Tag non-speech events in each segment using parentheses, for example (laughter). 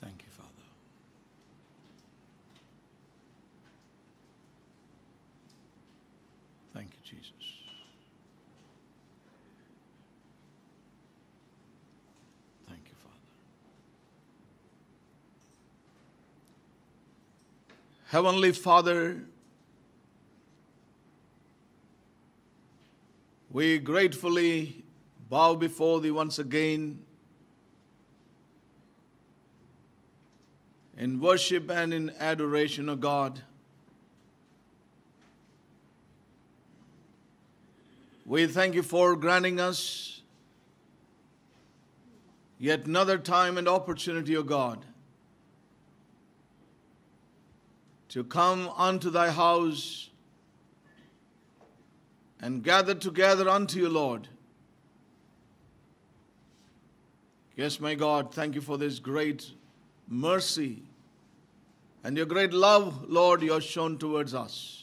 Thank you, Father. Thank you, Jesus. Thank you, Father. Heavenly Father, we gratefully bow before Thee once again in worship and in adoration, of God. We thank you for granting us yet another time and opportunity, O God, to come unto thy house and gather together unto you, Lord. Yes, my God, thank you for this great mercy and your great love, Lord, you have shown towards us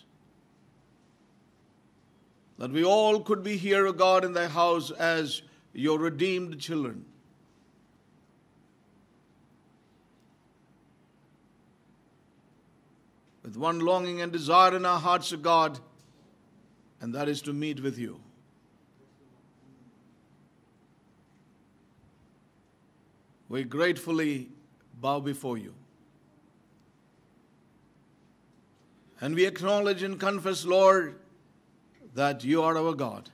that we all could be here, O God, in thy house as your redeemed children. With one longing and desire in our hearts, O God, and that is to meet with you. We gratefully bow before you. And we acknowledge and confess, Lord, that you are our God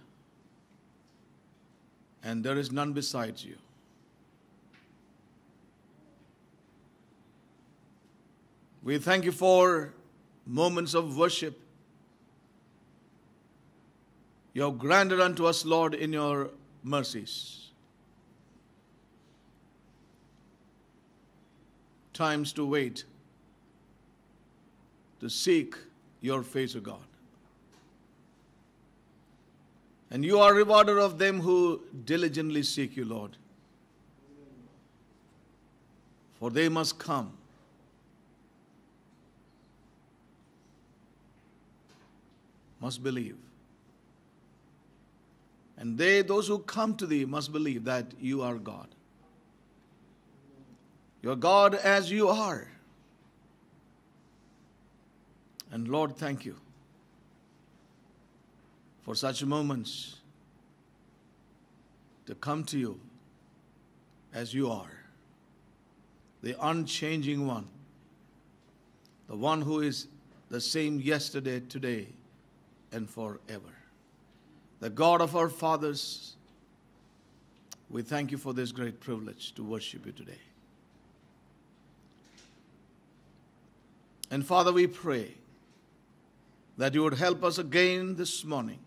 and there is none besides you. We thank you for moments of worship you have granted unto us, Lord, in your mercies. Times to wait, to seek your face, O God. And you are rewarder of them who diligently seek you, Lord. For they must come. Must believe. And they, those who come to thee, must believe that you are God. You're God as you are. And Lord, thank you for such moments to come to you as you are, the unchanging one, the one who is the same yesterday, today, and forever. The God of our fathers, we thank you for this great privilege to worship you today. And Father, we pray that you would help us again this morning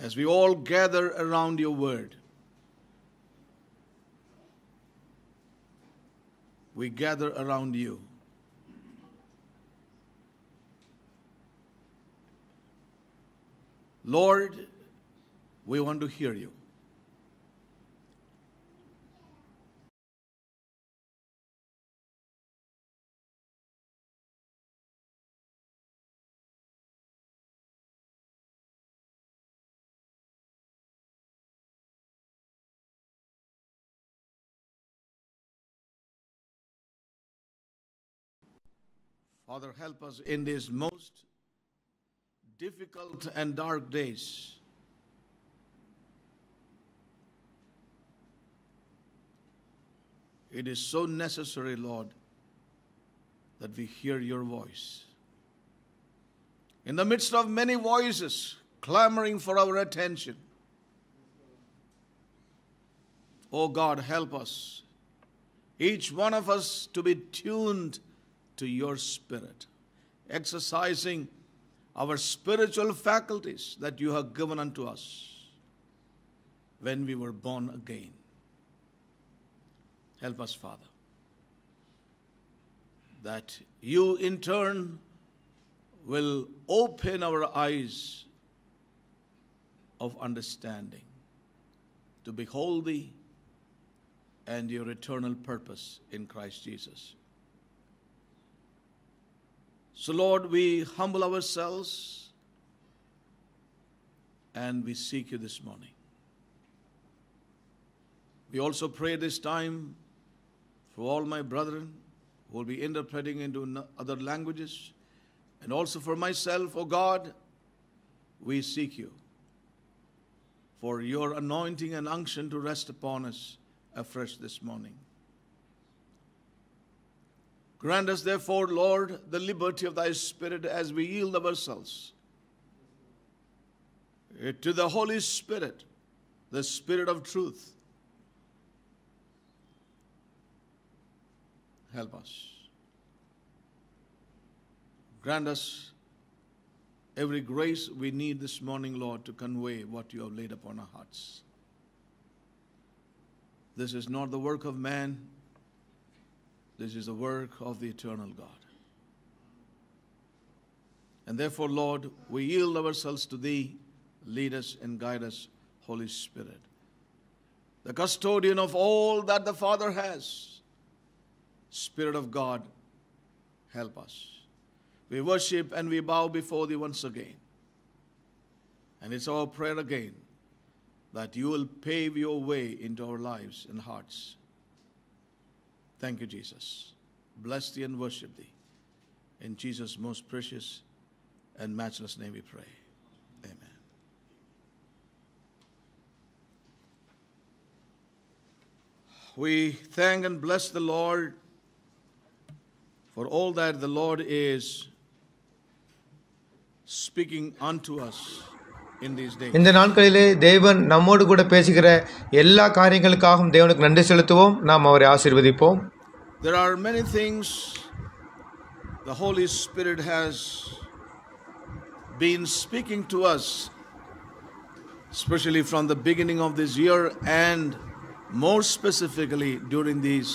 as we all gather around your word. We gather around you. Lord, we want to hear you. Father, help us in these most difficult and dark days. It is so necessary, Lord, that we hear your voice. In the midst of many voices clamoring for our attention, oh God, help us, each one of us, to be tuned to your spirit, exercising our spiritual faculties that you have given unto us when we were born again. Help us, Father, that you in turn will open our eyes of understanding to behold thee and your eternal purpose in Christ Jesus. So, Lord, we humble ourselves and we seek you this morning. We also pray this time for all my brethren who will be interpreting into other languages, and also for myself, O God, we seek you for your anointing and unction to rest upon us afresh this morning. Grant us, therefore, Lord, the liberty of thy Spirit as we yield ourselves to the Holy Spirit, the Spirit of truth. Help us. Grant us every grace we need this morning, Lord, to convey what you have laid upon our hearts. This is not the work of man, this is the work of the eternal God. And therefore, Lord, we yield ourselves to Thee. Lead us and guide us, Holy Spirit. The custodian of all that the Father has. Spirit of God, help us. We worship and we bow before Thee once again. And it's our prayer again that you will pave your way into our lives and hearts. Thank you, Jesus. Bless Thee and worship Thee. In Jesus' most precious and matchless name we pray. Amen. We thank and bless the Lord for all that the Lord is speaking unto us in these days. இந்த நாட்களிலே தேவன் நம்மோடு கூட பேசுகிற எல்லா காரியங்களுக்காகவும் தேவனுக்கு நன்றி செலுத்துவோம் நாம் அவரை ஆசீர்வதிப்போம் There are many things the Holy Spirit has been speaking to us, especially from the beginning of this year and more specifically during these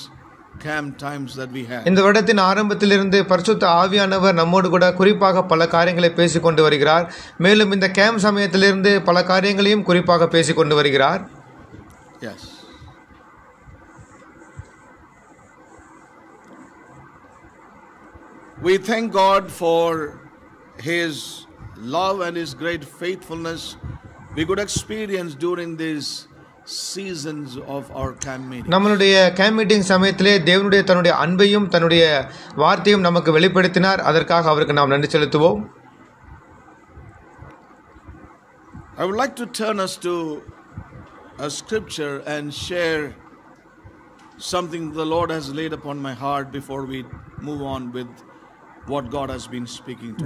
camp times that we had. இந்த வருடத்தின் ஆரம்பத்திலிருந்து பரிசுத்த ஆவியானவர் நம்மோடு கூட குறிப்பாக பல காரியங்களை பேசிக் கொண்டு வருகிறார் மேலும் இந்த கேம்ப் சமயத்திலிருந்து பல காரியங்களையும் குறிப்பாக பேசிக் கொண்டு வருகிறார் Yes. We thank God for His love and His great faithfulness we could experience during these seasons of our camp meeting. நம்மளுடைய கேம்ப் மீட்டிங் சமயத்திலே தேவனுடைய தன்னுடைய அன்பையும் தன்னுடைய வார்த்தையும் நமக்கு வெளிப்படுத்தினார் அதற்காக அவருக்கு நாம் நன்றி செலுத்துவோம் I would like to turn us to a scripture and share something the Lord has laid upon my heart before we move on with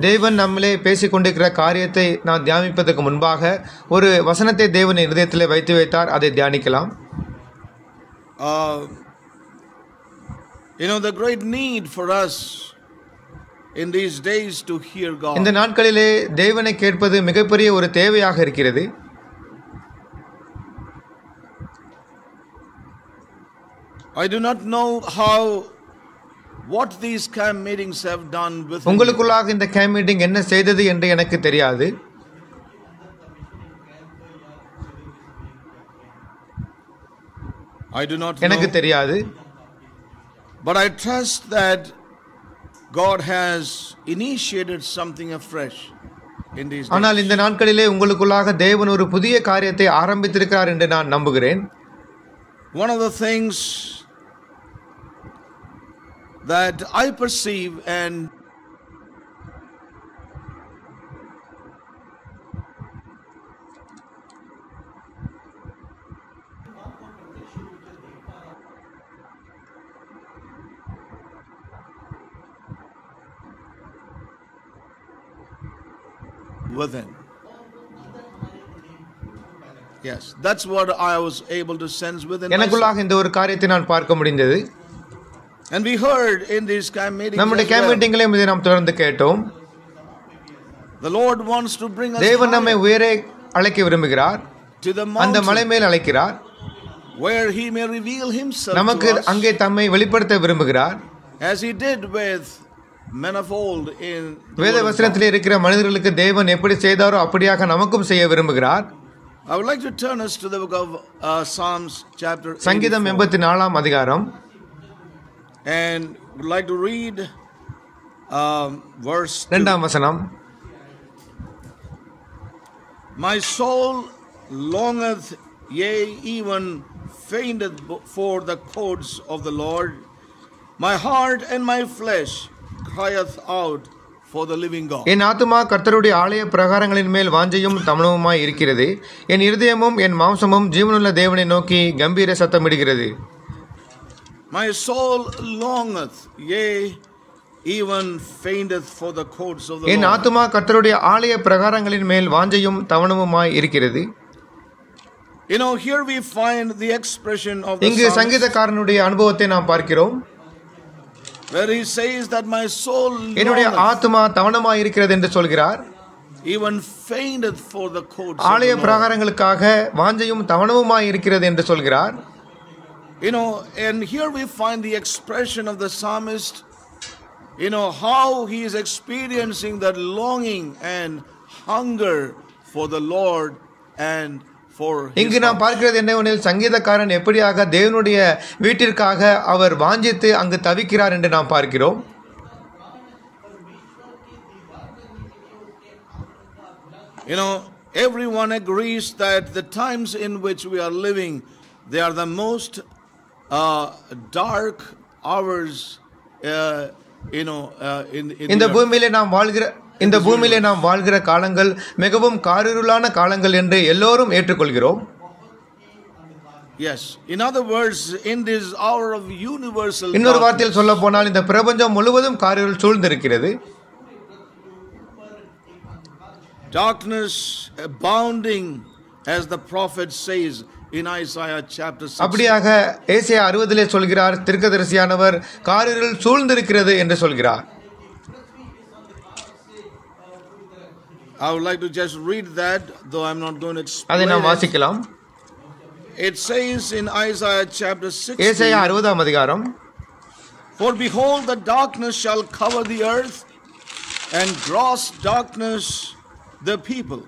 தேவன் நம்மளே பேசிக் கொண்டிருக்கிற காரியத்தை நான் தியானிப்பதற்கு முன்பாக ஒரு வசனத்தை தேவன் என் இதயத்திலே வைத்து வைத்தார் அதை தியானிக்கலாம் Uh, you know, the great need for us in these days to hear இந்த God. நாட்களிலே தேவனை கேட்பது மிகப்பெரிய ஒரு தேவையாக இருக்கிறது I do not know how, உங்களுக்குள்ளாக இந்த கேம்ப் மீட்டிங் என்ன செய்தது என்று எனக்கு தெரியாது I do not எனக்கு know. தெரியாது But I trust that God has initiated something afresh in these days. ஆனால் இந்த நாட்களிலே உங்களுக்குள்ளாக தேவன் ஒரு புதிய காரியத்தை ஆரம்பித்திருக்கிறார் என்று நான் நம்புகிறேன் One of the things that I perceive and within. Yes, that's what I was able to sense within myself. எனக்குள்ளாக இந்த ஒரு காரியத்தை நான் பார்க்க முடிந்தது And we heard in these camp meetings நம்முடைய as கேம்ப் well, மீட்டிங்களையும் இதை நாம் தொடர்ந்து கேட்டோம் the Lord wants to bring us தேவன் நம்மை higher உயரே அழைக்க விரும்புகிறார் to the அந்த மலை mountain மேல் அழைக்கிறார் where He may reveal Himself நமக்கு to us அங்கே தம்மை வெளிப்படுத்த விரும்புகிறார் as He did with men of old in the வேத Word of God. வசனத்தில் இருக்கிற மனிதர்களுக்கு தேவன் எப்படி செய்தாரோ அப்படியாக நமக்கும் செய்ய விரும்புகிறார் I would like to turn us to the book of uh, Psalms chapter சங்கீதம் 84, எண்பத்தி நாலாம் அதிகாரம் and would like to read um, verse 2. இரண்டாம் வசனம் My soul longeth, yea, even fainteth for the courts of the Lord. My heart and my flesh crieth out for the living God. என் ஆத்துமா கர்த்தருடைய ஆலய பிரகாரங்களின் மேல் வாஞ்சையும் தமனவுமாய் இருக்கிறது என் இருதயமும் என் மாம்சமும் ஜீவனுள்ள தேவனை நோக்கி கம்பீர சத்தமிடுகிறது My soul longeth, yea, even fainteth for the courts of the என். ஆத்துமா கர்த்தருடைய ஆலய பிரகாரங்களின் மேல் வாஞ்சையும் தவனமுமாய் இருக்கிறது You know, here we find the expression of the இங்கு சங்கீதக்காரனுடைய அனுபவத்தை நாம் பார்க்கிறோம் where he says that my soul என்னுடைய ஆத்துமா தவனமாய் இருக்கிறது என்று சொல்கிறார் even fainteth for the courts ஆலய. பிரகாரங்களுக்காக வாஞ்சையும் தவனவுமாய் இருக்கிறது என்று சொல்கிறார் You know, and here we find the expression of the psalmist, you know, how he is experiencing that longing and hunger for the Lord and for his இங்கு நாம் பார்க்கிறது என்னவெனில் சங்கீதக்காரன் எப்படியாக தேவனுடைய வீட்டிற்காக அவர் வாஞ்சித்து அங்கு தவிக்கிறார் என்று நாம் பார்க்கிறோம் You know, everyone agrees that the times in which we are living, they are the most uh, dark hours, uh, you know, uh, in, in இந்த. பூமியிலே நாம் வாழ்கிற இந்த பூமியிலே நாம் வாழ்கிற காலங்கள் மிகவும் காரிருளான காலங்கள் என்று எல்லோரும் ஏற்றுக்கொள்கிறோம் Yes. In other words, in this hour of universal இன்னொரு வார்த்தையில் சொல்ல போனால் இந்த பிரபஞ்சம் முழுவதும் காரிருள் சூழ்ந்திருக்கிறது darkness abounding, as the prophet says in Isaiah chapter 6. அப்படியாக ஏசியா அறுபதிலே சொல்கிறார் திருக்கதரிசியானவர் காரிருள் சூழ்ந்திருக்கிறது என்று சொல்கிறார் I would like to just read that, though I'm not going to அதை explain நாம் it. வாசிக்கலாம் It says in Isaiah chapter 6, ஏசாயா அறுபதாம் அதிகாரம் For behold, the darkness shall cover the earth, and gross darkness the people.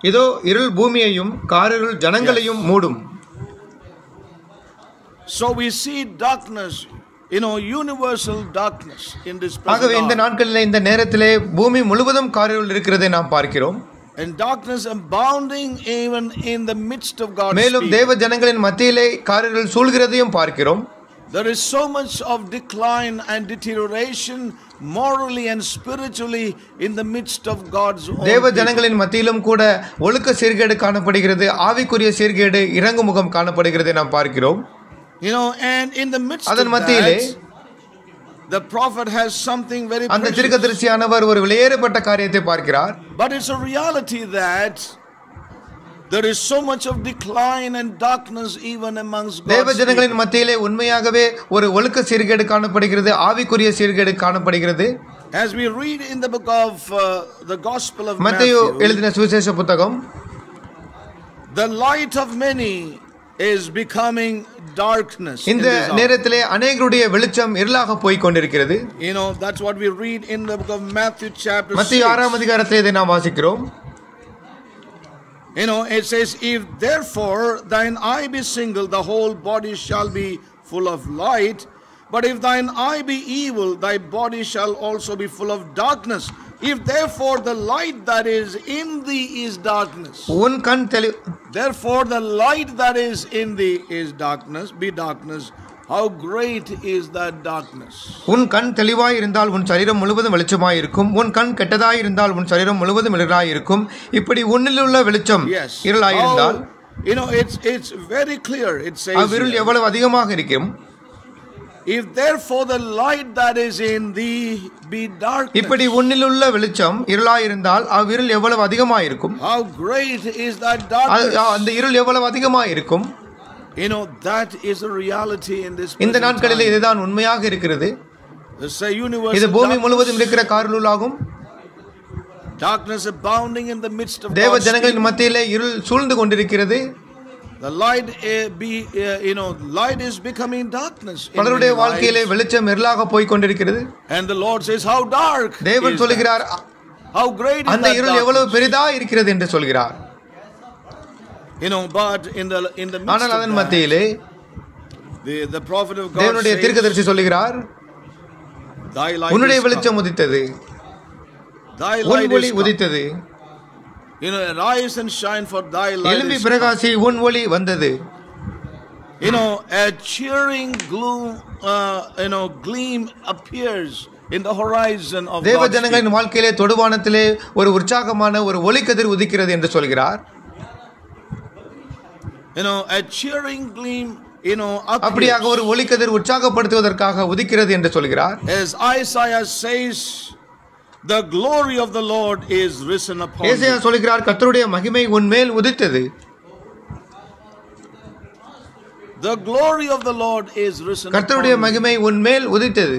இதோ இருள் பூமியையும் காரிருள் ஜனங்களையும் மூடும் So we see darkness, you know, universal darkness in this ஆகவே இந்த present hour. நாட்களில் இந்த நேரத்திலே பூமி முழுவதும் காரிருள் இருக்கிறதை நாம் பார்க்கிறோம் And darkness abounding even in the midst of God's மேலும் people. தேவ ஜனங்களின் மத்தியிலே காரிருள் சூழ்கிறதையும் பார்க்கிறோம் There is so much of decline and deterioration morally and spiritually in the midst of God's own தேவ people. ஜனங்களின் மத்தியிலும் கூட ஒழுக்க சீர்கேடு காணப்படுகிறது ஆவிக்குரிய சீர்கேடு இறங்குமுகம் காணப்படுகிறதை நாம் பார்க்கிறோம் You know, and in the midst of அதன் மத்தியிலே that, the prophet has something very அந்த precious. திருக்கதரிசியானவர் ஒரு வெளியேறப்பட்ட காரியத்தை பார்க்கிறார் But it's a reality that there is so much of decline and darkness even amongst தேவ God's ஜனங்களின் people. மத்தியிலே உண்மையாகவே ஒரு ஒழுக்க சீர்கேடு காணப்படுகிறது ஆவிக்குரிய சீர்கேடு காணப்படுகிறது As we read in the book of uh, the Gospel of மத்தேயு Matthew, எழுதின சுவிசேஷ புத்தகம் the light of many is becoming darkness. in இந்த this hour. நேரத்திலே அநேகருடைய வெளிச்சம் இருளாக போய் கொண்டிருக்கிறது You know, that's what we read in the book of Matthew, chapter மத்திய 6. ஆறாம் அதிகாரத்திலே இதை நாம் வாசிக்கிறோம் You know, it says, If therefore thine eye be single, the whole body shall be full of light. But if thine eye be evil, thy body shall also be full of darkness. If therefore the light that is in thee is darkness, உன் கண் தெளி therefore the light that is in thee is darkness, be darkness, how great is that darkness? உன் கண் தெளிவாய் இருந்தால் உன் சரீரம் முழுவதும் வெளிச்சமாய் இருக்கும் உன் கண் கெட்டதாய் இருந்தால் உன் சரீரம் முழுவதும் இருளாய் இருக்கும் இப்படி உன்னிலுள்ள வெளிச்சம் Yes. இருளாய் இருந்தால் How- you know, it's it's very clear. It says அவ்விருள் here, எவ்வளவு அதிகமாக இருக்கும் If therefore the light that is in thee be darkness, இப்படி உன்னிலுள்ள வெளிச்சம் இருளாய் இருந்தால் அவ்விருள் எவ்வளவு அதிகமாக இருக்கும் how great is that அது- darkness? அந்த இருள் எவ்வளவு அதிகமாக இருக்கும் இந்த நாட்களில் இதுதான் உண்மையாக இருக்கிறது. இது பூமி முழுவதும் இருக்கிற காரிலுள் ஆகும். தேவ ஜனங்களின் மத்தியிலே இருள் சூழ்ந்து கொண்டிருக்கிறது. பலருடைய வாழ்க்கையிலே வெளிச்சம் இருளாக போய் கொண்டிருக்கிறது. தேவன் சொல்கிறார் அந்த இருள் எவ்வளவு பெரிதா இருக்கிறது என்று சொல்கிறார். You know, but in the in the midst ஆனால் அதன் மத்தியிலே the, the prophet of God தேவனுடைய தீர்க்கதரிசி சொல்லுகிறார் உன்னுடைய. வெளிச்சம் உதித்தது உன் ஒளி. உதித்தது You know, arise and shine for thy light எலும்பி. பிரகாசி உன் ஒளி வந்தது You know, a cheering gloom, uh, you know, gleam appears in the horizon of தேவ. ஜனங்களின் வாழ்க்கையிலே தொடுவானத்திலே ஒரு உற்சாகமான ஒரு ஒளிக்கதிர் உதிக்கிறது என்று சொல்கிறார் You know, a cheering gleam, you know, அப்படியாக appears. ஒரு ஒளிக்கதிர் உற்சாகப்படுத்துவதற்காக உதிக்கிறது என்று சொல்கிறார் As Isaiah says, the glory of the Lord is risen upon ஏசாயா thee. சொல்கிறார் கர்த்தருடைய மகிமை உன்மேல் உதித்தது The glory of the Lord is risen கர்த்தருடைய upon thee. மகிமை உன்மேல் உதித்தது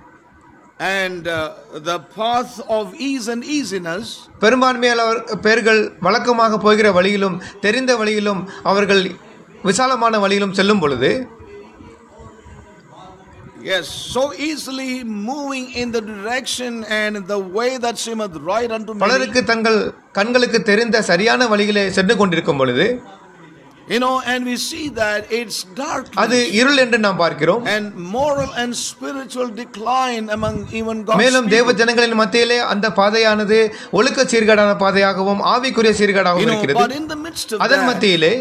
and uh, the path of ease and easiness, பெரும்பான்மையாளர் பேர்கள் வழக்கமாக போகிற வழியிலும் தெரிந்த வழியிலும் அவர்கள் விசாலமான வழியிலும் செல்லும் பொழுது yes, so easily moving in the direction and the way that seemeth right unto many, பலருக்கு தங்கள் கண்களுக்கு தெரிந்த சரியான வழியிலே சென்று கொண்டிருக்கும் பொழுது you know, and we see that it's dark அது இருள் என்று நாம் பார்க்கிறோம் and moral and spiritual decline among even God's மேலும் தேவ. ஜனங்களின் மத்தியிலே அந்த பாதையானது ஒழுக்க சீர்கேடான பாதையாகவும் ஆவிக்குரிய சீர்கேடாகவும் இருக்கிறது but in the midst of அதன் மத்தியிலே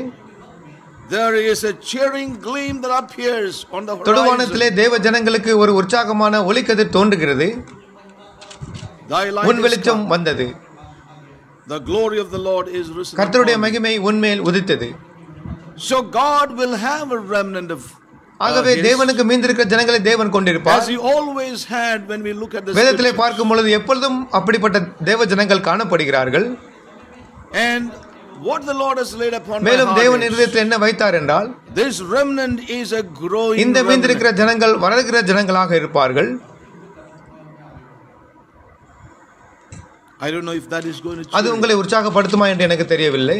there is a cheering gleam that appears on the horizon. தொடுவானத்திலே தேவ ஜனங்களுக்கு ஒரு உற்சாகமான ஒளிக்கதிர் தோன்றுகிறது உன் வெளிச்சம். வந்தது The glory of the Lord is risen கர்த்தருடைய. மகிமை உன்மேல் உதித்தது so god will have a remnant of ஆகவே தேவனுக்கு மீந்திருக்கிற ஜனங்களை தேவன் கொண்டிருப்பார். வேதத்திலே பார்க்கும் பொழுது எப்பொழுதும் அப்படிப்பட்ட தேவ ஜனங்கள் காணப்படுகிறார்கள். மேலும் தேவன் இருதயத்தில் என்ன வைத்தார் என்றால் இந்த மீந்திருக்கிற ஜனங்கள் வளர்கிற ஜனங்களாக இருப்பார்கள். அது உங்களை உற்சாகப்படுத்துமா என்று எனக்கு தெரியவில்லை.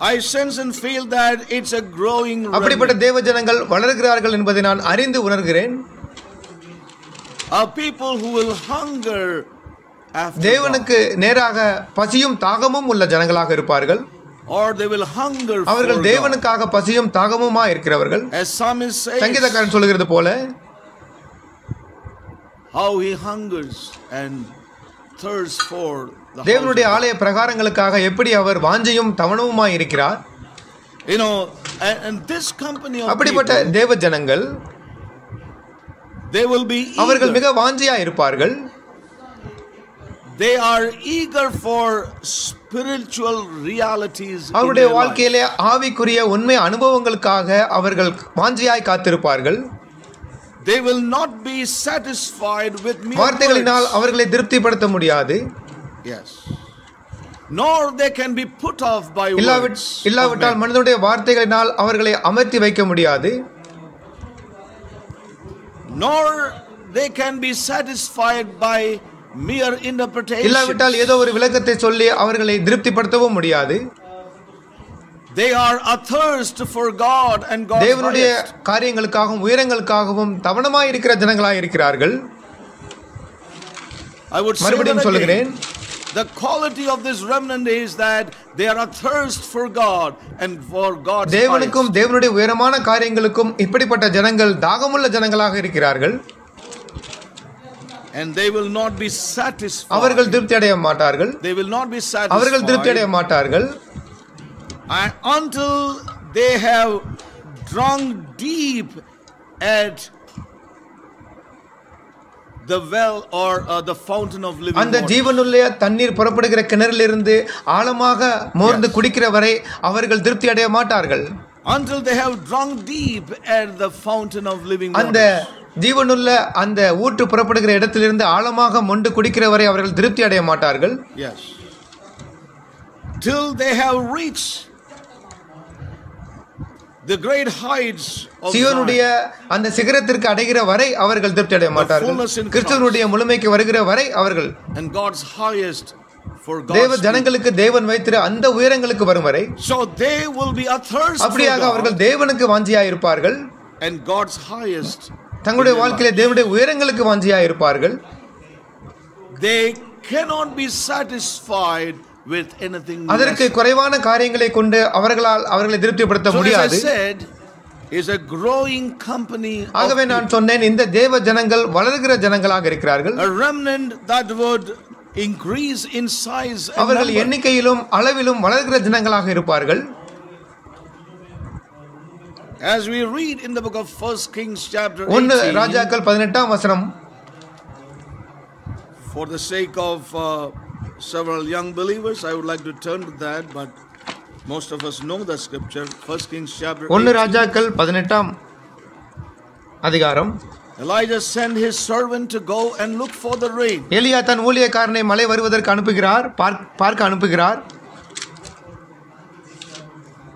I sense and feel that it's a growing அப்படிப்பட்ட. தேவ ஜனங்கள் வளர்கிறார்கள் என்பதை நான் அறிந்து உணர்கிறேன் A people who will hunger. தேவனுக்கு நேராக பசியும் தாகமும் உள்ள ஜனங்களாக இருப்பார்கள் or they will hunger அவர்கள். தேவனுக்காக பசியும் தாகமுமா இருக்கிறவர்கள் சங்கீதக்காரன் சொல்லுகிறது போல how he hungers and தேவனுடைய ஆலய பிரகாரங்களுக்காக எப்படி அவர் வாஞ்சையும் தவணவுமாய் இருக்கிறார் அப்படிப்பட்ட தேவ ஜனங்கள் அவர்கள். மிக வாஞ்சியா இருப்பார்கள் They are eager for spiritual realities in அவருடைய. வாழ்க்கையிலே ஆவிக்குரிய உண்மை அனுபவங்களுக்காக அவர்கள் வாஞ்சியாய் காத்திருப்பார்கள் They will not be satisfied with mere வார்த்தைகளினால். அவர்களை திருப்திப்படுத்த முடியாது Yes. Nor they can be put off by words. இல்லாவிட்டால். மனிதனுடைய வார்த்தைகளினால் அவர்களை அமர்த்தி வைக்க முடியாது Nor they can be satisfied by mere interpretation. இல்லாவிட்டால் ஏதோ ஒரு விளக்கத்தை சொல்லி அவர்களை திருப்திப்படுத்தவும் முடியாது They are athirst for God and God's தேவனுடைய highest. காரியங்களுக்காகவும் உயரங்களுக்காகவும் தவணமாய் இருக்கிற ஜனங்களாய் இருக்கிறார்கள் I would say மறுபடியும் that again. சொல்லுகிறேன் The quality of this remnant is that they are athirst for God and for God's தேவனுக்கும் highest. தேவனுடைய உயரமான காரியங்களுக்கும் இப்படிப்பட்ட ஜனங்கள் தாகமுள்ள ஜனங்களாக இருக்கிறார்கள் And they will not be satisfied. அவர்கள் திருப்தி அடைய மாட்டார்கள் They will not be அவர்கள் திருப்தி அடைய satisfied மாட்டார்கள் and until they have drunk deep at the well or uh, the fountain of living அந்த water. ஜீவனுள்ள தண்ணீர் புறப்படுகிற கிணறிலிருந்து ஆழமாக மோர்ந்து குடிக்கிற வரை அவர்கள் திருப்தி அடைய மாட்டார்கள் Until they have drunk deep at the fountain of living அந்த water. ஜீவனுள்ள அந்த ஊற்று புறப்படுகிற இடத்திலிருந்து ஆழமாக மொண்டு குடிக்கிற வரை அவர்கள் திருப்தி அடைய மாட்டார்கள் Yes. Till they have reached சியோனுடைய. அந்த சிகரத்திற்கு அடைகிற வரை அவர்கள் திருப்தி அடைய மாட்டார்கள். கிறிஸ்துவனுடைய முழுமைக்கு வருகிற வரை அவர்கள் தேவ. ஜனங்களுக்கு தேவன் வைத்திரு அந்த உயரங்களுக்கு வரும் வரை அப்படியாக அவர்கள் தேவனுக்கு வாஞ்சியா இருப்பார்கள் and God's highest, தங்களுடைய வாழ்க்கையிலே தேவனுடைய உயரங்களுக்கு வாஞ்சியாக இருப்பார்கள் they cannot be satisfied anything அதற்கு. குறைவான காரியங்களை கொண்டு அவர்களால் அவர்களை திருப்திப்படுத்த முடியாது. a growing company of ஆகவே நான் சொன்னேன் இந்த தேவ ஜனங்கள் வளர்கிற ஜனங்களாக இருக்கிறார்கள். In size and அவர்கள். எண்ணிக்கையிலும் அளவிலும் வளர்கிற ஜனங்களாக இருப்பார்கள். As we read in the book of First Kings chapter ஒன்னு 18, ராஜாக்கள் பதினெட்டாம் வசனம். for the sake of uh, several young believers, I would like to turn to that, but most of us know the scripture. First Kings chapter ஒன்னு 18. ராஜாக்கள் பதினெட்டாம் அதிகாரம் Elijah sent his servant to go and look for the rain. எலியா தன் ஊழியக்காரனை மழை வருவதற்கு அனுப்புகிறார் park- பார்க்க அனுப்புகிறார்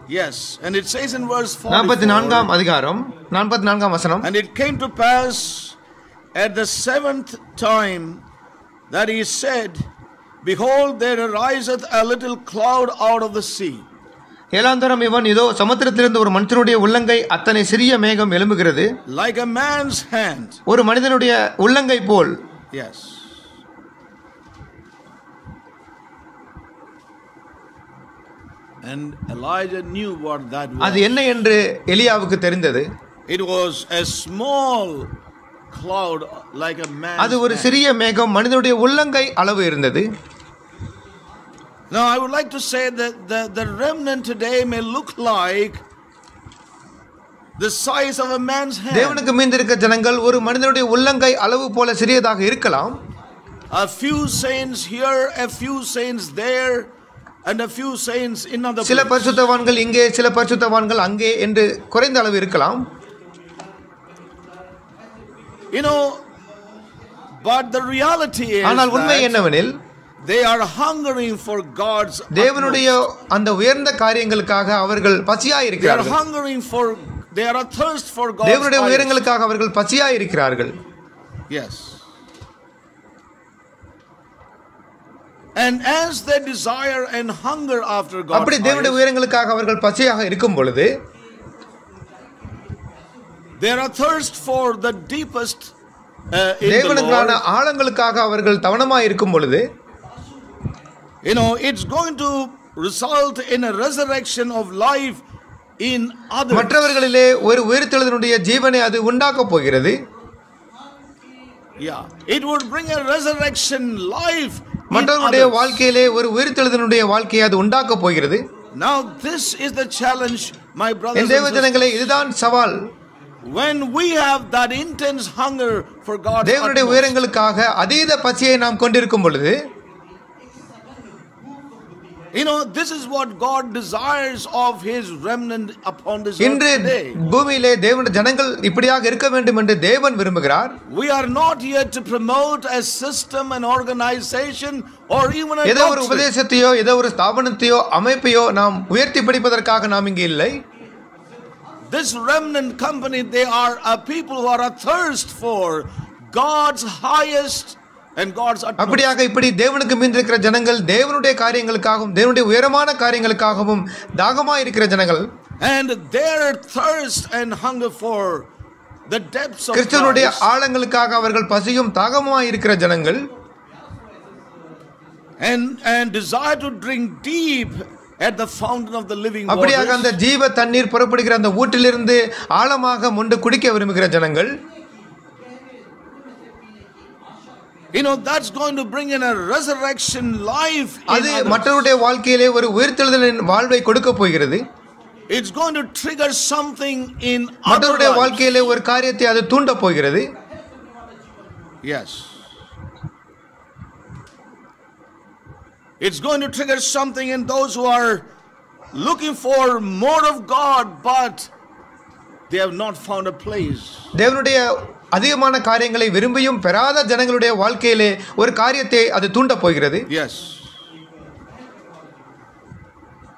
Yes, and it says in verse நாற்பத்தி 44, நான்காம் அதிகாரம் நாற்பத்தி நான்காம் வசனம் And it came to pass at the seventh time that he said, Behold, there ariseth a little cloud out of the sea, ஏழாந்தரம் இவன் இதோ சமுத்திரத்திலிருந்து ஒரு மனுஷனுடைய உள்ளங்கை அத்தனை சிறிய மேகம் எழும்புகிறது like a man's hand. ஒரு மனிதனுடைய உள்ளங்கை போல் Yes. And Elijah knew what that அது was. என்ன என்று எலியாவுக்கு தெரிந்தது It was a small cloud like a man's அது ஒரு hand. சிறிய மேகம் மனிதனுடைய உள்ளங்கை அளவு இருந்தது Now, I would like to say that the, the remnant today may look like the size of a man's hand. தேவனுக்கு மீந்திருக்க ஜனங்கள் ஒரு மனிதனுடைய உள்ளங்கை அளவு போல சிறியதாக இருக்கலாம் A few saints here, a few saints there, and a few saints in other சில places. பரிசுத்தவான்கள் இங்கே சில பரிசுத்தவான்கள் அங்கே என்று குறைந்த அளவு இருக்கலாம் You know, but the reality is ஆனால் உண்மை that என்னவெனில் they are hungering for God's தேவனுடைய அந்த உயர்ந்த காரியங்களுக்காக அவர்கள் பசியா இருக்கிறார்கள் தேவனுடைய உயரங்களுக்காக அவர்கள் பசியா இருக்கிறார்கள் yes and as they desire and hunger after God, அப்படி தேவனுடைய உயரங்களுக்காக அவர்கள் பசியாக இருக்கும் பொழுது there are thirst for the deepest uh, தேவனுக்கான ஆழங்களுக்காக அவர்கள் தவணமாக இருக்கும் பொழுது You know, it's going to result in a resurrection of life in others. மற்றவர்களிலே ஒரு உயிர்த்தெழுதனுடைய ஜீவனை அது உண்டாக்கப் போகிறது Yeah. It would bring a resurrection life in மற்றவர்களுடைய others. வாழ்க்கையிலே ஒரு உயிர்த்தெழுதனுடைய வாழ்க்கையை அது உண்டாக்கப் போகிறது Now, this is the challenge, my brothers N and தேவ sisters. ஜனங்களே இதுதான் சவால் When we have that intense hunger for God's தேவனுடைய utmost, உயரங்களுக்காக அதீத பசியை நாம் கொண்டிருக்கும் பொழுது இன்று today. பூமியிலே தேவன் ஜனங்கள் இப்படியாக இருக்க வேண்டும் என்று தேவன் விரும்புகிறார் We are not here to promote a system, an organization, or even a ஏதோ ஒரு doctrine. உபதேசத்தையோ ஏதோ ஒரு ஸ்தாபனத்தையோ அமைப்பையோ நாம் உயர்த்தி படிப்பதற்காக நாம் இங்கே இல்லை This remnant company, they are a people who are athirst for God's highest and God's utmost. அப்படியாக இப்படி தேவனுக்கு மீந்திருக்கிற ஜனங்கள் தேவனுடைய காரியங்களுக்காகவும் தேவனுடைய உயரமான காரியங்களுக்காகவும் தாகமாக இருக்கிற ஜனங்கள் And their thirst and hunger for the depths of கிறிஸ்துவனுடைய ஆழங்களுக்காக அவர்கள் பசியும் தாகமாக இருக்கிற ஜனங்கள் and, and desire to drink deep at the fountain of the living அப்படியாக அந்த. ஜீவ தண்ணீர் புறப்படுகிற அந்த ஊற்றிலிருந்து ஆழமாக முண்டு குடிக்க விரும்புகிற ஜனங்கள் You know, that's going to bring in a resurrection life. in அது others. மற்றவருடைய வாழ்க்கையிலே ஒரு உயிர்த்தெழுதலின் வாழ்வை கொடுக்க போகிறது It's going to trigger something in other மற்றவருடைய lives. வாழ்க்கையிலே ஒரு காரியத்தை அது தூண்ட போகிறது Yes. It's going to trigger something in those who are looking for more of God, but they have not found a place. தேவனுடைய அதிகமான காரியங்களை விரும்பியும் பெறாத ஜனங்களுடைய வாழ்க்கையிலே ஒரு காரியத்தை அது தூண்ட போகிறது Yes.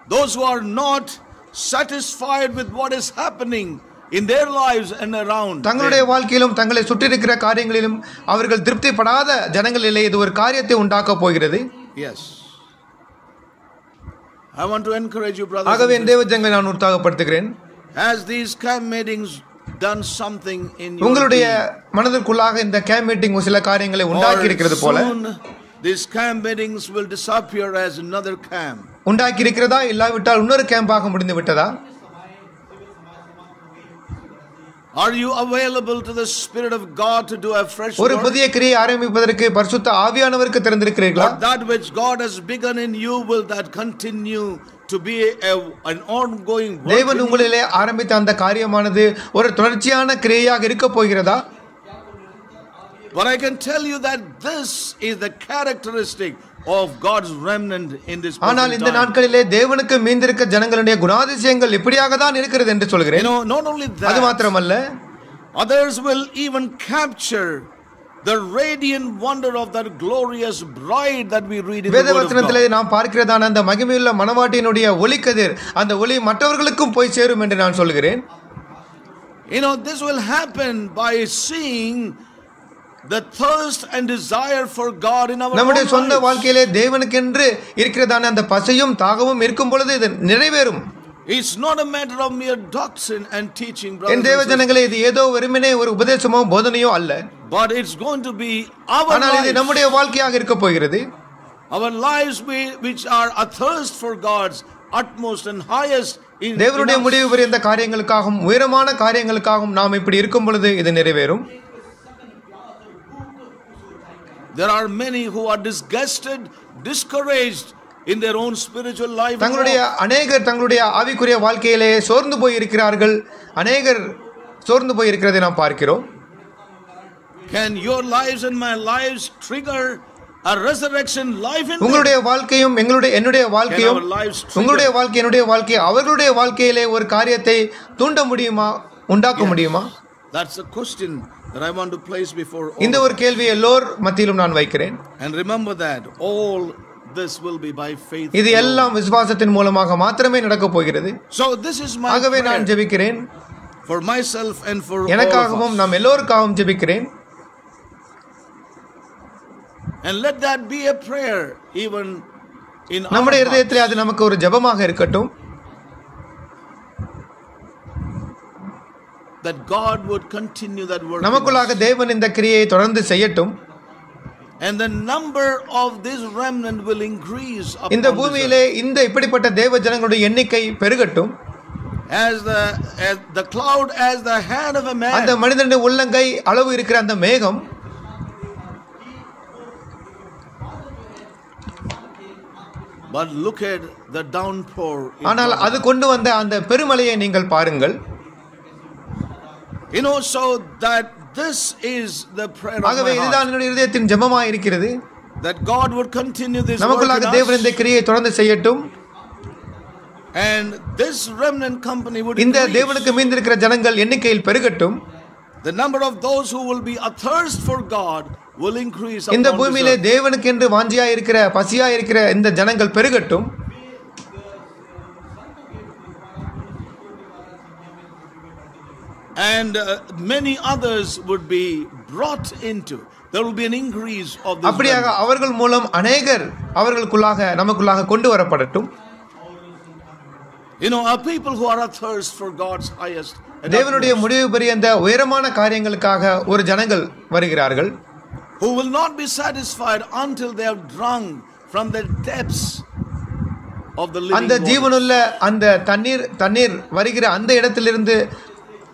Those who are not satisfied with what is happening in their lives and around. தங்களுடைய. வாழ்க்கையிலும் தங்களை சுற்றியிருக்கிற காரியங்களிலும் அவர்கள் திருப்திப்படாத ஜனங்களிலே இது ஒரு காரியத்தை உண்டாக்க போகிறது Yes. I want to encourage you, brothers. ஆகவே தேவ ஜனங்களை நான் உற்சாகப்படுத்துகிறேன் as these camp meetings உங்களுடைய. மனதிற்குள்ளாக இந்த கேம் மீட்டிங் சில காரியங்களை உண்டாக்கி இருக்கிறது போல these camp meetings will disappear as another camp. உண்டாக்கி இருக்கிறதா இல்லாவிட்டால் இன்னொரு கேம்பாக முடிந்து விட்டதா Are you available to the Spirit of God to do a fresh ஒரு work? புதிய கிரியை ஆரம்பிப்பதற்கு பரிசுத்த ஆவியானவருக்கு திறந்திருக்கிறீர்களா But that which God has begun in you will that continue to be a, an ongoing work. தேவன் in you? உங்களிலே ஆரம்பித்த அந்த காரியமானது ஒரு தொடர்ச்சியான கிரியையாக இருக்க போகிறதா But I can tell you that this is the characteristic of God's remnant in this ஆனால் present இந்த time. நாட்களிலே தேவனுக்கு மீந்திருக்க ஜனங்களுடைய குணாதிசயங்கள் இப்படியாக தான் இருக்கிறது என்று You சொல்கிறேன் know, not only அது that, மாத்திரமல்ல others will even capture the radiant wonder of that glorious bride that we read in the Word of வேதவசனத்திலே God. நாம் பார்க்கிறதான அந்த மகிமையுள்ள மனவாட்டியினுடைய ஒளிக்கதிர் அந்த ஒளி மற்றவர்களுக்கும் போய் சேரும் என்று நான் சொல்கிறேன் You know, this will happen by seeing நம்முடைய own சொந்த lives. வாழ்க்கையிலே தேவனுக்கென்று இருக்கிறதான அந்த பசையும் தாகமும் இருக்கும் பொழுது இது நிறைவேறும் It's not a matter of mere doctrine and teaching, N brothers தேவ and sisters, ஜனங்களே இது ஏதோ வெறுமனே ஒரு உபதேசமோ போதனையோ அல்ல but it's going to be our ஆனால் இது lives, நம்முடைய வாழ்க்கையாக இருக்க போகிறது our lives we- which are athirst for God's utmost and highest in, in தேவனுடைய us. முடிவு பெரிய காரியங்களுக்காகவும் உயரமான காரியங்களுக்காகவும் நாம் இப்படி இருக்கும் பொழுது இது நிறைவேறும் தங்களுடைய walk. அநேகர் தங்களுடைய ஆவிக்குரிய வாழ்க்கையிலே சோர்ந்து போய் இருக்கிறார்கள் அநேகர் சோர்ந்து போய் இருக்கிறதை நாம் பார்க்கிறோம் Can your lives and my lives trigger a resurrection life in them? உங்களுடைய வாழ்க்கையும் எங்களுடைய என்னுடைய வாழ்க்கையும் Can our lives trigger- உங்களுடைய வாழ்க்கை என்னுடைய வாழ்க்கை அவர்களுடைய வாழ்க்கையிலே ஒரு காரியத்தை தூண்ட முடியுமா உண்டாக்க முடியுமா That's a question That I want to place before all. இந்த ஒரு கேள்வி எல்லோர் மத்தியிலும் நான் வைக்கிறேன் And remember that all this will be by faith. இது. எல்லாம் விசுவாசத்தின் மூலமாக மாத்திரமே நடக்கப் போகிறது So this is my ஆகவே நான் ஜெபிக்கிறேன் for myself and for எனக்காகவும். நாம் எல்லோருக்காகவும் ஜெபிக்கிறேன் And let that be a prayer even in our நம்முடைய. இருதயத்திலே அது நமக்கு ஒரு ஜெபமாக இருக்கட்டும் that God would continue that work. நமக்குள்ளாக. தேவன் இந்த கிரியையை தொடர்ந்து செய்யட்டும் And the number of this remnant will increase இந்த பூமியிலே இந்த இப்படிப்பட்ட தேவ ஜனங்களுடைய எண்ணிக்கை பெருகட்டும் as the as the cloud as the hand of a அந்த man. மனிதனுடைய உள்ளங்கை அளவு இருக்கிற அந்த மேகம் But look at the downpour. ஆனால். அது கொண்டு வந்த அந்த பெருமலையை நீங்கள் பாருங்கள் You know, so that this is the prayer ஆகவே இதுதான். என்னுடைய இருதயத்தின் ஜெபமாக இருக்கிறது That God would continue this work நமக்குள்ளாக தேவன் இந்த கிரியை தொடர்ந்து செய்யட்டும் and this remnant company would இந்த. தேவனுக்கு மீந்திருக்கிற ஜனங்கள் எண்ணிக்கையில் பெருகட்டும் The number of those who will be athirst for God will increase இந்த பூமியிலே earth. தேவனுக்கு என்று வாஞ்சியா இருக்கிற பசியா இருக்கிற இந்த ஜனங்கள் பெருகட்டும் and uh, many others would be brought into. There will be an increase of this. அப்படியாக remnant. அவர்கள் மூலம் அநேகர் அவர்களுக்குள்ளாக நமக்குள்ளாக கொண்டு வரப்படட்டும் You know, are people who are athirst for God's highest. and தேவனுடைய utmost, முடிவு பெரிய இந்த உயரமான காரியங்களுக்காக ஒரு ஜனங்கள் வருகிறார்கள் who will not be satisfied until they have drunk from the depths of the living அந்த water. ஜீவனுள்ள அந்த தண்ணீர் தண்ணீர் வருகிற அந்த இடத்திலிருந்து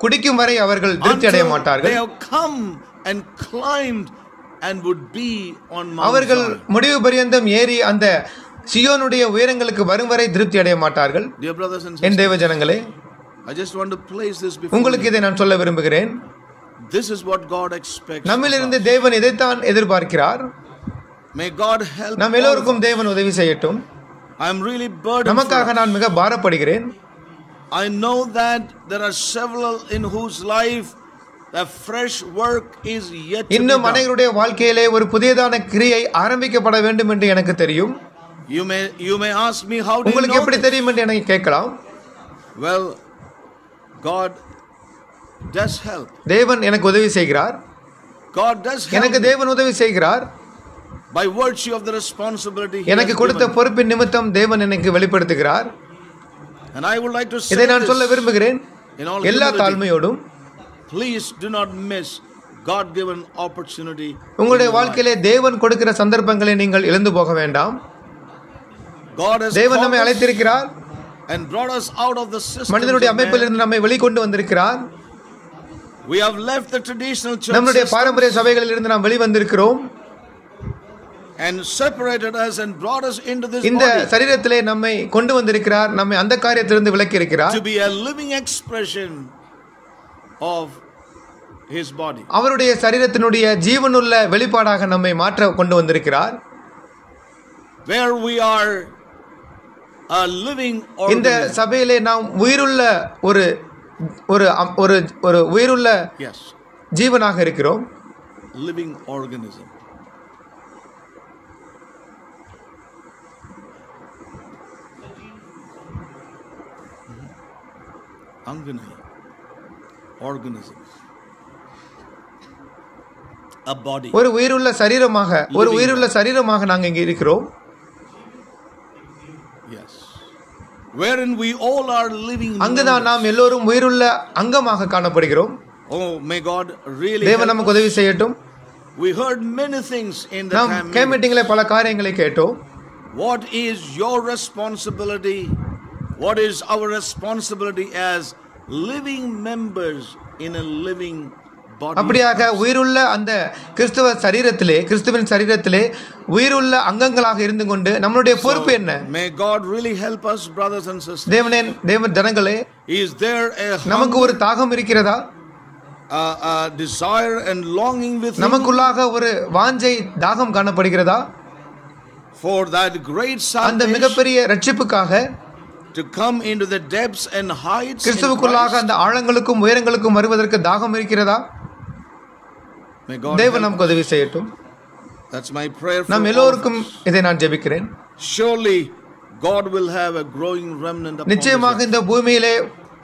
குடிக்கும் வரை அவர்கள் திருப்தி அடைய மாட்டார்கள் அவர்கள். முடிவு பரியந்தம் ஏறி அந்த சியோனுடைய உயரங்களுக்கு வரும் வரை திருப்தி அடைய மாட்டார்கள் என் தேவ ஜனங்களே உங்களுக்கு. இதை நான் சொல்ல விரும்புகிறேன் This is what God expects. நம்மிலிருந்து. தேவன் இதைத்தான் எதிர்பார்க்கிறார் May God help. நம் எல்லோருக்கும் தேவன் உதவி செய்யட்டும். I am really burdened. நமக்காக. நான் மிக பாரப்படுகிறேன் I know that there are several in whose life the fresh work is yet to be இன்னும் done. அனைவருடைய வாழ்க்கையிலே ஒரு புதியதான கிரியை ஆரம்பிக்கப்பட வேண்டும் என்று எனக்கு தெரியும் You may you may ask me how do you உங்களுக்கு know எப்படி this? தெரியும் என்று எனக்கு கேட்கலாம் Well, God does help. தேவன் எனக்கு உதவி செய்கிறார் God does help எனக்கு me தேவன் உதவி செய்கிறார் by virtue of the responsibility He எனக்கு has கொடுத்த given. பொறுப்பின் நிமித்தம் தேவன் எனக்கு வெளிப்படுத்துகிறார் And I would like to say இதை நான் சொல்ல விரும்புகிறேன் எல்லா. தாழ்மையோடும் Please do not miss God given opportunity. உங்களுடைய. வாழ்க்கையிலே தேவன் கொடுக்கிற சந்தர்ப்பங்களை நீங்கள் இழந்து போக வேண்டாம் தேவன் நம்மை அழைத்திருக்கிறார் and brought us out of the system. மனிதனுடைய அமைப்பிலிருந்து நம்மை வெளிக்கொண்டு வந்திருக்கிறார் We have left the traditional church நம்முடைய பாரம்பரிய சபைகளில் இருந்து நாம் வெளிவந்திருக்கிறோம் and separated us and brought us into this இந்த சரீரத்திலே நம்மை கொண்டு வந்திருக்கிறார் நம்மை அந்த காரியத்திலிருந்து விலக்கி இருக்கிறார் to be a living expression of His body. அவருடைய சரீரத்தினுடைய ஜீவனுள்ள வெளிப்பாடாக நம்மை மாற்ற கொண்டு வந்திருக்கிறார் Where we are a living இந்த. சபையிலே நாம் உயிருள்ள ஒரு ஒரு ஒரு ஒரு உயிருள்ள ஜீவனாக இருக்கிறோம் living organism. Organism. A body. ஒரு உயிருள்ள சரீரமாக ஒரு உயிருள்ள சரீரமாக நாங்கள் இங்கே இருக்கிறோம். Wherein we all are living. அங்குதான். நாம் எல்லோரும் உயிருள்ள அங்கமாக காணப்படுகிறோம் Oh, may God really. தேவன் நமக்கு. உதவி செய்யட்டும் We heard many things in the நாம் camp கே meeting. மீட்டிங்கில் பல காரியங்களை கேட்டோம் What is your responsibility? What is our responsibility as living members in a living body? அப்படியாக உயிருள்ள அந்த கிறிஸ்துவ சரீரத்திலே கிறிஸ்துவின் சரீரத்திலே உயிருள்ள அங்கங்களாக இருந்து கொண்டு நம்மளுடைய பொறுப்பு என்ன May God really help us, brothers and sisters. தேவனே தேவ ஜனங்களே Is there a, நமக்கு hunger, ஒரு தாகம் இருக்கிறதா a, a desire and longing within நமக்குள்ளாக ஒரு வாஞ்சை தாகம் காணப்படுகிறதா for that great அந்த salvation மிகப்பெரிய ரட்சிப்புக்காக to come into the depths and heights கிறிஸ்துவுக்குள்ளாக? அந்த ஆழங்களுக்கும் உயரங்களுக்கும் வருவதற்கு தாகம் இருக்கிறதா தேவன் நமக்கு உதவி செய்யட்டும் That's my prayer நாம் எல்லோருக்கும். இதை நான் ஜெபிக்கிறேன் Surely God will have a growing remnant நிச்சயமாக. இந்த பூமியிலே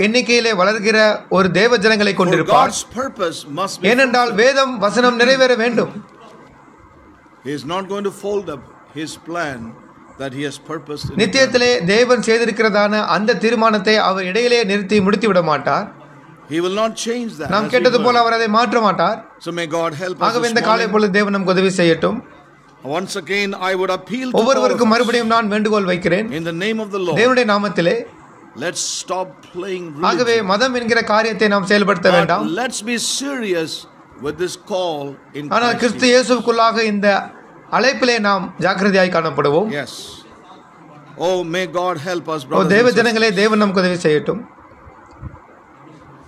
எண்ணிக்கையிலே வளர்கிற ஒரு தேவ ஜனங்களை கொண்டிருப்பார் ஏனென்றால் வேதம் வசனம் நிறைவேற வேண்டும் He is not going to fold up his plan நித்தியத்திலே தேவன் செய்திருக்கிறதான அந்த தீர்மானத்தை அவர் இடையிலே நிறுத்தி முடித்து விட மாட்டார் He will not change that. நாம் கேட்டது போல. அவர் அதை மாற்ற மாட்டார் So may God help us ஆகவே இந்த காலை. பொழுது தேவன் நமக்கு உதவி செய்யட்டும் Once again, I would appeal to ஒவ்வொருவருக்கும். மறுபடியும் நான் வேண்டுகோள் வைக்கிறேன் in the name of the Lord. தேவனுடைய நாமத்திலே Let's stop playing ஆகவே. மதம் என்கிற காரியத்தை நாம் செயல்படுத்த வேண்டாம் let's be serious with this call in ஆனால் கிறிஸ்து Jesus. இயேசுக்குள்ளாக இந்த அழைப்பிலே நாம் ஜாக்கிரதையாய் காணப்படுவோம் Yes. Oh, may God help us, ஓ brothers தேவ and sisters. ஜனங்களே தேவன் நமக்கு உதவி செய்யட்டும்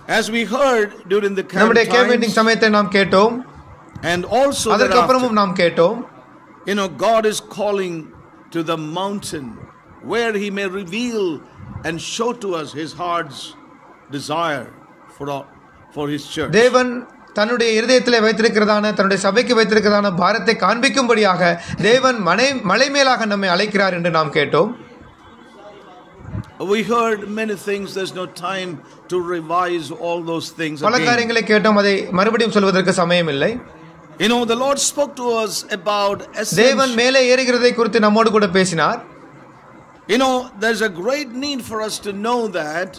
As we heard during the camp நம்முடைய கே times, மீட்டிங் சமயத்தை நாம் கேட்டோம் and also அதற்கு thereafter, அப்புறமும் நாம் கேட்டோம் you know, God is calling to the mountain where He may reveal and show to us His heart's desire for, all, for His church. தேவன் தன்னுடைய இருதயத்திலே வைத்திருக்கிறதான தன்னுடைய சபைக்கு வைத்திருக்கிறதான பாரத்தை காண்பிக்கும்படியாக தேவன் மலை மலை மேலாக நம்மை அழைக்கிறார் என்று நாம் கேட்டோம் We heard many things, there's no time to revise all those things. பல. காரியங்களை கேட்டோம் அதை மறுபடியும் சொல்வதற்கு சமயம் இல்லை You know, the Lord spoke to us about தேவன். மேலே ஏறுகிறதை குறித்து நம்மோடு கூட பேசினார் You know, there's a great need for us to know that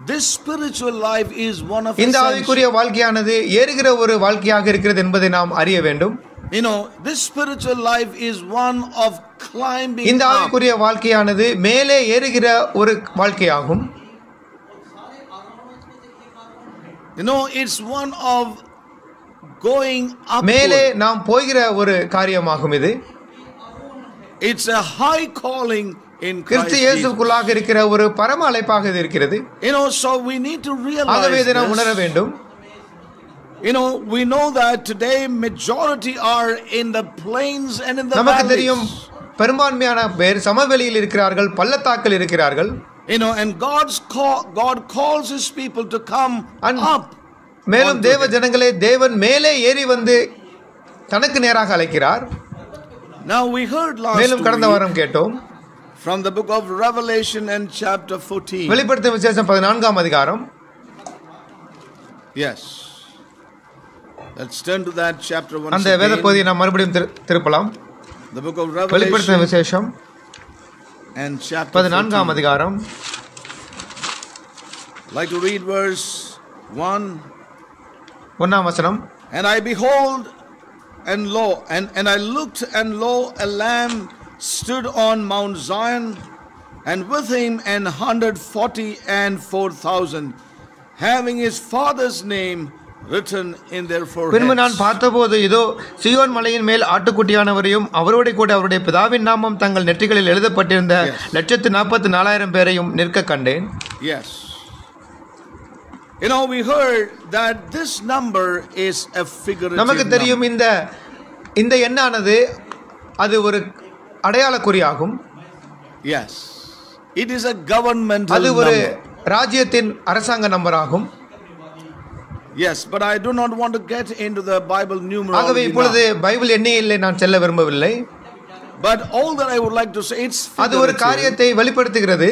this spiritual life is one of இந்த. ஆவிக்குரிய வாழ்க்கையானது ஏறுகிற ஒரு வாழ்க்கையாக இருக்கிறது என்பதை நாம் அறிய வேண்டும் You know, this spiritual life is one of climbing இந்த up. ஆவிக்குரிய வாழ்க்கையானது மேலே ஏறுகிற ஒரு வாழ்க்கையாகும் You know, it's one of going மேலே upward. நாம் போகிற ஒரு காரியமாகும் இது It's a high calling Kristu Jesus. இயேசுக்குள்ளாக இருக்கிற ஒரு பரம அழைப்பாக இது இருக்கிறது You know, so we need to ஆகவே realize இதை நாம் உணர this. வேண்டும் You know, we know that today majority are in the plains and in the நமக்கு தெரியும் valleys. பெரும்பான்மையான பேர் சமவெளியில் இருக்கிறார்கள் பள்ளத்தாக்கில் இருக்கிறார்கள் You know, and God's call, God calls His people to come And- up. மேலும் onto தேவ Him. ஜனங்களே தேவன் மேலே ஏறி வந்து தனக்கு நேராக அழைக்கிறார் Now we heard last மேலும் கடந்த week வாரம் கேட்டோம் from the book of Revelation and chapter 14. வெளிப்படுத்தும் விசேஷம் பதினான்காம் அதிகாரம் Yes. Let's turn to that chapter once அந்த வேத again. பகுதியை நாம் மறுபடியும் திரு- திருப்பலாம் The book of வெளிப்படுத்தும் Revelation விசேஷம் and chapter பதினான்காம் 14. அதிகாரம் like to read verse 1 ஒன்னாம் வசனம் And I behold, and lo, and, and I looked, and lo, a lamb stood on Mount Zion, and with him an hundred forty and four thousand, having his father's name written in their பின்பு நான் foreheads. பார்த்தபோது இதோ Zion மலையின் மேல் ஆட்டுக்குட்டியானவரையும் அவரோட கூட அவருடைய பிதாவின் நாமம் தங்கள் நெற்றிகளில் எழுதப்பட்டிருந்த Yes. லட்சத்து நாற்பத்தி நாலாயிரம் பேரையும் நிற்க கண்டேன் Yes. You know, we heard that this number is a figurative நமக்கு number. தெரியும் இந்த இந்த எண்ணானது அது ஒரு அடையாள குறியாகும் yes it is a government அது ஒரு ராஜ்யத்தின் அரசாங்க நம்பர் ஆகும் yes but I do not want to get into the Bible numero ஆகவே இப்பொழுது பைபிள் எண்ணியில் நான் செல்ல விரும்பவில்லை. But all that I would like to say it's அது ஒரு காரியத்தை வெளிப்படுத்துகிறது.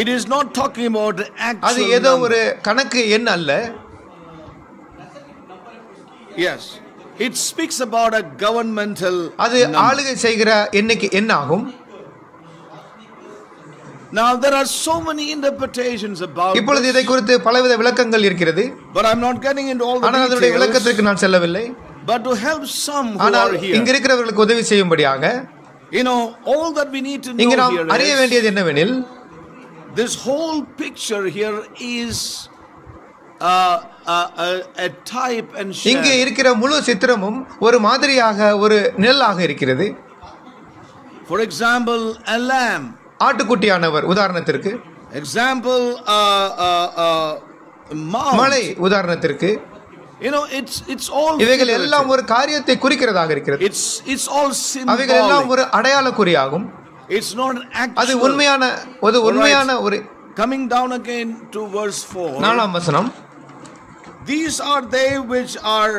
It is not talking about அது ஏதோ ஒரு கணக்கு எண் அல்ல. Yes It speaks about a governmental அது number. ஆளுகை செய்கிற எண்ணிக்கை எண் ஆகும் Now there are so many interpretations about இப்பொழுது this, இதை குறித்து பலவித விளக்கங்கள் இருக்கிறது but I'm not getting into all ஆனால் the அதனுடைய details. விளக்கத்திற்கு நான் செல்லவில்லை But to help some who ஆனால் are here, இங்க இருக்கிறவர்களுக்கு உதவி செய்யும்படியாக you know, all that we need to இங்கு know நாம் here அறிய is வேண்டியது என்னவெனில் this whole picture here is இங்கே இருக்கிற முழு சித்திரமும் ஒரு மாதிரியாக ஒரு நிழலாக இருக்கிறது. For example lamb. ஆட்டுக்குட்டியானவர் உதாரணத்திற்கு. எக்ஸாம்பிள் மலை உதாரணத்திற்கு. இவைகள் எல்லாம் ஒரு காரியத்தை குறிக்கிறதாக இருக்கிறது. இட்ஸ் ஆல் அவைகள் எல்லாம் ஒரு அடையாள குறியாகும் அது உண்மையான ஒரு உண்மையான ஒரு coming down again to verse four நாலாம் வசனம். These are they which are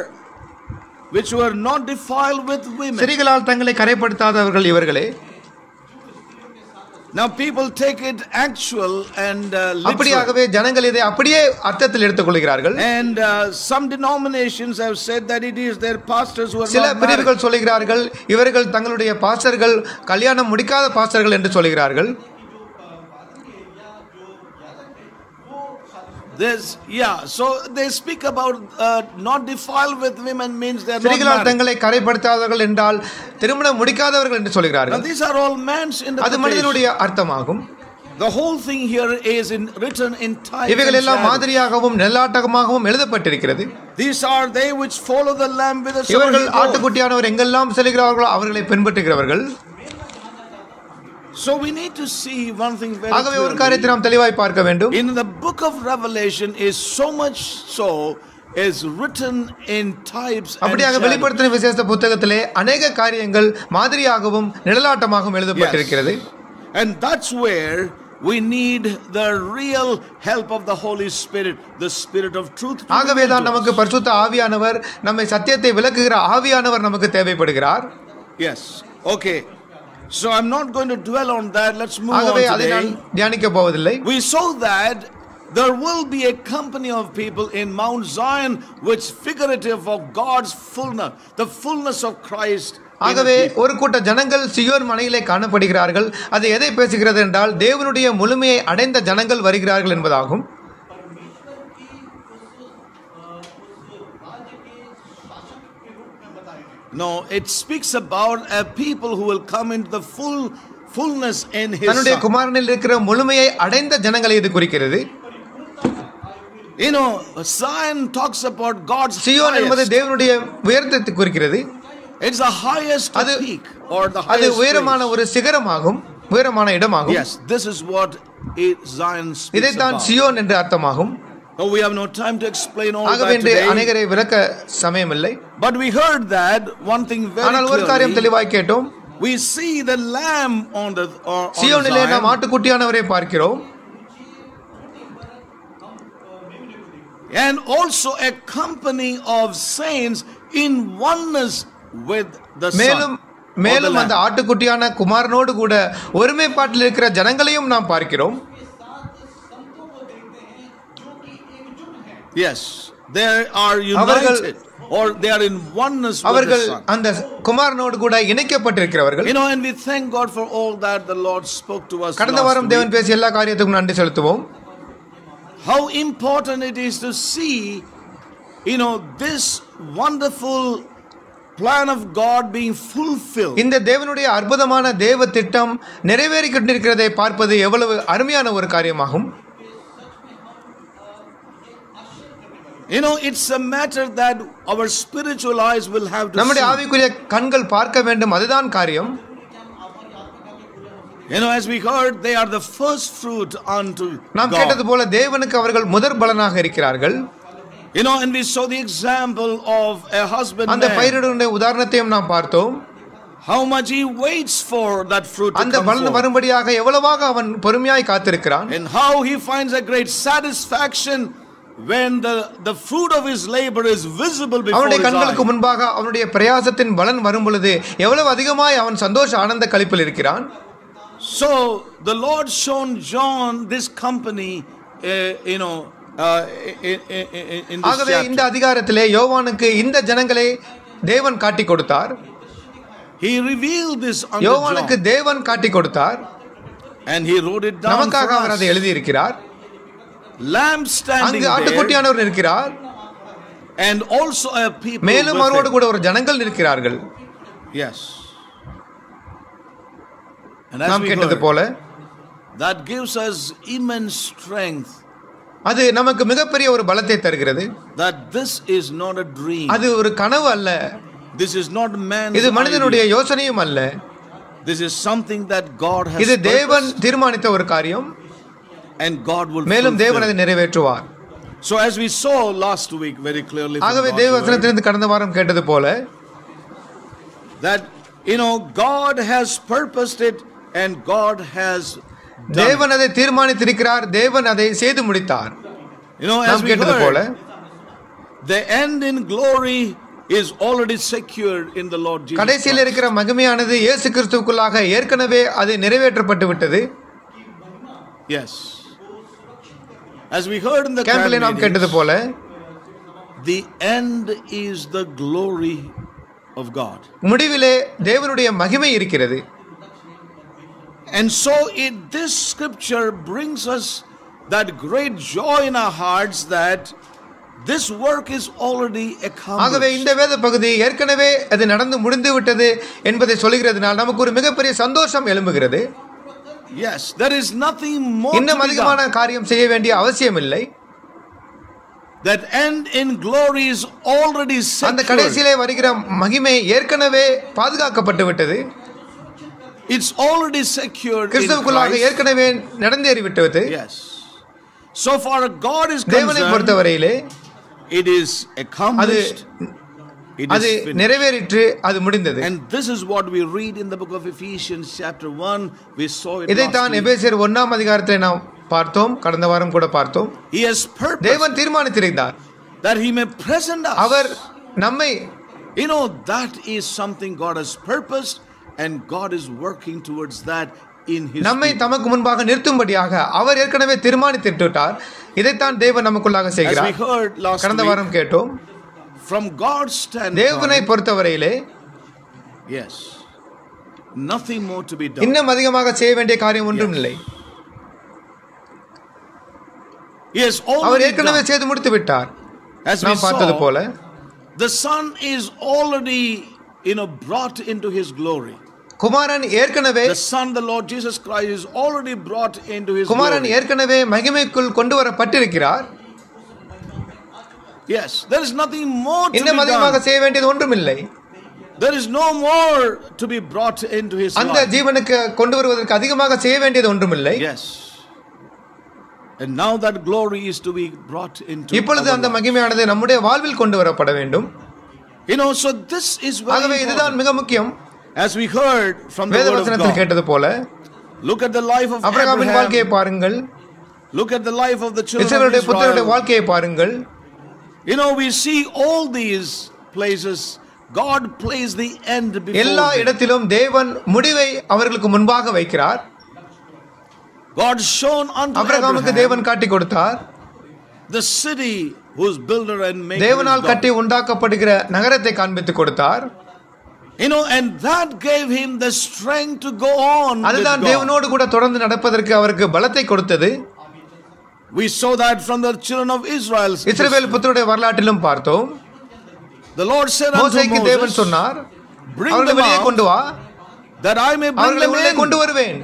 which were not defiled with women. ஸ்திரீகளால் தங்களை கரைப்படுத்தாதவர்கள் இவர்களே Now people take it actual and uh, literal. அப்படியாகவே ஜனங்கள் இதை அப்படியே அர்த்தத்தில் எடுத்துக்கொள்கிறார்கள் And uh, some denominations have said that it is their pastors who are சில not married. பிரிவுகள் சொல்லுகிறார்கள் இவர்கள் தங்களுடைய பாஸ்டர்கள் கல்யாணம் முடிக்காத பாஸ்டர்கள் என்று சொல்லுகிறார்கள் This, yeah. So they speak about uh, not defiled with women means they are not ஸ்திரீகளால் married. தங்களை கரைப்படுத்தாதவர்கள் என்றால் திருமணம் முடிக்காதவர்கள் என்று Now சொல்கிறார்கள் these are all man's அது interpretation. மனிதனுடைய அர்த்தமாகும் The whole thing here is in, written in type இவைகள் and எல்லாம் shadow. மாதிரியாகவும் நெல்லாட்டகமாகவும் எழுதப்பட்டிருக்கிறது These are they which follow the lamb with a இவர்கள் ஆட்டுக்குட்டியானவர் எங்கெல்லாம் செல்கிறார்களோ அவர்களை பின்பற்றுகிறவர்கள் So we need to see one thing very ஆகவே ஒரு clearly. காரியத்தை நாம் தெளிவாய் பார்க்க வேண்டும் In the book of Revelation is so much so is written in types and அப்படியாக shadows. வெளிப்படுத்தின விசேஷ புத்தகத்திலே அநேக காரியங்கள் மாதிரியாகவும் நிழலாட்டமாகவும் எழுதப்பட்டிருக்கிறது And that's where we need the real help of the Holy Spirit, the Spirit of truth. to ஆகவே reveal தான் to நமக்கு us. பரிசுத்த ஆவியானவர் நம்மை சத்தியத்தை விளக்குகிற ஆவியானவர் நமக்கு தேவைப்படுகிறார் Yes. Okay. So I'm not going to dwell on that. Let's move ஆகவே on அதை நான் today. தியானிக்க போவதில்லை We saw that there will be a company of people in Mount Zion which figurative of God's fullness, the fullness of Christ. in the ஆகவே people. ஒரு கூட்ட ஜனங்கள் Zion மலையிலே காணப்படுகிறார்கள் அது எதை பேசுகிறது என்றால் தேவனுடைய முழுமையை அடைந்த ஜனங்கள் வருகிறார்கள் என்பதாகும் தன்னுடைய. குமாரனில் இருக்கிற முழுமையை அடைந்த ஜனங்களை இது குறிக்கிறது You know, Zion talks about God's Zion என்பது. தேவனுடைய உயர்த்தத்தை குறிக்கிறது It's the highest அது- peak or the அது highest உயரமான place. ஒரு சிகரமாகும் உயரமான இடமாகும் Yes, this is what it, Zion speaks இதைத்தான் about. சியோன் என்று அர்த்தமாகும் No, we have no time to explain all ஆகவே that இன்று today. அநேகரை விளக்க சமயமில்லை But we heard that one thing very ஆனால் ஒரு காரியம் clearly. தெளிவாய் கேட்டோம் We see the lamb on the on, on சியோனிலே நாம் Zion, ஆட்டுக்குட்டியானவரை பார்க்கிறோம் and also a company of saints in oneness with the மேலும் Son. or the மேலும் அந்த Lamb. ஆட்டுக்குட்டியான குமாரனோடு கூட ஒருமைப்பாட்டில் இருக்கிற ஜனங்களையும் நாம் பார்க்கிறோம் Yes, they are அவர்கள்- united or they are in oneness with அவர்கள். அந்த குமாரனோடு கூட இணைக்கப்பட்டிருக்கிறவர்கள் You know, and we thank God for all that the Lord spoke to us. கடந்த வாரம். தேவன் பேசிய எல்லா காரியத்துக்கும் நன்றி செலுத்துவோம் How important it is to see you know, this wonderful plan of God being fulfilled. இந்த தேவனுடைய அற்புதமான தேவ திட்டம் நிறைவேறி கொண்டிருக்கிறதை பார்ப்பது எவ்வளவு அருமையான ஒரு காரியமாகும் You know, it's a matter that our spiritual eyes will have to நம்முடைய see. ஆவிக்குரிய கண்கள் பார்க்க வேண்டும் அதுதான் காரியம் You know, as we heard, they are the first fruit unto நாம் கேட்டது God. போல தேவனுக்கு அவர்கள் முதற் பலனாக இருக்கிறார்கள் You know, and we saw the example of a husband அந்த man, பயிரிடுடைய உதாரணத்தையும் நாம் பார்த்தோம் how much he waits for that fruit to அந்த come பலன் forth. வரும்படியாக எவ்வளவாக அவன் பொறுமையாய் காத்திருக்கிறான் and how he finds a great satisfaction when the, the fruit of his labor is visible before அவனுடைய his கண்களுக்கு eyes. முன்பாக அவனுடைய பிரயாசத்தின் பலன் வரும் பொழுது எவ்வளவு அதிகமாய் அவன் சந்தோஷ ஆனந்த கழிப்பில் இருக்கிறான் So the Lord shown John this company, uh, you know, uh, in, in, in- in this ஆகவே இந்த chapter. அதிகாரத்திலே யோவானுக்கு இந்த ஜனங்களை தேவன் காட்டி கொடுத்தார் He revealed this unto யோவானுக்கு John, தேவன் காட்டி கொடுத்தார் and he wrote it down நமக்காக for அவர் அதை us. எழுதியிருக்கிறார் Lamb standing அங்கு there, ஆட்டுக்குட்டியானவர் இருக்கிறார் and also a people மேலும் with அவரோடு him. கூட ஒரு ஜனங்கள் இருக்கிறார்கள் Yes. And as நாம் we கேட்டது heard, போல that gives us immense strength அது நமக்கு மிகப்பெரிய ஒரு பலத்தை தருகிறது that this is not a dream. அது ஒரு கனவு அல்ல This is not man's இது மனிதனுடைய idea. யோசனையும் அல்ல This is something that God has இது தேவன் purposed தீர்மானித்த ஒரு காரியம் and God will மேலும் தேவன் fulfill. அதை நிறைவேற்றுவார் So as we saw last week very clearly from ஆகவே God's தேவ word, வசனத்திலிருந்து கடந்த வாரம் கேட்டது போல that you know God has purposed it and God has done it. தேவன் அதை தீர்மானித்திருக்கிறார் தேவன் அதை செய்து முடித்தார் You know as நாம் we கேட்டது போல heard, the end in glory is already secured in the Lord Jesus. கடைசியில் Christ. இருக்கிற மகிமையானது இயேசு கிறிஸ்துவுக்குள்ளாக ஏற்கனவே அது நிறைவேற்றப்பட்டு விட்டது Yes. As we heard in the கேம்பிலே camp நாம் கேட்டது meetings, போல the end is the glory of God. முடிவிலே தேவனுடைய மகிமை இருக்கிறது And so it, this scripture brings us that great joy in our hearts that this work is already ஆகவே accomplished. இந்த வேத பகுதி ஏற்கனவே அது நடந்து முடிந்து விட்டது என்பதை சொல்கிறதுனால் நமக்கு ஒரு மிகப்பெரிய சந்தோஷம் எழும்புகிறது Yes, there is nothing more இன்னும் to be அதிகமான done. காரியம் செய்ய வேண்டிய அவசியம் இல்லை That end in glory is already அந்த secured. கடைசியிலே வருகிற மகிமை ஏற்கனவே பாதுகாக்கப்பட்டு விட்டது It's already secured in கிறிஸ்துவுக்குள்ளாக Christ. ஏற்கனவே நடந்தேறி விட்டது Yes. So far God is தேவனை concerned, பொறுத்தவரையிலே it is அது accomplished. It அது. நிறைவேறிற்று அது முடிந்தது And this is what we read in the book of Ephesians, chapter 1. We saw it இதைத்தான் last week. எபேசியர் ஒன்னாம் அதிகாரத்தில் நாம் பார்த்தோம் கடந்த வாரம் கூட பார்த்தோம் He has purpose தேவன் தீர்மானித்திருந்தார் that he may present us. அவர் நம்மை You know, that is something God has purposed, and God is working towards that in His நம்மை. தமக்கு முன்பாக நிறுத்தும்படியாக அவர் ஏற்கனவே தீர்மானித்து விட்டார் இதைத்தான் தேவன் நமக்குள்ளாக As we செய்கிறார் heard last கடந்த வாரம் கேட்டோம் from God's தேவனை standpoint, பொறுத்தவரையிலே yes, nothing more to be done. இன்னும் அதிகமாக செய்ய வேண்டிய காரியம் ஒன்றும் இல்லை He has அவர் already ஏற்கனவே done. செய்து முடித்து விட்டார் As we நாம் பார்த்தது saw, போல the Son is already, you know, brought into His glory. குமாரன் ஏற்கனவே The Son, the Lord Jesus Christ, is already brought into His Kumaran glory. ஏற்கனவே மகிமைக்குள் கொண்டு வரப்பட்டிருக்கிறார் Yes, there is nothing more to be இன்னும் அதிகமாக done. செய்ய வேண்டியது ஒன்றும் இல்லை There is no more to be brought into His அந்த life. ஜீவனுக்கு கொண்டு வருவதற்கு அதிகமாக செய்ய வேண்டியது ஒன்றும் இல்லை Yes. And now that glory is to be brought into இப்பொழுது our அந்த life. மகிமையானது நம்முடைய வாழ்வில் கொண்டு வரப்பட வேண்டும் You know, so this is ஆகவே very இதுதான் important. மிக முக்கியம் As we heard from the வேத word of வசனத்தில் God. கேட்டது போல Look at the life of அபிரகாமின் வாழ்க்கையை Abraham. பாருங்கள் Look at the life of the children of இஸ்ரவேலுடைய புத்தருடைய Israel. வாழ்க்கையை பாருங்கள் You know, we see all these places. God plays the end before எல்லா them. இடத்திலும் தேவன் முடிவை அவர்களுக்கு முன்பாக வைக்கிறார் God shown unto அபிரகாமுக்கு Abraham தேவன் காட்டி கொடுத்தார் the city whose builder and maker is தேவனால் God. கட்டி உண்டாக்கப்படுகிற நகரத்தை காண்பித்து கொடுத்தார் You know, and that gave him the strength to go on. with அதுதான் God. தேவனோடு கூட தொடர்ந்து நடப்பதற்கு அவருக்கு பலத்தை கொடுத்தது We saw that from the children of Israel. இஸ்ரவேல் புத்தருடைய வரலாற்றிலும் பார்த்தோம் The Lord said unto மோசேக்கு தேவன் Moses, சொன்னார் Bring அவர்களை them வெளியே out கொண்டு வா that I may bring அவர்களை them உள்ளே கொண்டு in வருவேன்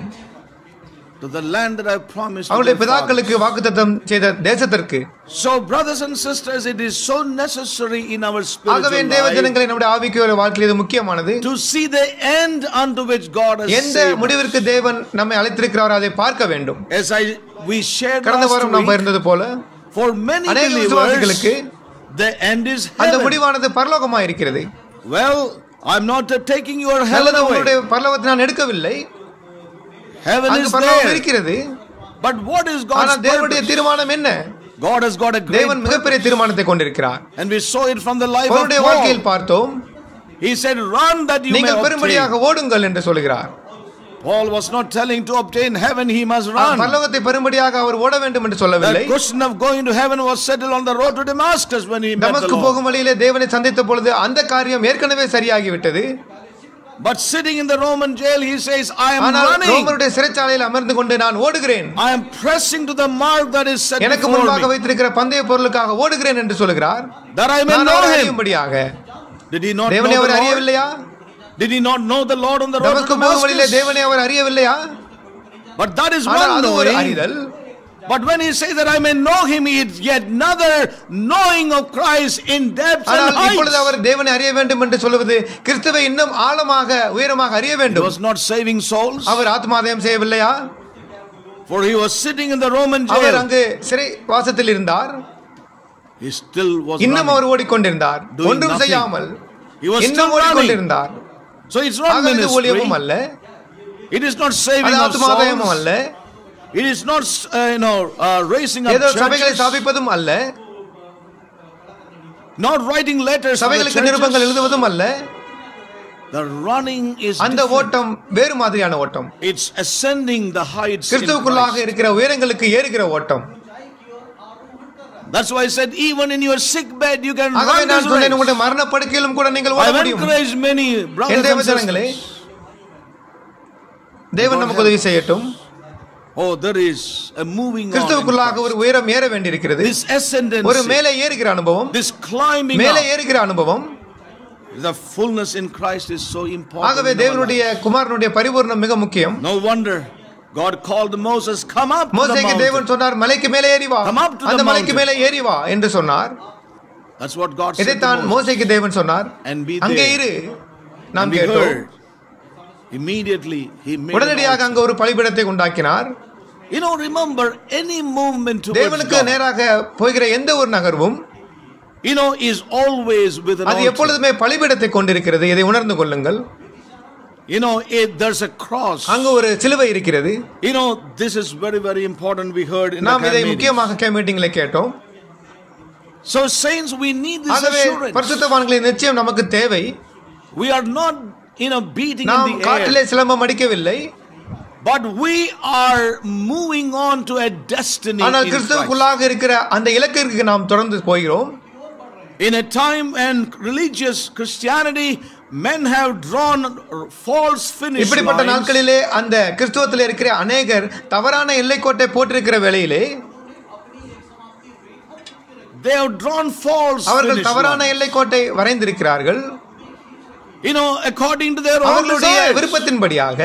To the land that I promised to அவருடைய their fathers. பிதாக்களுக்கு வாக்குத்தத்தம் செய்த தேசத்திற்கு So, brothers and sisters, it is so necessary in our ஆகவே spiritual தேவ life ஜனங்களை நம்முடைய ஆவிக்குரிய வாழ்க்கையில் இது முக்கியமானது to see the end unto which God has எந்த saved. us. முடிவிற்கு தேவன் நம்மை அழைத்திருக்கிறாரோ அதை பார்க்க வேண்டும் As I we shared கடந்த last வாரம் நாம் week, பகிர்ந்தது போல for many அநேக believers, விசுவாசிகளுக்கு the end is அந்த heaven. முடிவானது பரலோகமா இருக்கிறது Well, I'm not uh, taking your heaven நல்லது away. உங்களுடைய பரலோகத்தை நான் எடுக்கவில்லை Heaven is there. இருக்கிறது But what is God's ஆனால் தேவனுடைய? தீர்மானம் என்ன God has got a great தேவன் மிகப்பெரிய தீர்மானத்தை கொண்டிருக்கிறார் And we saw it from the life of அவருடைய வாழ்க்கையில் Paul. பார்த்தோம் He said, run that you நீங்கள். பெரும்படியாக ஓடுங்கள் என்று சொல்கிறார் Paul was not telling to obtain heaven, he must run. பரலோகத்தை பெரும்படியாக அவர் ஓட வேண்டும் என்று சொல்லவில்லை The question of going to heaven was settled on the road to Damascus when he met the Lord. போகும் வழியிலே தேவனை சந்தித்த பொழுது அந்த காரியம் ஏற்கனவே சரியாகிவிட்டது But sitting in the Roman jail, he says, I am running. ரோமருடைய சிறைச்சாலையில் அமர்ந்து கொண்டு நான் ஓடுகிறேன் I am pressing to the mark that is set எனக்கு before முன்பாக me, வைத்திருக்கிற பந்தய பொருளுக்காக ஓடுகிறேன் என்று சொல்கிறார் that I may know him. அறியும்படியாக Did he not தேவனை know our? அறியவில்லையா Did he not know the Lord on the road to Damascus? தேவனை அவர் அறியவில்லையா But that is one knowing. But when he says that I may know him, it's yet another knowing of Christ in depth and ஆனால் இப்பொழுது. அவர் தேவனை அறிய வேண்டும் என்று சொல்வது கிறிஸ்துவை இன்னும் ஆழமாக உயரமாக அறிய He வேண்டும் was not saving souls, our ஆத்மாதயம் செய்யவில்லையா for he was sitting in the Roman our jail. அங்கு சிறை வாசத்தில் இருந்தார் He still was இன்னும். அவர் ஓடிக்கொண்டிருந்தார் ஒன்றும். செய்யாமல் He இன்னும். ஓடிக்கொண்டிருந்தார் So it's not இது ஊழியமும் ministry. அல்ல It is not saving of souls. அல்ல It is not, uh, you know, uh, raising up ஏதோ சபைகளை. ஸ்தாபிப்பதும் அல்ல Not writing letters to the சபைகளுக்கு நிருபங்கள். எழுதுவதும் அல்ல The running is அந்த. ஓட்டம் வேறு மாதிரியான ஓட்டம் It's ascending the heights கிறிஸ்துவுக்குள்ளாக. இருக்கிற உயரங்களுக்கு ஏறுகிற ஓட்டம் That's why I said, even in your sick bed, you can run நான் சொன்னேன். உங்களுடைய மரண படுக்கையிலும் கூட நீங்கள் ஓட முடியும் encouraged many brothers and sisters. தேவன் நமக்கு உதவி செய்யட்டும் Oh, there is a moving on. in கிறிஸ்துவுக்குள்ளாக. ஒரு உயரம் ஏற வேண்டியிருக்கிறது This ascendancy, ஒரு மேலே ஏறுகிற அனுபவம் this climbing மேலே ஏறுகிற அனுபவம் the fullness in Christ is so important. ஆகவே தேவனுடைய குமாரனுடைய பரிபூர்ணம் மிக முக்கியம். No wonder God called Moses, come up மோசேக்கு தேவன். சொன்னார் மலைக்கு மேலே ஏறி வா Come up to the அந்த மலைக்கு. மேலே ஏறி வா என்று சொன்னார் That's what God said இதைத்தான். மோசேக்கு தேவன் சொன்னார் And be அங்கே. இரு நாம் கேட்டோம் உடனடியாக altar. அங்க ஒரு பலிபீடத்தை உண்டாக்கினார் You know, remember any movement towards தேவனுக்கு God, நேராக போகிற எந்த ஒரு நகர்வும் you know, is always with an அது altar. எப்பொழுதுமே பலிபீடத்தை கொண்டிருக்கிறது இதை உணர்ந்து கொள்ளுங்கள் You know, it, there's a cross. அங்கு ஒரு சிலுவை இருக்கிறது You know, this is very, very important. We heard in the நாம் இதை camp meeting. முக்கியமாக கே மீட்டிங்ல கேட்டோம் So, saints, we need this ஆகவே assurance. பரிசுத்தவான்களின் நிச்சயம் நமக்கு தேவை We are not, you know, beating நாம் in the காற்றிலே air, silambam அடிக்கவில்லை but we are moving on to a destiny ஆனால் in Christ. கிறிஸ்துவுக்குள்ளாக இருக்கிற அந்த இலக்கிற்கு நாம் தொடர்ந்து போகிறோம் In a time when religious Christianity, men have drawn false finish இப்படிப்பட்ட lines. நாட்களிலே அந்த கிறிஸ்துவத்தில் இருக்கிற அநேகர் தவறான எல்லைக்கோட்டை போட்டிருக்கிற வேளையிலே They have drawn false அவர்கள் finish தவறான lines. எல்லைக்கோட்டை வரைந்திருக்கிறார்கள் You know, according to their own அவர்களுடைய desires. விருப்பத்தின்படியாக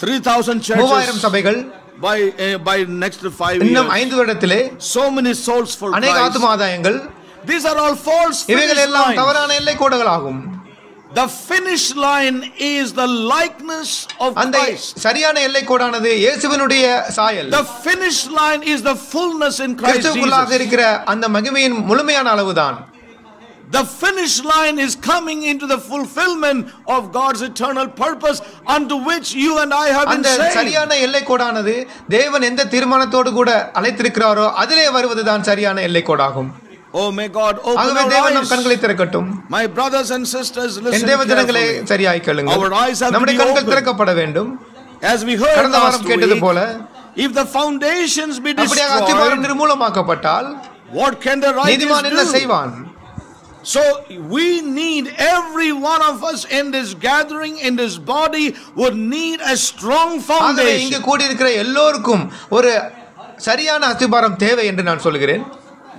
3,000 மூவாயிரம் churches சபைகள் by, uh, by next five இன்னும். ஐந்து வருடத்திலே So many souls for அநேக Christ. ஆத்தும ஆதாயங்கள் These are all false இவைகள் எல்லாம். தவறான எல்லைக்கோடுகள் ஆகும் The finish line is the likeness of அந்த Christ. சரியான எல்லைக்கோடானது இயேசுவினுடைய சாயல் The finish line is the fullness in Christ Jesus. இருக்கிற அந்த மகிமையின் முழுமையான அளவுதான் The finish line is coming into the fulfillment of God's eternal purpose unto which you and I have been அந்த saved. சரியான எல்லைக்கோடானது தேவன் எந்த தீர்மானத்தோடு கூட அழைத்திருக்கிறாரோ அதிலே வருவதுதான் சரியான எல்லைக்கோடாகும் Oh, may God open ஆகவே our தேவன் நம் eyes. கண்களை திறக்கட்டும் My brothers and sisters, N listen தேவ ஜனங்களே carefully. சரியாய் கேளுங்கள் Our eyes have to நம்முடைய be கண்கள் open. திறக்கப்பட வேண்டும் As we heard கடந்த last வாரம் கேட்டது week, போல if the foundations be அப்படியாக அத்திவாரம் destroyed, நிர்மூலமாக்கப்பட்டால் what can the நீதிமான் என்ன righteous do? செய்வான் So we need every one of us in this gathering, in this body, would need a strong ஆகவே இங்கு foundation. கூடியிருக்கிற எல்லோருக்கும் ஒரு சரியான அஸ்திபாரம் தேவை என்று நான் சொல்கிறேன்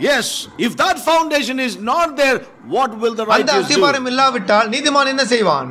Yes, if that foundation is not there, what will the அந்த righteous do? அஸ்திபாரம் இல்லாவிட்டால் நீதிமான் என்ன செய்வான்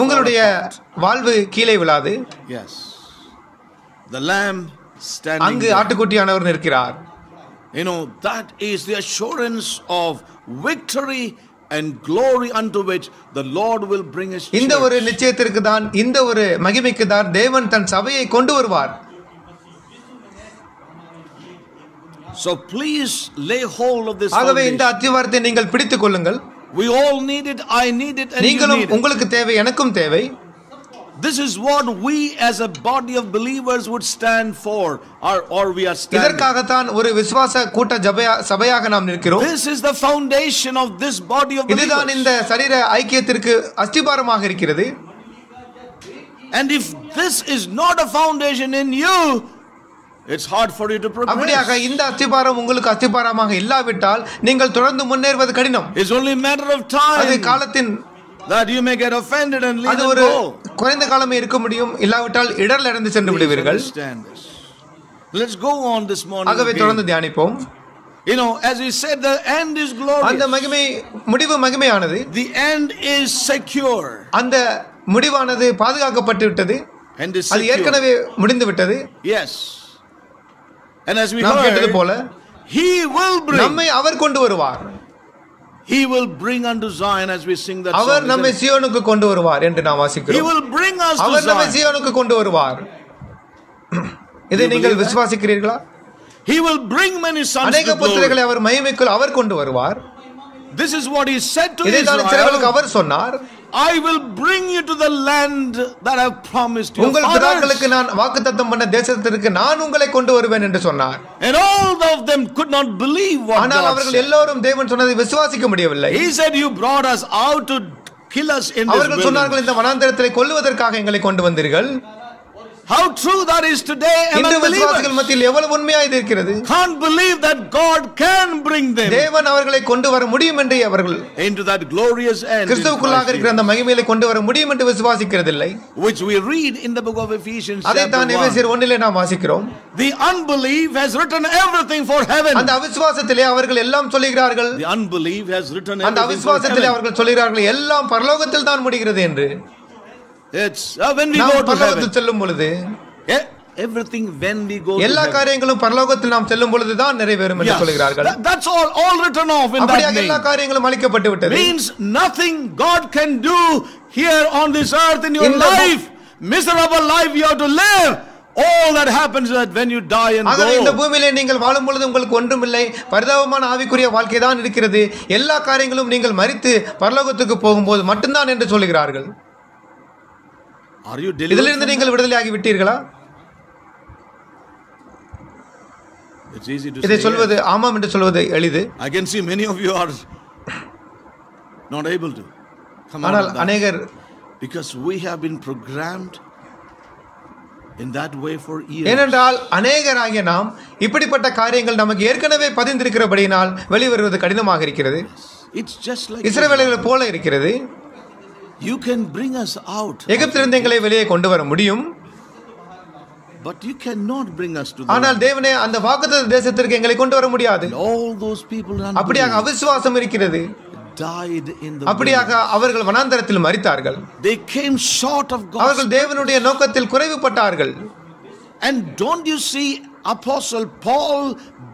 உங்களுடைய. வாழ்வு கீழே விழாது Yes. The lamb standing அங்கு. ஆட்டுக்குட்டியானவர் நிற்கிறார் You know, that is the assurance of victory and glory unto which the Lord will bring his இந்த ஒரு church. நிச்சயத்திற்கு தான் இந்த ஒரு மகிமைக்கு தான் தேவன் தன் சபையை கொண்டு வருவார் So please lay hold of this ஆகவே இந்த. அத்திவாரத்தை நீங்கள் பிடித்துக் கொள்ளுங்கள் We all need it, I need it, and you நீங்களும் need it. உங்களுக்கு தேவை எனக்கும் தேவை This is what we as a body of believers would stand for, or, or we are standing. இதற்காகத்தான் ஒரு விசுவாச கூட்ட ஜபையா சபையாக நாம் நிற்கிறோம் This is the foundation of this body of இதுதான் believers. இந்த சரீர ஐக்கியத்திற்கு அஸ்திபாரமாக இருக்கிறது And if this is not a foundation in you, it's hard for you to அப்படியாக progress. இந்த அஸ்திபாரம் உங்களுக்கு அஸ்திபாரமாக இல்லாவிட்டால் நீங்கள் தொடர்ந்து முன்னேறுவது கடினம் It's only a matter of அது காலத்தின் that you may get offended and leave அது ஒரு. குறைந்த காலமே இருக்க முடியும் இல்லாவிட்டால் இடர்ல இறந்து சென்று விடுவீர்கள். Let's go on this morning. ஆகவே. தொடர்ந்து தியானிப்போம் You know, as we said, the end is glorious. அந்த மகிமை முடிவு மகிமையானது The end is secure. அந்த முடிவானது பாதுகாக்கப்பட்டு விட்டது அது. ஏற்கனவே முடிந்து விட்டது Yes. And as we நாம் கேட்டது heard, போல He will bring. நம்மை அவர் கொண்டு வருவார் He will bring unto Zion as we sing that our song. நம்மை isn't it? சியோனுக்கு கொண்டு வருவார் என்று நாம் He வாசிக்கிறோம் will bring us to அவர் நம்மை Zion. சியோனுக்கு கொண்டு வருவார் இதை You நீங்கள் believe that? விசுவாசிக்கிறீர்களா He will bring many sons அநேக to glory. புத்திரர்களை அவர் மகிமைக்குள் அவர் கொண்டு வருவார் This is what he said to இதைத்தான் சிறர்களுக்கு Israel. அவர் சொன்னார் I will bring you to the land that I have promised your உங்கள் பிதாக்களுக்கு fathers. நான் வாக்குத்தத்தம் பண்ண தேசத்திற்கு நான் உங்களை கொண்டு வருவேன் என்று சொன்னார் And all of them could not believe what ஆனால் God அவர்கள் said. எல்லோரும் தேவன் சொன்னதை விசுவாசிக்க முடியவில்லை He said, You brought us out to kill us in this அவர்கள் சொன்னார்கள் wilderness. இந்த வனாந்தரத்தை கொல்லுவதற்காக எங்களை கொண்டு வந்தீர்கள் How true that is today இன்று among விசுவாசிகள் believers. மத்தியில் எவ்வளவு உண்மையா இது இருக்கிறது Can't believe that God can bring them தேவன் அவர்களை கொண்டு வர முடியும் என்று அவர்கள் into that glorious end in கிறிஸ்துவுக்குள்ளாக Christ இருக்கிற அந்த மகிமையில கொண்டு வர முடியும் என்று விசுவாசிக்கிறதில்லை Jesus, which we read in the book of Ephesians chapter அதைத்தான் 1. எபேசியர் ஒன்னிலே நாம் வாசிக்கிறோம் The unbelief has written everything for heaven. அந்த அவிசுவாசத்திலே அவர்கள் எல்லாம் சொல்லுகிறார்கள் The unbelief has written அந்த everything for அவிசுவாசத்திலே heaven. அவர்கள் சொல்லுகிறார்கள் எல்லாம் பரலோகத்தில் தான் முடிகிறது என்று Uh, when we go to heaven. பரலோகத்தில் செல்லும் பொழுது E- Everything when we go எல்லா. காரியங்களும் பரலோகத்தில் நாம் செல்லும் பொழுதுதான் நிறைவேறும் என்று சொல்கிறார்கள் that- that's all, all written off in that அப்படியாக எல்லா name. காரியங்களும் அளிக்கப்பட்டு விட்டது Means nothing God can do here on this earth in your life. Miserable life you have to live. All that happens that when you die and ஆகவே இந்த go. பூமியிலே நீங்கள் வாழும் பொழுது உங்களுக்கு ஒன்றுமில்லை பரிதாபமான ஆவிக்குரிய வாழ்க்கை தான் இருக்கிறது எல்லா காரியங்களும் நீங்கள் மறித்து பரலோகத்துக்கு போகும்போது மட்டும்தான் என்று delivered? இதிலிருந்து நீங்கள் விடுதலையாகி விட்டீர்களா? இதை சொல்வது ஆமாம் என்று சொல்வது எளிது. I can see many of you are not able to ஆனால் அநேகர் because we have been programmed in that way for ஏனென்றால் அநேகராகிய நாம் இப்படிப்பட்ட காரியங்கள் நமக்கு ஏற்கனவே பதிந்திருக்கிறபடியினால் வெளிவருவது கடினமாக இருக்கிறது. இட்ஸ் ஜஸ்ட் லைக் இஸ்ரேவேலர்கள் போல இருக்கிறது. you can bring us out, எகிப்திலிருந்து எங்களை வெளியே கொண்டு வர முடியும் but you cannot bring us to the ஆனால் தேவனே அந்த வாக்குத்தத்த தேசத்திற்கு எங்களை கொண்டு வர முடியாது all those people in அப்படியாக unbelief அவிசுவாசம் இருக்கிறது died in the அப்படியாக அவர்கள் வனாந்தரத்தில் மறித்தார்கள் wilderness. they came short of God. அவர்கள் தேவனுடைய நோக்கத்தில் குறைவுபட்டார்கள் And don't you see Apostle Paul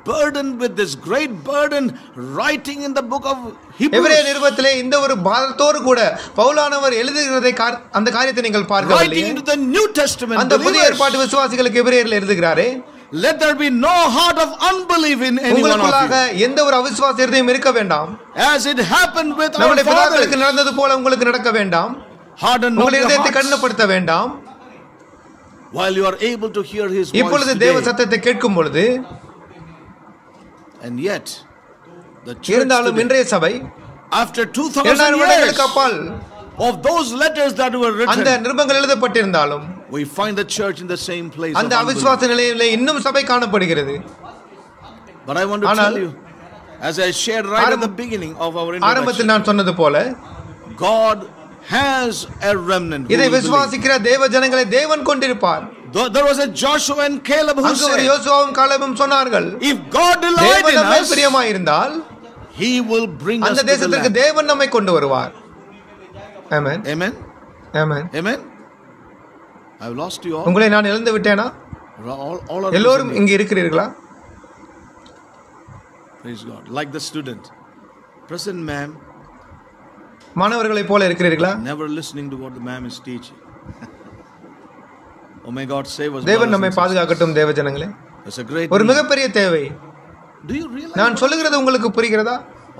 burdened with this great burden writing in the book of Hebrews? நிருபத்திலே இந்த ஒரு பாரத்தோடு கூட பவுலானவர் எழுதுகிறதை அந்த காரியத்தை நீங்கள் Writing பார்க்கவில்லை into the New Testament. அந்த புதிய. ஏற்பாட்டு விசுவாசிகளுக்கு எபிரேயர்கள் எழுதுகிறாரே Let there be no heart of unbelief in any one of you. எந்த ஒரு அவிசுவாச இருதயம் இருக்க வேண்டாம் As it happened with our நம்முடைய பிதாக்களுக்கு fathers. நடந்தது போல உங்களுக்கு நடக்க வேண்டாம் Harden not your இதயத்தை hearts கடினப்படுத்த வேண்டாம் while you are able to hear his voice இப்பொழுது தேவ today. சத்தத்தை கேட்கும் பொழுது And yet, the church இருந்தாலும் today, இன்றைய சபை after 2000 இரண்டாயிரம் years வருடங்களுக்கு அப்பால் of those letters that were அந்த written, நிருபங்கள் எழுதப்பட்டிருந்தாலும் we find the church in the same place. அந்த of unbelief. அவிசுவாச நிலையிலே இன்னும் சபை காணப்படுகிறது But I want to ஆனால் tell you, as I shared right at the ஆரம்ப- beginning of our ஆரம்பத்தில் introduction, நான் சொன்னது போல God has a remnant. who இதை will believe. விசுவாசிக்கிற தேவ ஜனங்களை தேவன் கொண்டிருப்பார் Though There was a Joshua and Caleb who அங்கு ஒரு said, யோசுவாவும் காலமும் சொன்னார்கள் If God delight தேவன் in நம்மை us, பிரியமாயிருந்தால் He will bring us அந்த to the தேசத்திற்கு land. தேவன் நம்மை கொண்டு வருவார் ஆமென் Amen. Amen Amen. I've lost you all. உங்களை நான் இழந்து விட்டேனா All, all are எல்லோரும் listening. இங்கு இருக்கிறீர்களா Praise God. Like the student. Present ma'am, மாணவர்களைப் போல இருக்கிறீர்களா? Never listening to what the ma'am is teaching oh my God save us தேவன் நம்மை பாதுகாக்கட்டும் தேவ ஜனங்களே ஒரு மிகப்பெரிய தேவை. டு நான் சொல்லுகிறது உங்களுக்கு புரிகிறதா?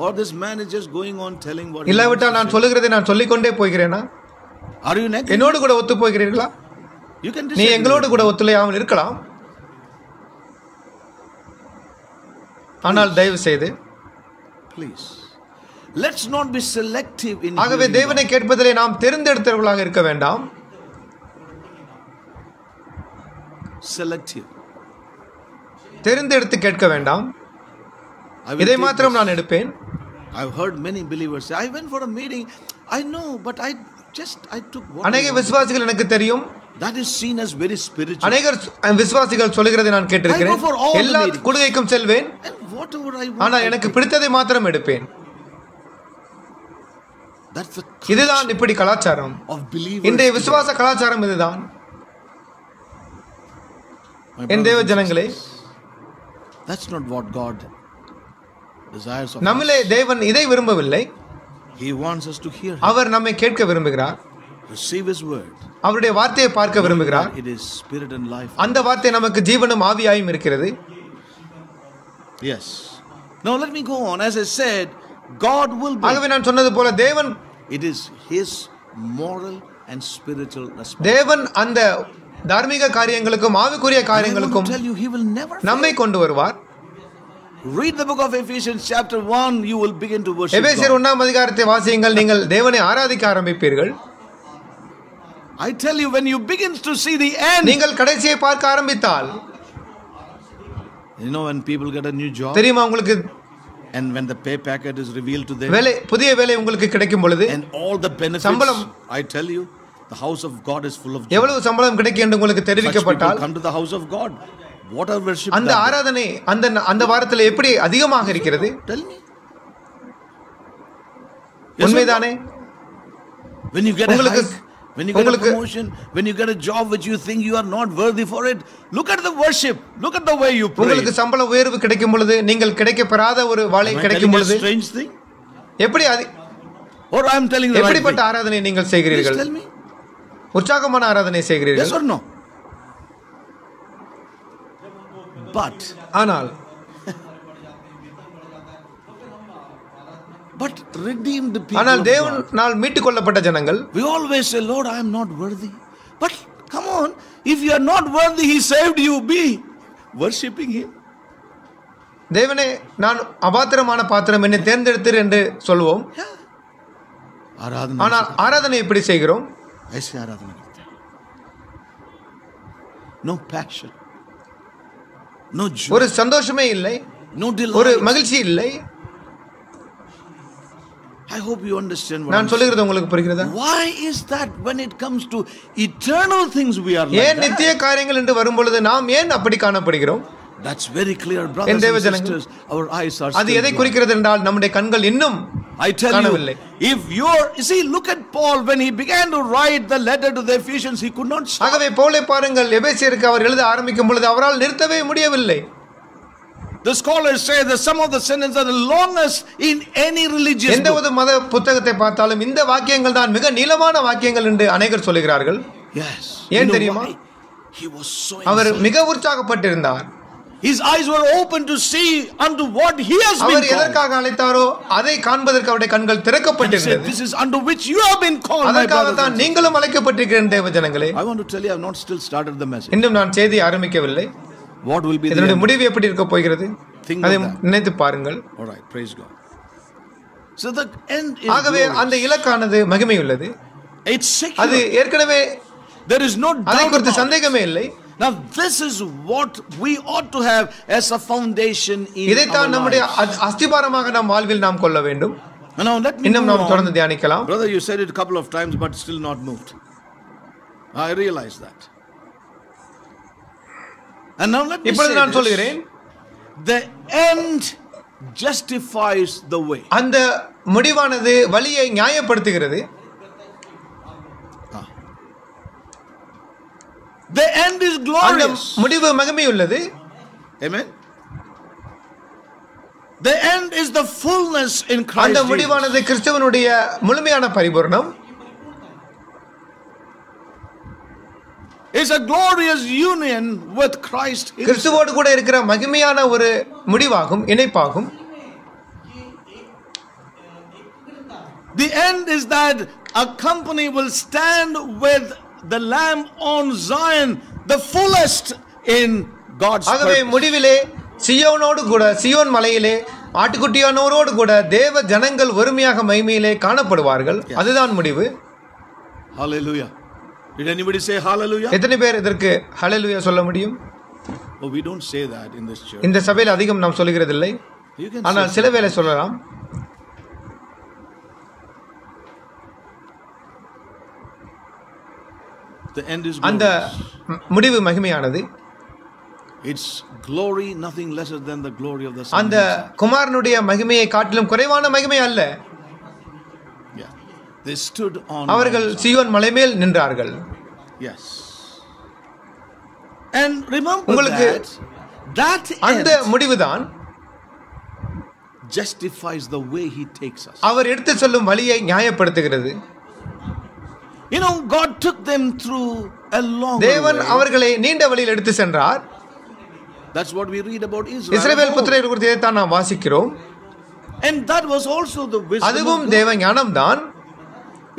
Or this man is just going on telling what இல்லாவிட்டால் நான் சொல்லுகிறதை நான் சொல்லிக்கொண்டே போகிறேனா? ஆர் யூ என்னோடு கூட ஒத்து போகிறீர்களா யூ கேன் நீ எங்களோடு கூட ஒத்துழையாமல் இருக்கலாம். ஆனால் தயவு செய்து please Let's not be selective in ஆகவே hearing தேவனை கேட்பதிலே நாம் தெரிந்தெடுத்தவர்களாக இருக்க வேண்டாம் God. Selective. தெரிந்தெடுத்து கேட்க வேண்டாம் I will இதை take மாத்திரம் this. நான் எடுப்பேன் I've heard many believers say, I went for a meeting. I know, but I just I took what I அநேக wanted." விசுவாசிகள் எனக்கு தெரியும் That is seen as very spiritual. அநேகர் சு- விசுவாசிகள் சொல்லுகிறதை நான் கேட்டிருக்கிறேன் I go for all the எல்லா meetings. குடுகைக்கும் செல்வேன் And whatever I want, ஆனால் I எனக்கு take. பிடித்ததை மாத்திரம் எடுப்பேன் that's the இதுதான் இப்படி கலாச்சாரம். இன்றைய. விசுவாச கலாச்சாரம் இதுதான் என் தேவ ஜனங்களே God desires of நம்மிலே us. தேவன் இதை விரும்பவில்லை He wants us to hear, அவர் நம்மை கேட்க விரும்புகிறார் receive His word. அவருடைய வார்த்தையை பார்க்க விரும்புகிறார் It is spirit and life. அந்த வார்த்தை நமக்கு ஜீவனும் ஆவியாயும் இருக்கிறது Yes. Now let me go on. As I said, God will be. ஆகவே நான் சொன்னது போல தேவன் It is His moral and spiritual responsibility. தேவன் அந்த தார்மீக காரியங்களுக்கும் ஆவிக்குரிய I want காரியங்களுக்கும் to tell you, He will never. நம்மை கொண்டு வருவார் Read the book of Ephesians, chapter 1, you will begin to worship எபேசியர் God. ஒன்றாம் அதிகாரத்தை வாசியுங்கள் நீங்கள் தேவனை ஆராதிக்க ஆரம்பிப்பீர்கள் I tell you, when you begin to see the end, நீங்கள் கடைசியை பார்க்க ஆரம்பித்தால் you know, when people get a new job தெரியுமா உங்களுக்கு and when the pay packet is revealed to them வேலை புதிய வேலை உங்களுக்கு கிடைக்கும் பொழுது and all the benefits, சம்பளம். I tell you, the house of God is full of joy. எவ்வளவு சம்பளம் கிடைக்கும் என்று உங்களுக்கு Such people தெரிவிக்கப்பட்டால் come to the house of God. What are worship? அந்த that day? ஆராதனை அந்த அந்த வாரத்தில் எப்படி அதிகமாக இருக்கிறது Tell me. Yes or no? உண்மைதானே When you get a உங்களுக்கு- hike, when you get a promotion, when you get a job which you think you are not worthy for it, look at the worship. Look at the way you pray. உங்களுக்கு சம்பள உயர்வு கிடைக்கும் பொழுது நீங்கள் கிடைக்க பெறாத ஒரு I கிடைக்கும் பொழுது strange thing? எப்படி அதி- Or I am telling the? எப்படிப்பட்ட ஆராதனை நீங்கள் செய்கிறீர்கள் tell me. உற்சாகமான ஆராதனை Yes செய்கிறீர்கள் or no? But, ஆனால் but redeemed people ஆனால் தேவனால் மீட்டுக் கொள்ளப்பட்ட ஜனங்கள் we always say lord i am not worthy but come on if you are not worthy he saved you be worshipping him தேவனே நான் அபாத்திரமான பாத்திரம் என்னை தேர்ந்தெடுத்தீர் என்று சொல்வோம் ஆனால் ஆராதனை எப்படி செய்கிறோம் ஆராதனை நோ பேஷன் ஒரு சந்தோஷமே இல்லை ஒரு மகிழ்ச்சி இல்லை I hope you understand what நான் I'm saying. சொல்லுகிறது உங்களுக்கு புரிகிறதா Why is that when it comes to eternal things we are like ஏன் that? நித்திய காரியங்கள் என்று வரும் பொழுது நாம் ஏன் அப்படி காணப்படுகிறோம் That's very clear, brothers என் தேவ and ஜனங்கள். sisters. Our eyes are அது still எதை blind. குறிக்கிறது என்றால் நம்முடைய கண்கள் இன்னும் I tell காணவில்லை. you, if you're, you see, look at Paul when he began to write the letter to the Ephesians, he could not stop. ஆகவே பவுலை பாருங்கள் எபேசியருக்கு அவர் எழுத ஆரம்பிக்கும் பொழுது அவரால் நிறுத்தவே முடியவில்லை The scholars say that some of the sentences are the longest in any religious எந்த. ஒரு மத புத்தகத்தை பார்த்தாலும் இந்த வாக்கியங்கள் தான் மிக நீளமான வாக்கியங்கள் என்று அநேகர் சொல்லுகிறார்கள் Yes. ஏன் தெரியுமா? அவர். மிக உற்சாகப்பட்டிருந்தார் His eyes were open to see unto what he has been அவர். எதற்காக அழைத்தாரோ அதை காண்பதற்கு அவருடைய கண்கள் திறக்கப்பட்டிருந்தது This is unto which you have been called, அதற்காக தான் and sisters." நீங்களும் அழைக்கப்பட்டிருக்கிறேன் தேவ ஜனங்களே I want to tell you, I have not still started the message. இன்னும் நான் செய்தி ஆரம்பிக்கவில்லை What will be the இதனுடைய end? முடிவு எப்படி இருக்க போகிறது Think அதை of that. நினைத்து பாருங்கள் All right, praise God. So the end is ஆகவே glorious. அந்த இலக்கானது மகிமை உள்ளது It's அது secure. ஏற்கனவே There is no அதை doubt குறித்து about it. சந்தேகமே இல்லை Now this is what we ought to have as a foundation in our இதைத்தான் நம்முடைய lives. அ- அஸ்திபாரமாக நம் வாழ்வில் நாம் கொள்ள வேண்டும் Now let me இன்னும் move நாம் தொடர்ந்து on. தியானிக்கலாம் Brother, you said it a couple of times, but still not moved. I realize that. And now let me இப்பொழுது say நான். சொல்கிறேன் The end justifies the way. அந்த முடிவானது வழியை நியாயப்படுத்துகிறது The end is அந்த glorious. முடிவு மகிமை உள்ளது Amen. The end is the fullness in Christ. அந்த. முடிவானது கிறிஸ்துவனுடைய முழுமையான பரிபூர்ணம் It's a glorious union with Christ. himself. கிறிஸ்துவோடு கூட இருக்கிற மகிமையான ஒரு முடிவாகும் இணைப்பாகும் The end is that a company will stand with the Lamb on Zion, the fullest in God's ஆகவே. முடிவிலே சியோனோடு கூட சியோன் மலையிலே ஆட்டுக்குட்டியானோரோடு கூட தேவ ஜனங்கள் ஒருமையாக மகிமையிலே காணப்படுவார்கள் அதுதான் முடிவு Hallelujah. Did anybody say hallelujah? எத்தனை பேர் இதற்கு ஹalleluya சொல்ல முடியும் Oh, we don't say that in this church. இந்த சபையில் அதிகம் நாம் சொல்கிறதில்லை You can ஆனால் say சில வேளை சொல்லலாம் the end is அந்த glorious. ம- முடிவு மகிமையானது It's glory, nothing lesser than the glory of the Son. அந்த himself. குமாரனுடைய மகிமையை காட்டிலும் குறைவான மகிமை அல்ல அவர்கள். சியோன் மலை மேல் நின்றார்கள் உங்களுக்கு அந்த முடிவுதான் justifies the way he takes us. அவர் எடுத்து சொல்லும் வழியை நியாயப்படுத்துகிறது You know, God took them through a long தேவன். அவர்களை நீண்ட வழியில் எடுத்து சென்றார் That's what we read about Israel. Israel of old. புத்திரர் குறித்து இதைத்தான் நாம் வாசிக்கிறோம் And that was also the wisdom. அதுவும். தேவ ஞானம்தான்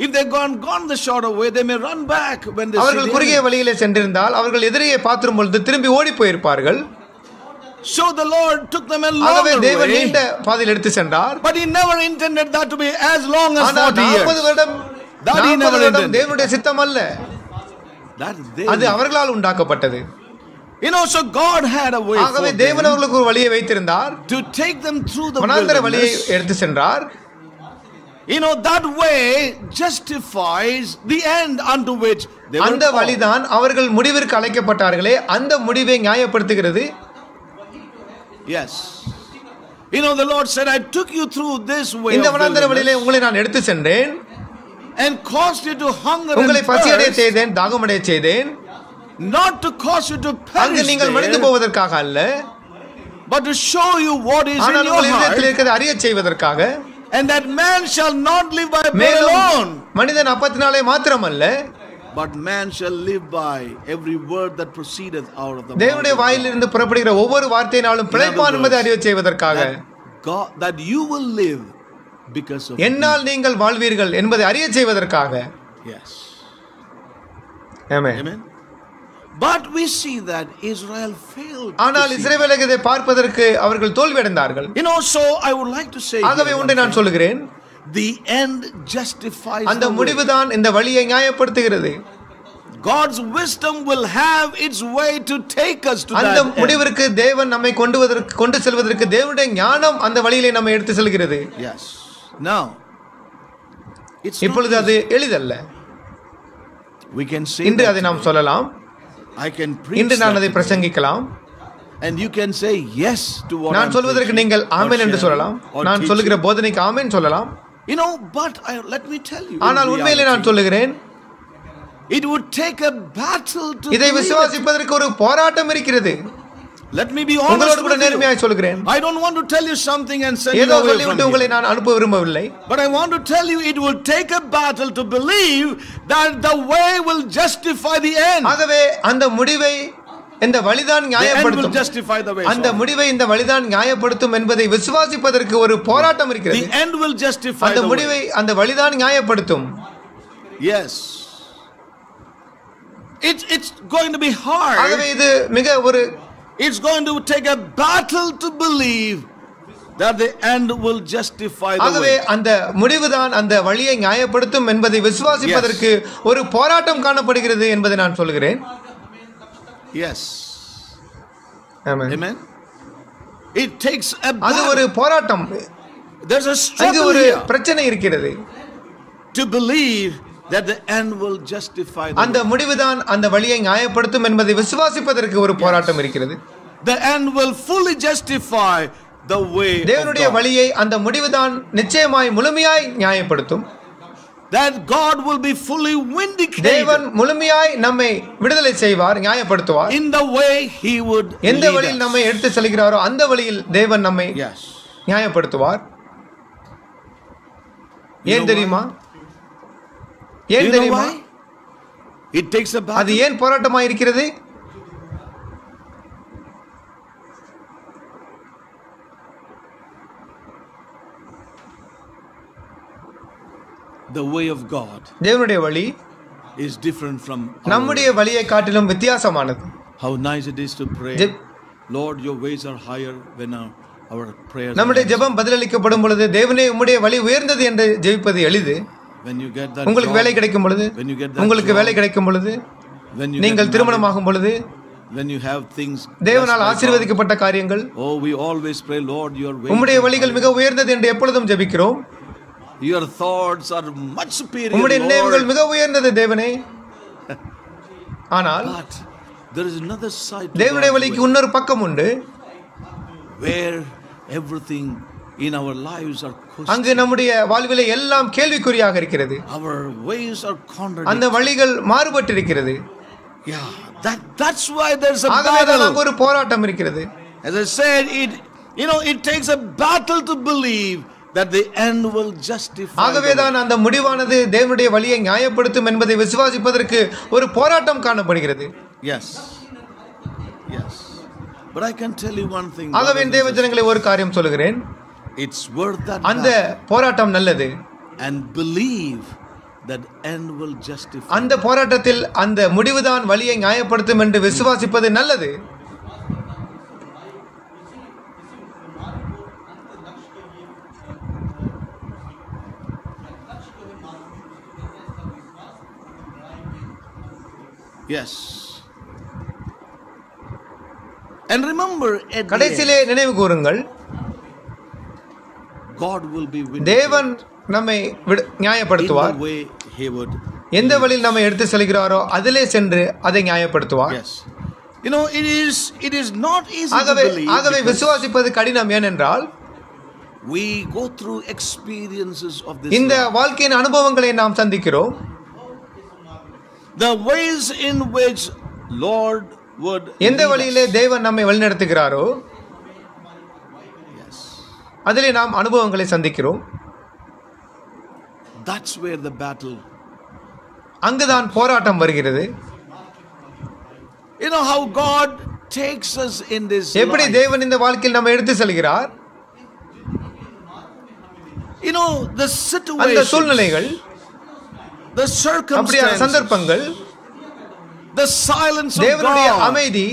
If they gone gone the shorter way, they may run back when they see அவர்கள் the குறுகிய enemy. வழியிலே சென்றிருந்தால் அவர்கள் எதிரியை பார்த்திரும் பொழுது திரும்பி ஓடி போயிருப்பார்கள் So the Lord took them a ஆகவே longer தேவன் way, நீண்ட பாதையில் எடுத்து சென்றார் but He never intended that to be as long as ஆனால் 40 நாற்பது years. வருடம் That he நாற்பது never வருடம் intended. தேவனுடைய சித்தம் அல்ல That they, அது அவர்களால் உண்டாக்கப்பட்டது you know, so God had a way ஆகவே for தேவன் them அவர்களுக்கு ஒரு வழியை வைத்திருந்தார் to take them through the வனாந்தர வழியை wilderness. எடுத்து சென்றார் You know, that way justifies the end unto which they were அந்த called. வழிதான் அவர்கள் முடிவிற்கு அழைக்கப்பட்டார்களே அந்த முடிவை நியாயப்படுத்துகிறது Yes. You know, the Lord said, I took you through this way இந்த of வனாந்தர வழியிலே wilderness உங்களை நான் எடுத்து சென்றேன் and caused you to hunger உங்களை and பசியடைய thirst, செய்தேன் தாகமடைய செய்தேன் not to cause you to அங்கு perish நீங்கள் மடிந்து there, போவதற்காக அல்ல but to show you what is in ஆனால் your உங்கள் இதயத்தில் heart, இருக்கிறதை அறிய செய்வதற்காக and that man shall not live by bread மேலும் alone, மனிதன் அப்பத்தினாலே மாத்திரமல்ல but man shall live by every word that proceedeth out of the mouth தேவனுடைய of God. வாயிலிருந்து புறப்படுகிற ஒவ்வொரு வார்த்தையினாலும் பிழைப்பான் என்பதை அறிய செய்வதற்காக That God, that you will live because of என்னால் நீங்கள் வாழ்வீர்கள் என்பதை அறிய செய்வதற்காக Yes. Amen. Amen. But we see that Israel failed. to ஆனால் see. இஸ்ரவேலுக்கு இதை பார்ப்பதற்கு அவர்கள் தோல்வியடைந்தார்கள் You know, so I would like to say ஆகவே here ஒன்றை one நான் thing. சொல்லுகிறேன் the end justifies அந்த the way. முடிவுதான் இந்த வழியை நியாயப்படுத்துகிறது God's wisdom will have its way to take us to அந்த that end. முடிவிற்கு தேவன் நம்மை கொண்டு வருவதற்கு கொண்டு செல்வதற்கு தேவனுடைய ஞானம் அந்த வழியிலே நம்மை எடுத்து செல்கிறது Yes. Now, it's not இப்பொழுது அது easy. எளிதல்ல we can say இன்று that அதை நாம் today. சொல்லலாம் I can preach இன்று நான் அதை. பிரசங்கிக்கலாம் and you can say yes to what நான் சொல்வதற்கு நீங்கள் ஆமென் என்று சொல்லலாம் நான். சொல்லுகிற போதனைக்கு ஆமென் சொல்லலாம் You know, but I, let me tell you. ஆனால் உண்மையிலே நான் சொல்லுகிறேன் It would take a battle to இதை. விசுவாசிப்பதற்கு ஒரு போராட்டம் இருக்கிறது Let me be honest உங்களோடு கூட with you. நேர்மையாய் சொல்கிறேன் I don't want to tell you something and send you ஏதோ away from சொல்லிவிட்டு உங்களை here. நான் அனுப்ப விரும்பவில்லை But I want to tell you it will take a battle to believe that the way will justify the end. ஆகவே அந்த முடிவை இந்த வழிதான் The end will நியாயப்படுத்தும் justify the way. அந்த sorry. முடிவை இந்த வழிதான் நியாயப்படுத்தும் என்பதை விசுவாசிப்பதற்கு ஒரு போராட்டம் இருக்கிறது The end will justify அந்த the முடிவை way. அந்த வழிதான் நியாயப்படுத்தும் Yes. It, it's going to be hard. ஆகவே இது மிக ஒரு It's going to take a battle to believe that the end will justify the ஆகவே way. அந்த முடிவுதான் அந்த வழியை நியாயப்படுத்தும் என்பதை விசுவாசிப்பதற்கு ஒரு போராட்டம் காணப்படுகிறது என்பதை நான் சொல்கிறேன் Yes. Amen. Amen. It takes a அது battle. ஒரு போராட்டம் There's a அங்கு struggle ஒரு here பிரச்சனை இருக்கிறது to believe that the end will justify the அந்த way. முடிவுதான் அந்த வழியை நியாயப்படுத்தும் என்பதை விசுவாசிப்பதற்கு ஒரு போராட்டம் இருக்கிறது The end will fully justify the way of தேவனுடைய God. வழியை அந்த முடிவுதான் நிச்சயமாய் முழுமையாய் நியாயப்படுத்தும் That God will be fully vindicated தேவன் முழுமையாய் நம்மை விடுதலை செய்வார் நியாயப்படுத்துவார் in the way He would எந்த lead வழியில் us. நம்மை எடுத்து செல்கிறாரோ அந்த வழியில் தேவன் நம்மை Yes. நியாயப்படுத்துவார் You ஏன் know தெரியுமா You ஏன் தெரியுமா takes a அது. ஏன் போராட்டமா இருக்கிறது The way of God தேவனுடைய வழி is different from our நம்முடைய வழியை காட்டிலும் வித்தியாசமானது How nice it is to pray. Lord, your ways are higher when our, our நம்முடைய ஜெபம் பதிலளிக்கப்படும் பொழுது தேவனே உம்முடைய வழி உயர்ந்தது என்று ஜெபிப்பது எளிது உங்களுக்கு வேலை கிடைக்கும் பொழுது உங்களுக்கு வேலை கிடைக்கும் பொழுது நீங்கள் get திருமணமாகும் பொழுது when you have things தேவனால். ஆசீர்வதிக்கப்பட்ட காரியங்கள் Oh, we always pray, Lord, your ways உம்முடைய வழிகள். மிக உயர்ந்தது என்று எப்பொழுதும் ஜெபிக்கிறோம் Your thoughts are much superior, உம்முடைய நினைவுகள். மிக உயர்ந்தது தேவனே ஆனால் there is another side தேவனுடைய வழிக்கு இன்னொரு பக்கம் உண்டு where everything in our lives are questioned. அங்கு நம்முடைய வாழ்விலே எல்லாம் கேள்விக்குறியாக இருக்கிறது Our ways are அந்த. வழிகள் மாறுபட்டிருக்கிறது Yeah, that, that's why there's a ஆகவே தான் அங்கு battle. ஒரு போராட்டம் இருக்கிறது As I said, it you know it takes a battle to believe that the end will justify. ஆகவே the way. தான் அந்த முடிவானது தேவனுடைய வழியை நியாயப்படுத்தும் என்பதை விசுவாசிப்பதற்கு ஒரு போராட்டம் காணப்படுகிறது Yes. Yes. But I can tell you one thing. ஆகவே brothers and தேவ ஜனங்களை ஒரு காரியம் சொல்கிறேன் It's worth that அந்த போராட்டம் நல்லது and believe that end will justify. அந்த போராட்டத்தில் அந்த முடிவுதான் வழியை நியாயப்படுத்தும் என்று விசுவாசிப்பது நல்லது Yes. And remember, at the கடைசியிலே நினைவு கூறுங்கள் end, God will be with தேவன் நம்மை நியாயப்படுத்துவார். எந்த வழியில் நம்மை எடுத்து செல்கிறாரோ அதிலே சென்று அதை நியாயப்படுத்துவார். You know, it is it is not easy to ஆகவே believe ஆகவே விசுவாசிப்பது கடினம் ஏனென்றால் we go through experiences of this. இந்த. வாழ்க்கையின் அனுபவங்களை நாம் சந்திக்கிறோம் The ways in which Lord would. எந்த வழியிலே. தேவன் நம்மை வழிநடத்துகிறாரோ. அதிலே நாம் அனுபவங்களை சந்திக்கிறோம். தட்ஸ் வேர் த பேட்டில் அங்குதான் போராட்டம் வருகிறது. You know how God takes us in this எப்படி தேவன் இந்த வாழ்க்கையில் நம்ம எடுத்து செல்கிறார்? யூ நோ தி சிச்சுவேஷன் அந்த சூழ்நிலைகள் தி சர்க்கம்ஸ்டன்சஸ் சந்தர்ப்பங்கள் தி சைலன்ஸ் ஆஃப் காட் தேவனுடைய அமைதி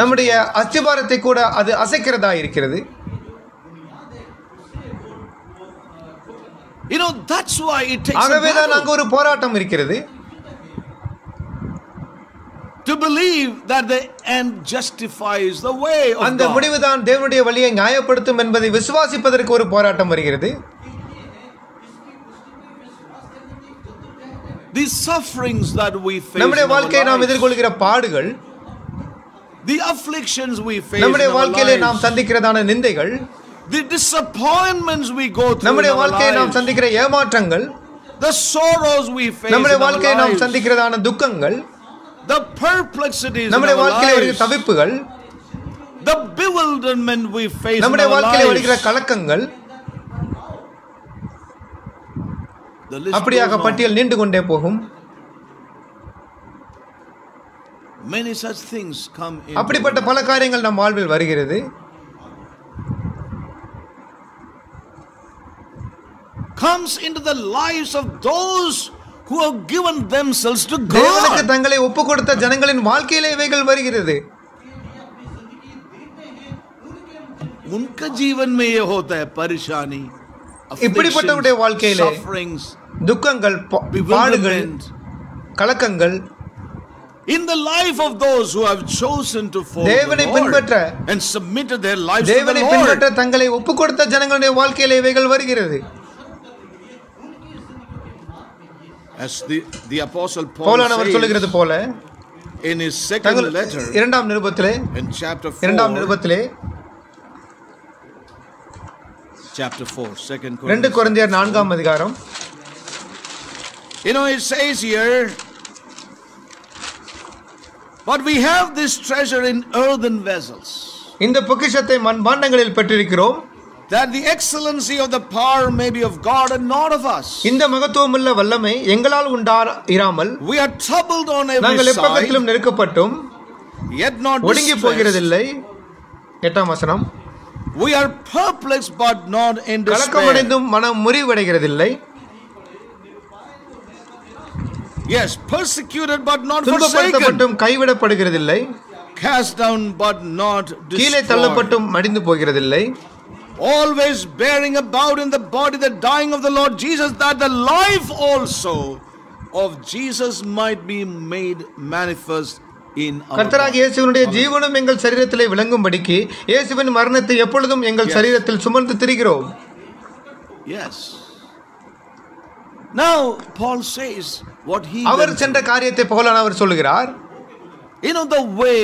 நம்முடைய அஸ்திபாரத்தை கூட அது அசைக்கிறதா இருக்கிறது? You know that's why it takes a ஆகவே தான் அங்கு ஒரு போராட்டம் இருக்கிறது. To believe that the end justifies the way of அந்த. முடிவுதான் தேவனுடைய வழியை நியாயப்படுத்தும் என்பதை விசுவாசிப்பதற்கு ஒரு போராட்டம் வருகிறது. These sufferings that we face, நம்முடைய in our வாழ்க்கையை நாம் lives, எதிர்கொள்கிற பாடுகள் the afflictions we face, நம்முடைய in our வாழ்க்கையிலே நாம் lives, சந்திக்கிறதான நிந்தைகள் the disappointments we go through, நம்முடைய in our வாழ்க்கையை நாம் lives, சந்திக்கிற ஏமாற்றங்கள் the sorrows we face, நம்முடைய in our வாழ்க்கையை நாம் lives, சந்திக்கிறதான துக்கங்கள் the perplexities, in நம்முடைய our வாழ்க்கையில வருகிற lives, தவிப்புகள் the bewilderment we face, in நம்முடைய our வாழ்க்கையில வருகிற lives. கலக்கங்கள் அப்படியாக பட்டியல் நீண்டு கொண்டே போகும். அப்படிப்பட்ட பல காரியங்கள் நம் வாழ்வில் வருகிறது. Comes into the lives of those who have given themselves to God. தேவனுக்கு தங்களை ஒப்பு கொடுத்த ஜனங்களின் வாழ்க்கையிலே இவைகள் வருகிறது. உன்க ஜீவன் மே ஹோத்த இப்படிப்பட்டவருடைய வாழ்க்கையிலே துக்கங்கள் பாடுகள். கலக்கங்கள் In the life of those who have chosen to follow தேவனை பின்பற்ற, and submitted their lives தேவனை. பின்பற்ற தங்களை ஒப்பு கொடுத்த ஜனங்களுடைய வாழ்க்கையிலே இவைகள் வருகிறது As the, the apostle Paul பவுலானவர் போல in his second letter இரண்டாம் நிருபத்திலே in chapter இரண்டாம் 4, நிருபத்திலே chapter 4, second ரெண்டு Corinthians. குழந்தையர் நான்காம் அதிகாரம் You know, it says here, but we have this treasure in earthen vessels, இந்த பொக்கிஷத்தை மண்பாண்டங்களில் பெற்றிருக்கிறோம் that the excellency of the power may be of God and not of us. இந்த மகத்துவமுள்ள வல்லமை எங்களால் உண்டா இராமல் We are troubled on every நாங்கள் side, எப்பக்கத்திலும் நெருக்கப்பட்டும் yet not ஒடுங்கி distressed. போகிறதில்லை எட்டாம் வசனம் We are perplexed but not in despair. கலக்கமடைந்தும் மனம் முறிவடைகிறதில்லை Yes, persecuted but not forsaken. துன்பப்படுத்தப்பட்டும் கைவிடப்படுகிறதில்லை Cast down but not கீழே destroyed. தள்ளப்பட்டும் மடிந்து போகிறதில்லை Always bearing about in the body the dying of the Lord Jesus, that the life also of Jesus might be made manifest body. இயேசுவினுடைய ஜீவனும் எங்கள் சரீரத்திலே விளங்கும்படிக்கு இயேசுவின் மரணத்தை எப்பொழுதும் எங்கள். சரீரத்தில் சுமந்து திரிகிறோம் Yes. Now, Paul says what he அவர் சென்ற காரியத்தை போலான அவர் சொல்லுகிறார் You know the way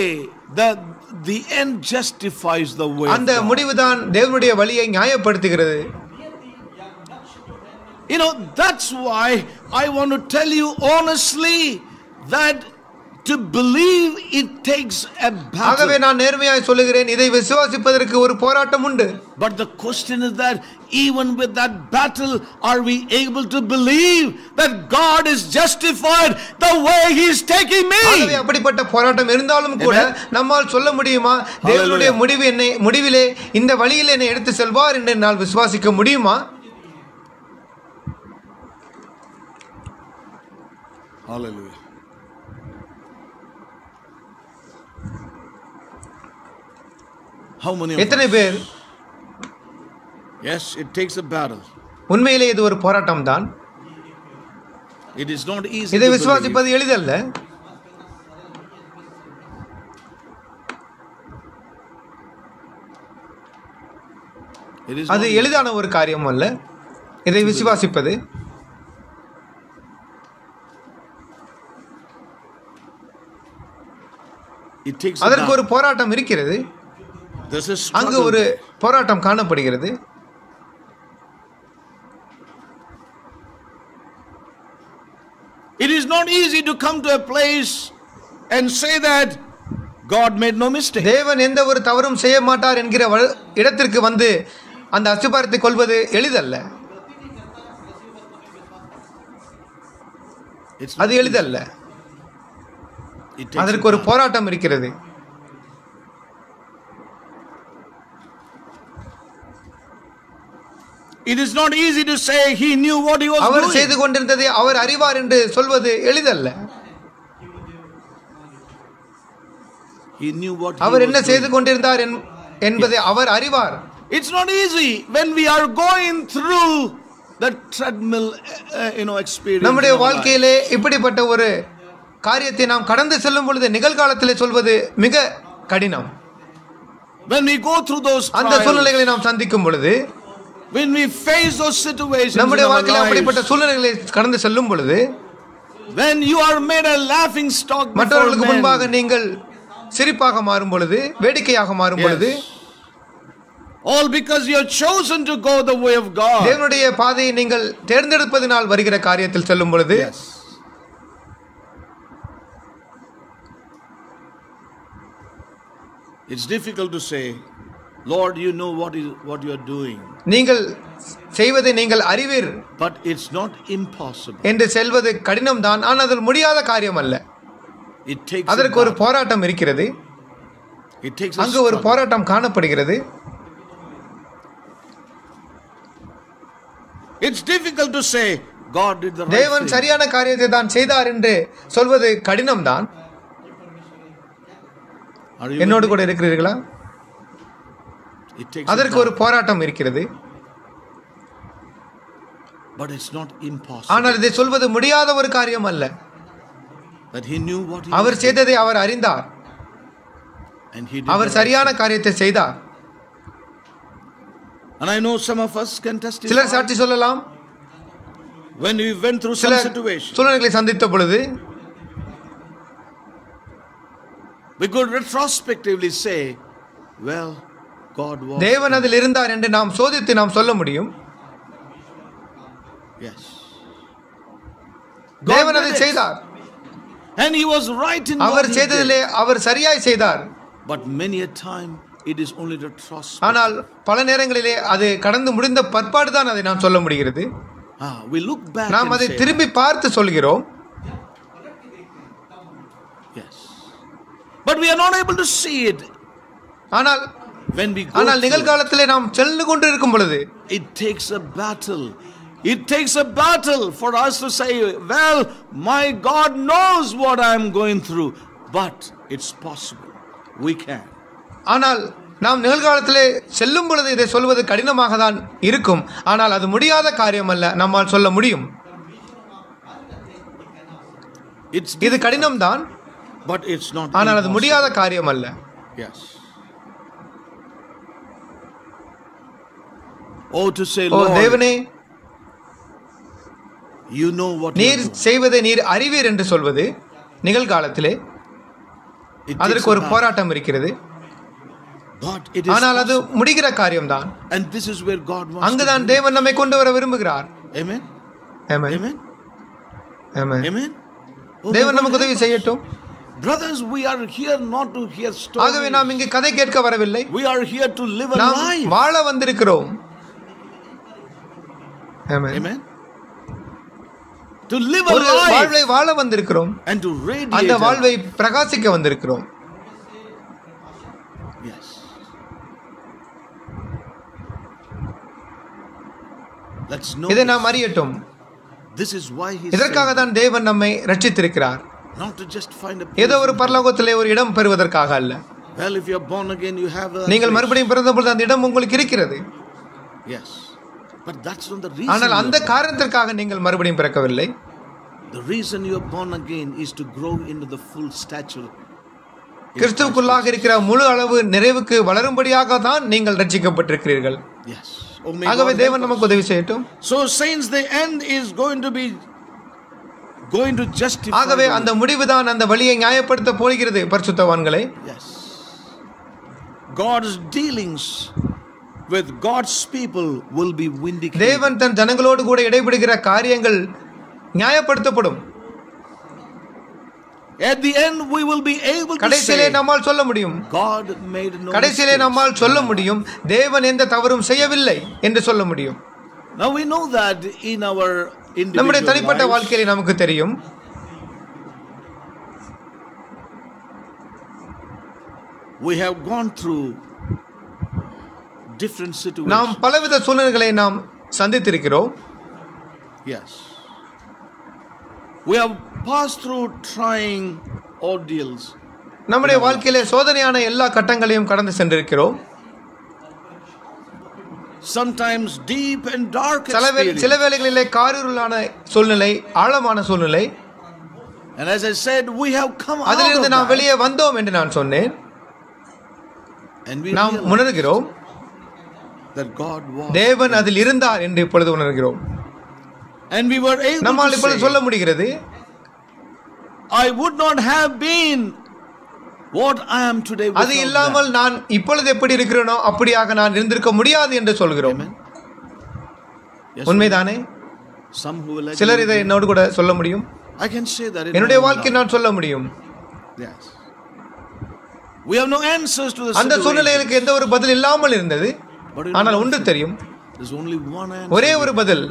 that the end justifies the way. அந்த. முடிவுதான் தேவனுடைய வழியை நியாயப்படுத்துகிறது You know that's why I want to tell you honestly that to believe it takes a ஆகவே battle. நான் நேர்மையாய் சொல்லுகிறேன் இதை விசுவாசிப்பதற்கு ஒரு போராட்டம் உண்டு But the question is that even with that battle, are we able to believe that God is justified the way He is taking me? ஆகவே அப்படிப்பட்ட போராட்டம் இருந்தாலும் கூட Amen. நம்மால் சொல்ல முடியுமா தேவனுடைய முடிவு என்னை முடிவிலே இந்த வழியில் என்னை எடுத்து செல்வார் என்று என்னால் விசுவாசிக்க முடியுமா Hallelujah. எத்தனை பேர்? Yes it takes a battle உண்மையிலே இது ஒரு போராட்டம் தான் இட் இஸ் நாட் ஈஸி இதை விசுவாசிப்பது எளிதல்ல. அது எளிதான ஒரு காரியம் அல்ல. இதை விசுவாசிப்பது. அதற்கு ஒரு போராட்டம் இருக்கிறது. அங்கு ஒரு. போராட்டம் காணப்படுகிறது It is not easy to come to a place and say that God made no mistake. தேவன் எந்த ஒரு தவறும் செய்ய மாட்டார் என்கிற இடத்திற்கு வந்து அந்த அசுபாரத்தை கொள்வது எளிதல்ல அது எளிதல்ல அதற்கு ஒரு. போராட்டம் இருக்கிறது It is not easy to say he knew what he was அவர். செய்து கொண்டிருந்ததை அவர் அறிவார் என்று சொல்வது எளிதல்ல He knew what he அவர் என்ன செய்து. கொண்டிருந்தார் என்- என்பதை அவர் அறிவார் It's not easy when we are going through the treadmill, uh, uh, you know, experience. நம்முடைய. வாழ்க்கையிலே இப்படிப்பட்ட ஒரு காரியத்தை நாம் கடந்து செல்லும் பொழுது நிகழ்காலத்திலே சொல்வது மிக கடினம் When we go through those அந்த சூழ்நிலைகளை நாம் சந்திக்கும் பொழுது when we face those situations in நம்முடைய our வாழ்க்கையில் அப்படிப்பட்ட lives, சூழ்நிலைகளை கடந்து செல்லும் பொழுது when you are made a laughing stock before மற்றவர்களுக்கு men, முன்பாக நீங்கள் சிரிப்பாக மாறும் பொழுது வேடிக்கையாக மாறும் பொழுது Yes. all because you have chosen to go the way of God. தேவனுடைய பாதையை நீங்கள் தேர்ந்தெடுப்பதனால் வருகிற காரியத்தில் செல்லும் பொழுது Yes. It's difficult to say, Lord, you know what is what you are doing. நீங்கள் செய்வதை நீங்கள் அறிவீர். பட் இட்ஸ் நாட் இம்பாசிபிள் என்று செல்வது கடினம் தான் ஆனால் அதில் முடியாத காரியம் அல்ல அதற்கு ஒரு போராட்டம் இருக்கிறது. அங்கு ஒரு போராட்டம் காணப்படுகிறது. இட்ஸ் டிஃபிகல்ட் டு சே தேவன் சரியான காரியத்தை தான் செய்தார் என்று சொல்வது கடினம் தான் என்னோடு கூட இருக்கிறீர்களா? அதற்கு ஒரு போராட்டம் இருக்கிறது. ஆனால் இதை சொல்வது முடியாத ஒரு காரியம் அல்ல. அவர் செய்ததை அவர் அறிந்தார். அவர் சரியான காரியத்தை செய்தார். சிலர் சாட்சி சொல்லலாம். சூழ்நிலைகளை சந்தித்த பொழுது we could retrospectively say well தேவன் அதில் இருந்தார் என்று நாம் சோதித்து நாம் சொல்ல முடியும். தேவன் அதை. செய்தார் And he was right in அவர் செய்ததிலே. அவர் சரியாய் செய்தார் But many a time it is only retrospective. ஆனால் பல நேரங்களிலே அது கடந்து முடிந்த பற்பாடு தான் அதை நாம் சொல்ல முடிகிறது Ah, we look back நாம் அதை திரும்பி பார்த்து சொல்கிறோம் yes. But we are not able to see it ஆனால் when we go ஆனால். நிகழ்காலத்திலே நாம் சென்று கொண்டு இருக்கும் பொழுது It takes a battle. It takes a battle for us to say, well, my God knows what I'm going through. But it's possible. We can. ஆனால் நாம் நிகழ்காலத்திலே செல்லும் பொழுது இதை சொல்வது கடினமாக தான் இருக்கும் ஆனால் அது முடியாத காரியம் அல்ல நம்மால் சொல்ல முடியும் இது கடினம்தான் but it's not. ஆனால் அது. முடியாத காரியம் அல்ல Yes. Oh, to say, O Lord, தேவனே you know what நீர். செய்வதை நீர் அறிவீர் என்று சொல்வது நிகழ்காலத்திலே It takes அதற்கு ஒரு. போராட்டம் இருக்கிறது But it is ஆனால் அது possible. முடிகிற காரியம்தான் And this is where God wants அங்குதான் to. தேவன் நம்மை கொண்டு வர விரும்புகிறார் Amen. Amen. Amen. Amen. Amen. Oh, தேவன் my நமக்கு. உதவி செய்யட்டும் Brothers, we are here not to hear ஆகவே stories. நாம் இங்கு கதை கேட்க வரவில்லை We are here to live a நாம் life. வாழ வந்திருக்கிறோம் Amen. To live a life வாழ்வை வாழ வந்திருக்கிறோம் and to radiate. அந்த வாழ்வை பிரகாசிக்க வந்திருக்கிறோம் Yes. Let's know. இதை. நாம் அறியட்டும் This is why he இதற்காக தான் தேவன் நம்மை ரட்சித்திருக்கிறார் not to just find a ஏதோ. ஒரு பரலோகத்திலே ஒரு இடம் பெறுவதற்காக அல்ல Well, if you are born again, you have a. நீங்கள். மறுபடியும் பிறந்த பொழுது அந்த இடம் உங்களுக்கு இருக்கிறது Yes. ஆனால் அந்த காரணத்திற்காக நீங்கள் மறுபடியும் பிறக்கவில்லை The reason you are born again is to grow into the full stature. கிறிஸ்துவுக்குள்ளாக இருக்கிற முழு அளவு நிறைவுக்கு வளரும்படியாக தான் நீங்கள் ரட்சிக்கப்பட்டிருக்கிறீர்கள். Oh, ஆகவே தேவன் நமக்கு உதவி செய்யட்டும். So, saints, the end is going to be going to justify. ஆகவே அந்த முடிவுதான் அந்த வழியை நியாயப்படுத்த போகிறது பரிசுத்தவான்களை Yes. God's dealings with God's people will be vindicated. தேவன் தன் ஜனங்களோடு கூட இடைபடுகிற காரியங்கள் நியாயப்படுத்தப்படும் At the end, we will be able to கடைசியிலே say, நம்மால் சொல்ல முடியும் God made no கடைசியிலே mistakes. நம்மால் சொல்ல முடியும் தேவன் எந்த தவறும் செய்யவில்லை என்று சொல்ல முடியும் Now we know that in our நம்முடைய individual தனிப்பட்ட lives, வாழ்க்கையிலே நமக்கு தெரியும் we have gone through different situations. நாம் பலவித சூழ்நிலைகளை நாம் சந்தித்திருக்கிறோம் Yes. We have passed through trying ordeals. நம்முடைய வாழ்க்கையிலே சோதனையான எல்லா கட்டங்களையும் கடந்து சென்றிருக்கிறோம் Sometimes deep and dark experience. சில வேளைகளிலே காரிருளான சூழ்நிலை ஆழமான சூழ்நிலை And as I said, we have come அதிலிருந்து நாம். வெளியே வந்தோம் என்று நான் சொன்னேன் And we நாம் உணர்கிறோம். தேவன் அதில் இருந்தார் என்று இப்பொழுது உணர்கிறோம். நம்மால் இப்பொழுது சொல்ல முடிகிறது I would not have been what I am today அது இல்லாமல் நான் இப்பொழுது எப்படி இருக்கிறேனோ அப்படியாக நான் இருந்திருக்க முடியாது என்று சொல்கிறோம். உண்மைதானே? சிலர் இதை என்னோடு கூட சொல்ல முடியும். என்னுடைய வாழ்க்கை நான் சொல்ல முடியும். அந்த சூழ்நிலைகளுக்கு எந்த ஒரு பதில் இல்லாமல் இருந்தது. ஆனால் ஒன்று தெரியும். ஒரே ஒரு பதில்.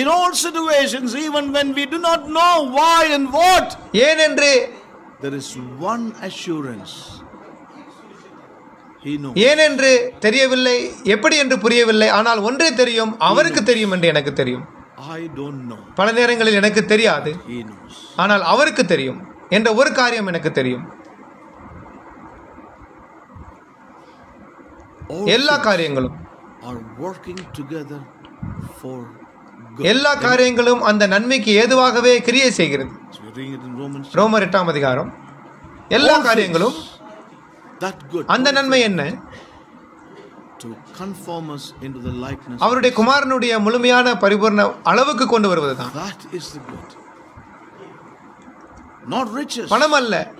In all situations, even when we do not know why and what, ஏனென்று there is one assurance. He knows. ஏனென்று தெரியவில்லை எப்படி என்று புரியவில்லை ஆனால் ஒன்றே தெரியும் அவருக்கு தெரியும் என்று எனக்கு தெரியும். பல நேரங்களில் எனக்கு தெரியாது. ஆனால் அவருக்கு தெரியும் என்ற ஒரு காரியம் எனக்கு தெரியும் எல்லா காரியங்களும். எல்லா காரியங்களும் அந்த நன்மைக்கு ஏதுவாகவே கிரியை செய்கிறது. ரோமர் எட்டாம் அதிகாரம். எல்லா காரியங்களும் அந்த நன்மை என்ன? அவருடைய குமாரனுடைய முழுமையான பரிபூர்ண அளவுக்கு கொண்டு வருவதுதான். பணம் அல்ல.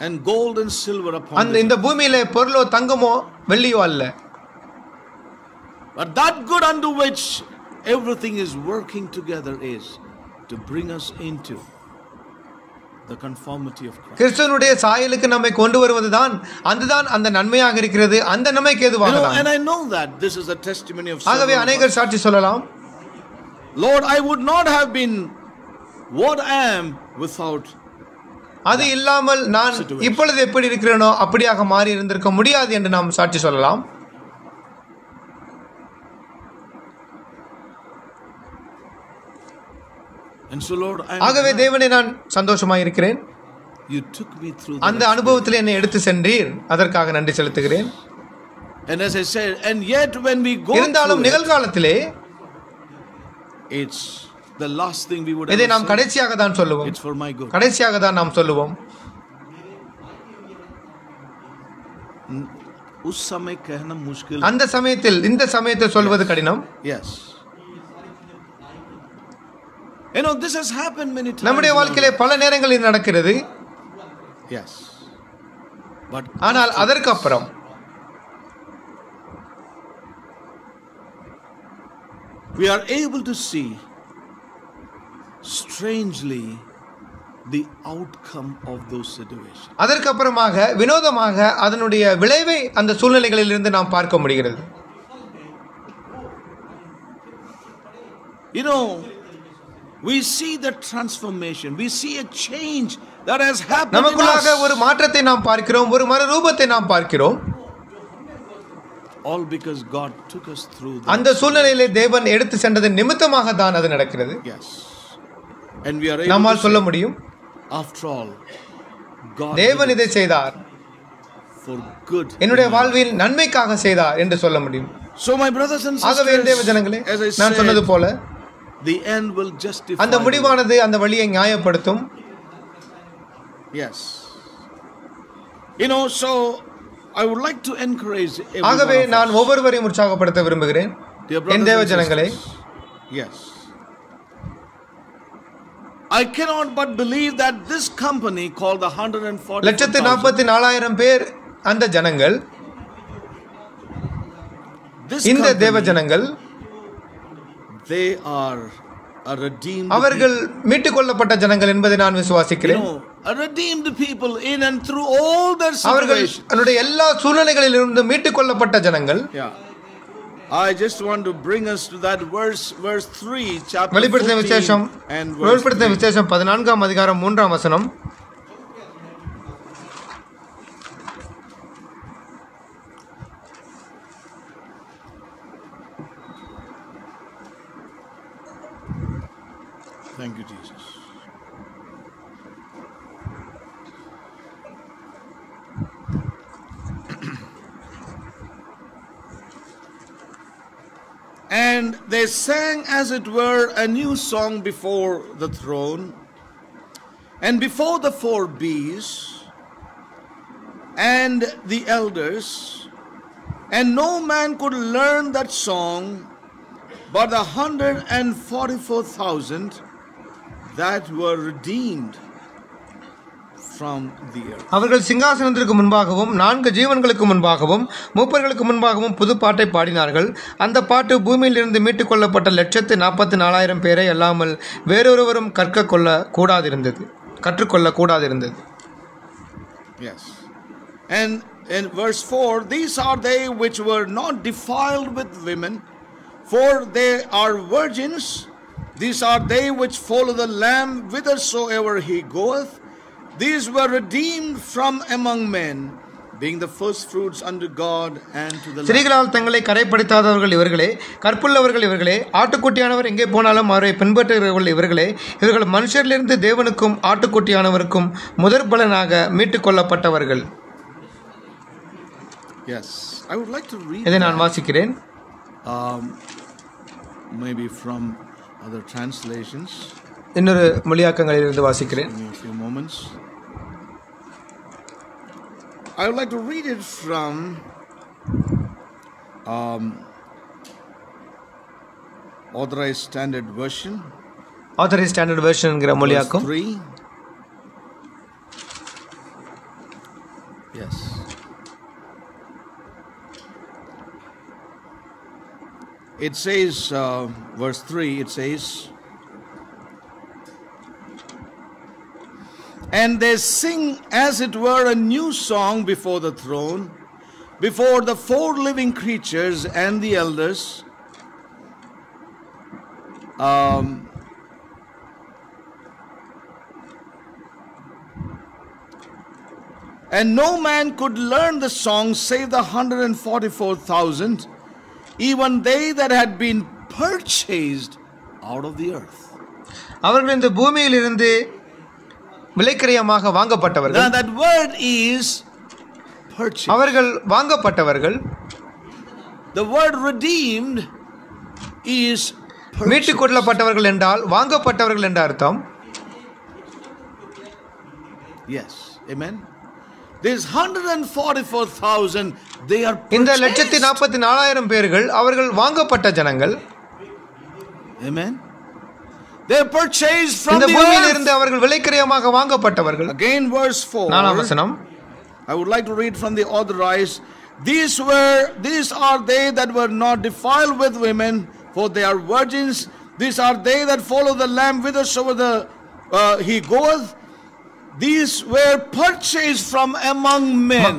and gold and silver upon அந்த this, இந்த பூமியில பொருளோ தங்கமோ வெள்ளியோ அல்ல but that good unto which everything is working together is to bring us into the conformity of Christ. கிறிஸ்துவனுடைய சாயலுக்கு நம்மை கொண்டு வருவதுதான் அதுதான் அந்த நன்மையாக இருக்கிறது அந்த நன்மைக்கு You ஏதுவாக know, தான் and I know that this is a testimony of ஆகவே several of அநேகர் us. சாட்சி சொல்லலாம் Lord, I would not have been what I am without அது இல்லாமல் நான் இப்பொழுது எப்படி இருக்கிறேனோ அப்படியாக மாறி இருந்திருக்க முடியாது என்று நாம் சாட்சி சொல்லலாம். ஆகவே தேவனை நான் சந்தோஷமாக இருக்கிறேன். அந்த அனுபவத்தில் என்னை எடுத்து சென்றீர். அதற்காக நன்றி செலுத்துகிறேன். இருந்தாலும் நிகழ்காலத்திலே இட்ஸ் இதை நாம் கடைசியாக தான் சொல்லுவோம். கடைசியாக தான் நாம் சொல்லுவோம். உஸ் சமயக்கெனம் முஷ்கில். அந்த சமயத்தில் இந்த சமயத்தை சொல்வது கடினம். எஸ் நம்முடைய வாழ்க்கையிலே பல நேரங்களில் நடக்கிறது. எஸ் பட் ஆனால் அதற்கு அப்புறம் we are able to see strangely the outcome of those situations அதற்கு அப்புறமாக வினோதமாக அதனுடைய விளைவை அந்த சூழ்நிலைகளிலிருந்து நாம் பார்க்க முடிகிறது you know we see the transformation we see a change that has happened in நமக்குள்ளாக ஒரு us மாற்றத்தை நாம் பார்க்கிறோம் ஒரு மறு ரூபத்தை நாம் பார்க்கிறோம் all because god took us through that அந்த சூழ்நிலையிலே தேவன் எடுத்து சென்றதன் நிமித்தமாக தான் அது நடக்கிறது yes And we are able நம்மால் சொல்ல முடியும் after all god தேவன் இதை செய்தார் for good என்னுடைய வாழ்வில் நன்மைக்காக செய்தார் என்று சொல்ல முடியும் so my brothers and ஆகவே என் தேவ sisters ஜனங்களே நான் சொன்னது போல the end will justify அந்த. முடிவானது அந்த வழியை நியாயப்படுத்தும் yes you know so i would like to encourage ஆகவே நான். ஒவ்வொருவரையும் உற்சாகப்படுத்த விரும்புகிறேன் என் தேவ ஜனங்களே sisters, yes I cannot but believe that this company called the 140 லட்சத்து நாற்பத்தி நாலாயிரம் பேர் அந்த ஜனங்கள் இந்த தேவ ஜனங்கள் they are a redeemed அவர்கள் மீட்டுக் கொள்ளப்பட்ட ஜனங்கள் என்பதை நான் விசுவாசிக்கிறேன் a redeemed people in and through all their அவர்கள் எல்லா சூழ்நிலைகளிலிருந்து மீட்டுக் கொள்ளப்பட்ட ஜனங்கள் yeah I just want to bring us to that verse verse 3 chapter வெளிப்படுத்தின 14 விசேஷம் and verse வெளிப்படுத்தின 3. விசேஷம் பதினான்காம் அதிகாரம் மூன்றாம் வசனம் Thank you, Jesus. And they sang, as it were, a new song before the throne and before the four beasts and the elders. And no man could learn that song but the hundred and forty-four thousand that were redeemed. அவர்கள் சிங்காசனத்திற்கு முன்பாகவும் நான்கு ஜீவன்களுக்கு முன்பாகவும் மூப்பர்களுக்கு முன்பாகவும் புது பாட்டை பாடினார்கள் அந்த பாட்டு பூமியிலிருந்து மீட்டுக் கொள்ளப்பட்ட லட்சத்து நாற்பத்தி நாலாயிரம் பேரை அல்லாமல் வேறொருவரும் கற்க கொள்ள கூடாதிருந்தது கற்றுக்கொள்ள கூடாதிருந்தது Yes. And in verse 4, these are they which were not defiled with women, for they are virgins. These are they which follow the Lamb whithersoever he goeth. These were redeemed from among men. being the first fruits unto God and to the. ஸ்திரீகளால் தங்களை கரைப்படுத்தாதவர்கள் இவர்களே கற்புள்ளவர்கள் இவர்களே ஆட்டுக்குட்டியானவர் எங்கே போனாலும் அவரை பின்பற்றுகிறவர்கள் இவர்களே இவர்கள் மனுஷரிலிருந்து தேவனுக்கும் ஆட்டுக்குட்டியானவருக்கும் முதற் பலனாக மீட்டுக் கொள்ளப்பட்டவர்கள் Yes. I would like to read இதை நான் வாசிக்கிறேன் maybe from other translations. இன்னொரு மொழியாக்கங்களில் இருந்து வாசிக்கிறேன் I would like to read it from um, Authorized Standard Version, ஆத்தரை standard வெர்ஷன்ங்கிற verse மொழியாக்கம் 3. Yes. It says, uh, verse 3, it says, And they sing as it were a new song before the throne, before the four living creatures and the elders. Um, and no man could learn the song save the 144,000, even they that had been purchased out of the earth. அவர்கள் இந்த பூமியில் இருந்து விலைக்கிரயமாக வாங்கப்பட்டவர்கள் that word is purchased. அவர்கள் வாங்கப்பட்டவர்கள் The word redeemed is. மீட்டுக் கொள்ளப்பட்டவர்கள் என்றால் வாங்கப்பட்டவர்கள் என்ற அர்த்தம் Yes. Amen. This 144,000, they are இந்த. லட்சத்தி நாற்பத்தி நாலாயிரம் பேர்கள் அவர்கள் வாங்கப்பட்ட ஜனங்கள் Amen. They are purchased from இந்த the பூமியில் earth. இருந்து அவர்கள் விலைக்கிரயமாக வாங்கப்பட்டவர்கள் Again, verse 4. நாலாம் வசனம் I would like to read from the authorized. These were these are they that were not defiled with women, for they are virgins. These are they that follow the Lamb whithersoever the uh, he goeth. These were purchased from among men,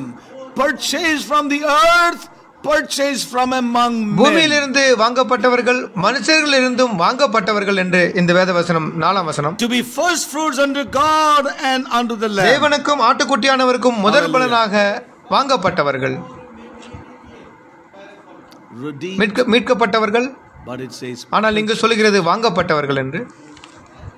purchased from the earth, purchased from among பூமியில் men. இருந்து வாங்கப்பட்டவர்கள் மனுஷர்கள் இருந்தும் வாங்கப்பட்டவர்கள் என்று இந்த வேத வசனம் நாலாம் வசனம் To be first fruits unto God and unto the Lamb. தேவனுக்கும் ஆட்டுக்குட்டியானவருக்கும் முதற் பலனாக வாங்கப்பட்டவர்கள் மீட்கப்பட்டவர்கள் but it says, ஆனால் இங்கு சொல்கிறது வாங்கப்பட்டவர்கள் என்று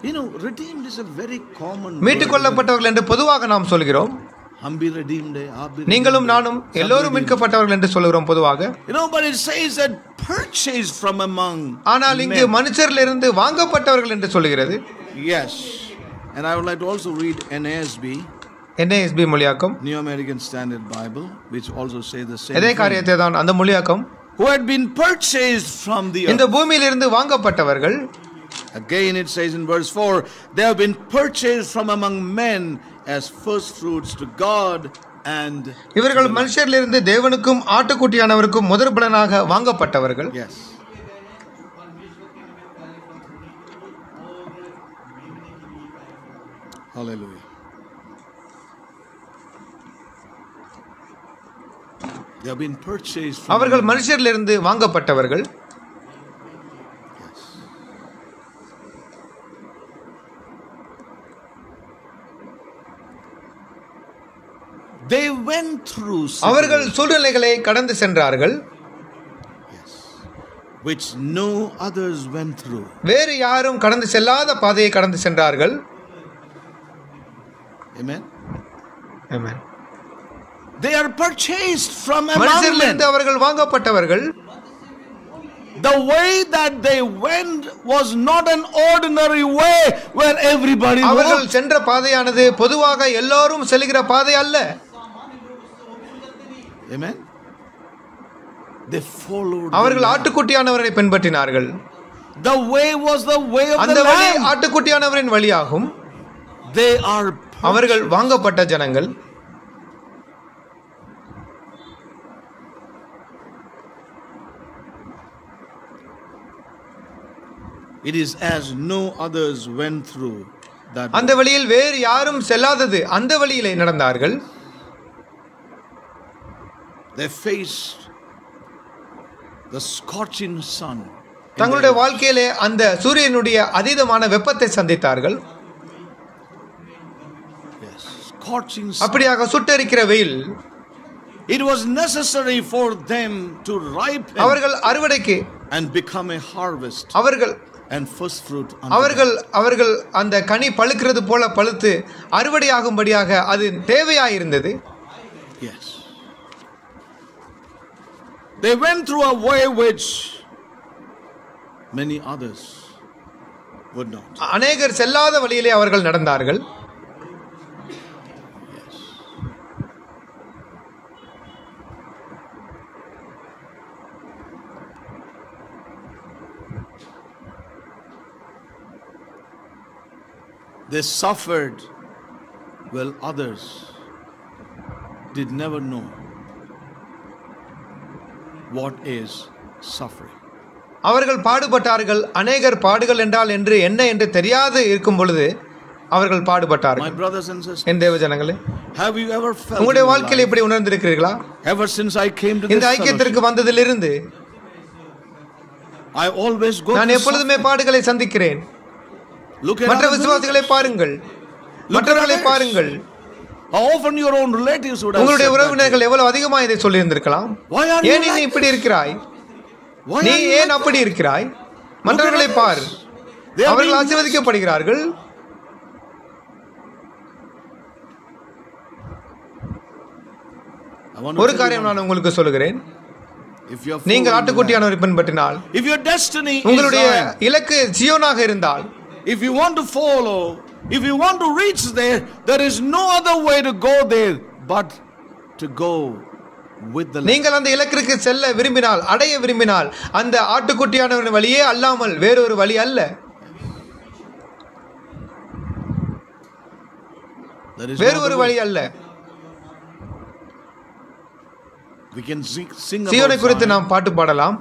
you know, redeemed is a very common. மீட்டுக் word. கொள்ளப்பட்டவர்கள் என்று பொதுவாக நாம் சொல்கிறோம் Hum be redeemed, eh? Ah, be நீங்களும் redeemed. நானும் Some எல்லோரும் redeemed. மீட்கப்பட்டவர்கள் என்று சொல்கிறோம் பொதுவாக You know, but it says that purchased from among. ஆனால் இங்கு men. மனுஷரிலிருந்து வாங்கப்பட்டவர்கள் என்று சொல்கிறது Yes. And I would like to also read NASB, NASB மொழியாக்கம் New American Standard Bible, which also say the same இதே thing. காரியத்தை தான் அந்த மொழியாக்கம் Who had been purchased from the இந்த earth. பூமியிலிருந்து வாங்கப்பட்டவர்கள் Again, it says in verse 4 they have been purchased from among men as first fruits to God and. இவர்கள் மனுஷரிலிருந்து தேவனுக்கும் ஆட்டுக்குட்டியானவருக்கும் முதற் பலனாக வாங்கப்பட்டவர்கள் Yes. Hallelujah. They have been purchased from அவர்கள் மனுஷரிலிருந்து வாங்கப்பட்டவர்கள் They went through அவர்கள் situations சூழ்நிலைகளை கடந்து சென்றார்கள் which no others went through. வேறு யாரும் கடந்து செல்லாத பாதையை கடந்து சென்றார்கள் Amen. Amen. They are purchased from among men. மனுஷரிலிருந்து அவர்கள் வாங்கப்பட்டவர்கள் The way that they went was not an ordinary way where everybody அவர்கள் walked. சென்ற பாதையானது பொதுவாக எல்லோரும் செல்கிற பாதை அல்ல அவர்கள். ஆட்டுக்குட்டியானவரை பின்பற்றினார்கள் The way was the way of அந்த வழி. ஆட்டுக்குட்டியானவரின் வழியாகும் They are. அவர்கள் வாங்கப்பட்ட ஜனங்கள் It is as no others went through that. அந்த வழியில் வேறு யாரும் செல்லாதது அந்த வழியிலே நடந்தார்கள் They faced the scorching sun. தங்களுடைய வாழ்க்கையிலே அந்த சூரியனுடைய அதீதமான வெப்பத்தை சந்தித்தார்கள். அப்படியாக சுட்டரிக்கிற வெயில் it was necessary for them to ripe அவர்கள் அறுவடைக்கு அண்ட் பிகம் ஏ ஹார்வெஸ்ட் அவர்கள் அண்ட் ஃபர்ஸ்ட் ஃப்ரூட் அவர்கள் அவர்கள் அந்த கனி பழுக்கிறது போல பழுத்து அறுவடையாகும்படியாக அது தேவையாக இருந்தது yes They went through a way which many others would not. அநேகர் செல்லாத வழியிலே அவர்கள் நடந்தார்கள் They suffered while others did never know What is suffering. அவர்கள் பாடுபட்டார்கள் அநேகர் பாடுகள் என்றால் என்று என்ன என்று தெரியாது இருக்கும் பொழுது அவர்கள் My பாடுபட்டார்கள் brothers and sisters, என் தேவ ஜனங்களே have you ever felt in உங்களுடைய வாழ்க்கையில் இப்படி உணர்ந்திருக்கிறீர்களா? Ever since I came to this இந்த ஐக்கியத்திற்கு வந்ததிலிருந்து I always go நான் எப்பொழுதுமே பாடுகளை சந்திக்கிறேன். மற்ற விசுவாசிகளை பாருங்கள். மற்றவர்களை. பாருங்கள். Often your own relatives would have உங்களுடைய உறவினர்கள் எவ்வளவு அதிகமா இதை சொல்லி ஏன் நீ இப்படி இருக்கிறாய்? நீ ஏன் அப்படி இருக்கிறாய்? மற்றவர்களை பார். அவர்கள் ஆசீர்வதிக்கப்படுகிறார்கள் ஒரு காரியம் நான் உங்களுக்கு சொல்லுகிறேன். நீங்கள் ஆட்டுக்குட்டியானவரை பின்பற்றினால் உங்களுடைய இலக்கு ஜியோனாக இருந்தால் if you want to follow if you want to reach there, there is no other way to go there but to go with the Lamb. நீங்கள் அந்த இலக்கிற்கு செல்ல விரும்பினால் அடைய விரும்பினால் அந்த ஆட்டுக்குட்டியானவரின் வழியே அல்லாமல் வேறொரு வழி அல்ல There is வேறு no ஒரு other வழி way. அல்ல We can sing, sing சியோனை about குறித்து Zion. நாம் பாட்டு பாடலாம்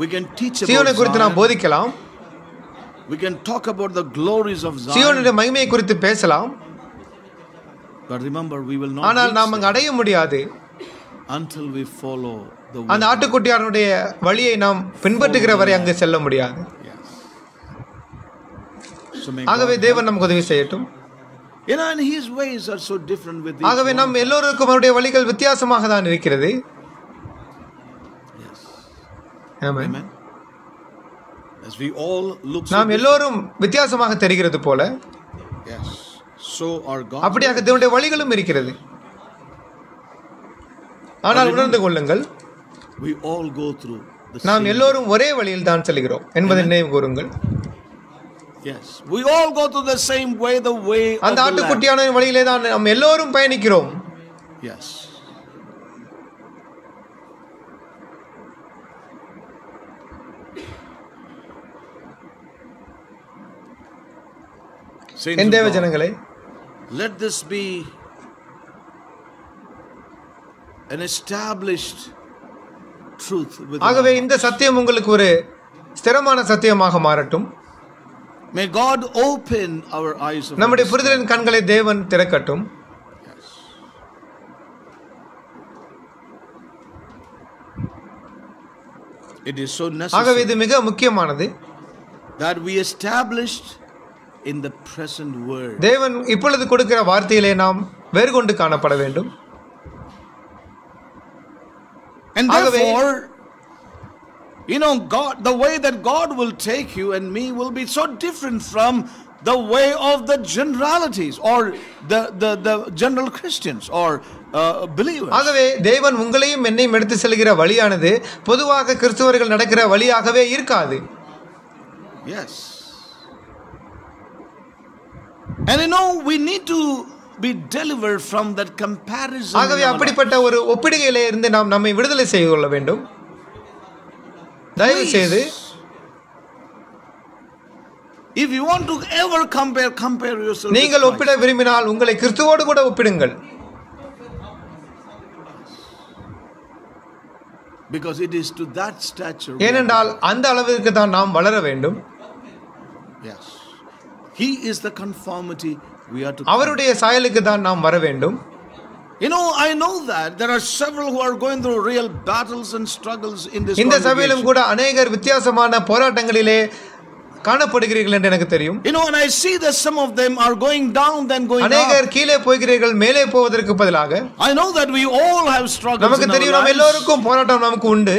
We can teach சியோனை about குறித்து நாம் Zion. போதிக்கலாம் We can talk about the glories of Zion. சியோனுடைய மகிமையை குறித்து பேசலாம் But remember, we will not ஆனால் நாம் அங்கு அடைய முடியாது until we follow the way. அந்த ஆட்டுக்குட்டியானுடைய வழியை நாம் பின்பற்றுகிற வரை அங்கு செல்ல முடியாது ஆகவே தேவன் நமக்கு உதவி செய்யட்டும் You know, and His ways are so different with each ஆகவே. நம் எல்லோருக்கும் அவருடைய வழிகள் வித்தியாசமாக தான் இருக்கிறது Yes. நாம் எல்லோரும் வித்தியாசமாக தெரிகிறது போல அப்படியாக தேவனுடைய வழிகளும் இருக்கிறது. ஆனால் உணர்ந்து கொள்ளுங்கள் நாம் எல்லோரும் ஒரே வழியில் தான் செல்கிறோம் என்பதை நினைவு கூறுங்கள். அந்த ஆட்டுக்குட்டியான வழியிலே தான் நாம் எல்லோரும் பயணிக்கிறோம். எஸ் என் தேவ ஜனங்களே Let this be an established truth ஆகவே இந்த சத்தியம் உங்களுக்கு ஒரு ஸ்திரமான சத்தியமாக மாறட்டும் May God open our eyes of நம்முடைய. புரிதலின் கண்களை தேவன் திறக்கட்டும். It is so ஆகவே necessary இது மிக முக்கியமானது that we established in the present word. தேவன் இப்பொழுது கொடுக்கிற வார்த்தையிலே நாம் வேறு கொண்டு காணப்பட வேண்டும் And ஆகவே- therefore, you know, God, the way that God will take you and me will be so different from the way of the generalities or the, the, the general Christians or uh, believers. ஆகவே தேவன் உங்களையும் என்னையும் எடுத்து செல்கிற வழியானது பொதுவாக கிறிஸ்தவர்கள் நடக்கிற வழியாகவே இருக்காது Yes. And you know, we need to be delivered from that comparison. ஆகவே. அப்படிப்பட்ட ஒரு ஒப்பிடுகையிலே இருந்து நாம் நம்மை விடுதலை செய்து கொள்ள வேண்டும் தயவு செய்து. If you want to ever compare, compare yourself. நீங்கள். ஒப்பிட விரும்பினால் உங்களை கிறிஸ்துவோடு கூட ஒப்பிடுங்கள் Because it is to that stature. ஏனென்றால் அந்த அளவிற்கு தான் நாம் வளர வேண்டும் Yes. He is the conformity we are to. அவருடைய சாயலுக்கு தான் நாம் வர வேண்டும் You know, I know that there are several who are going through real battles and struggles in this இந்த சபையிலும் congregation. கூட அநேகர் வித்தியாசமான போராட்டங்களிலே காணப்படுகிறீர்கள் என்று எனக்கு தெரியும் You know, and I see that some of them are going down, then going up. அநேகர் கீழே போகிறீர்கள் மேலே போவதற்கு பதிலாக I know that we all have struggles நமக்கு in our தெரியும் நம்ம lives. எல்லோருக்கும் போராட்டம் நமக்கு உண்டு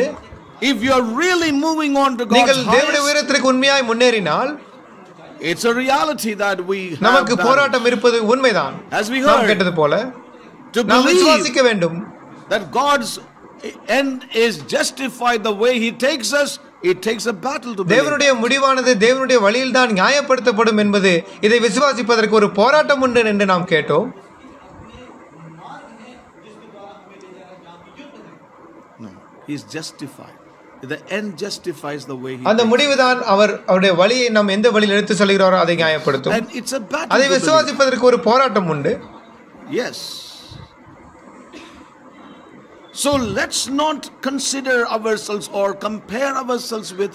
If you are really moving on to God's நீங்கள் தேவனுடைய highest, உயரத்திற்கு உண்மையாய் முன்னேறினால் it's a reality that we have நமக்கு that. போராட்டம் இருப்பது உண்மைதான் As we நாம் heard, கேட்டது போல to நாம் believe விசுவாசிக்க வேண்டும் that God's end is justified the way He takes us, it takes a battle to believe. தேவனுடைய முடிவானது தேவனுடைய வழியில் தான் நியாயப்படுத்தப்படும் என்பது இதை விசுவாசிப்பதற்கு ஒரு போராட்டம் உண்டு என்று நாம் கேட்டோம் No, He's justified. The end justifies the way He அந்த takes. முடிவுதான் அவர் அவருடைய வழியை நாம் எந்த வழியில் எடுத்து செல்கிறாரோ அதை நியாயப்படுத்தும் And it's a battle. அதை to believe. விசுவாசிப்பதற்கு ஒரு போராட்டம் உண்டு Yes.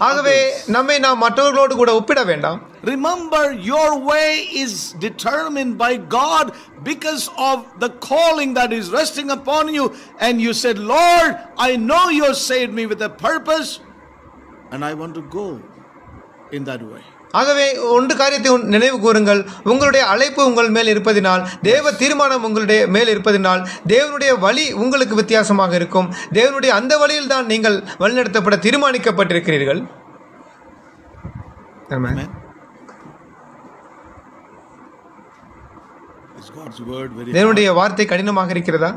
ஆகவே others. நம்மை நாம் மற்றவர்களோடு கூட ஒப்பிட வேண்டாம் Remember, your way is determined by God because of the calling that is resting upon you. And you said, Lord, I know you have saved me with a purpose, and I want to go in that way. ஆகவே ஒன்று காரியத்தை நினைவு கூறுங்கள். உங்களுடைய அழைப்பு உங்கள் மேல் இருப்பதினால் தேவ தீர்மானம் உங்களுடைய மேல் இருப்பதினால் தேவனுடைய வழி உங்களுக்கு வித்தியாசமாக இருக்கும். தேவனுடைய அந்த வழியில் தான் நீங்கள் வழிநடத்தப்பட தீர்மானிக்கப்பட்டிருக்கிறீர்கள்? தேவனுடைய வார்த்தை கடினமாக இருக்கிறதா?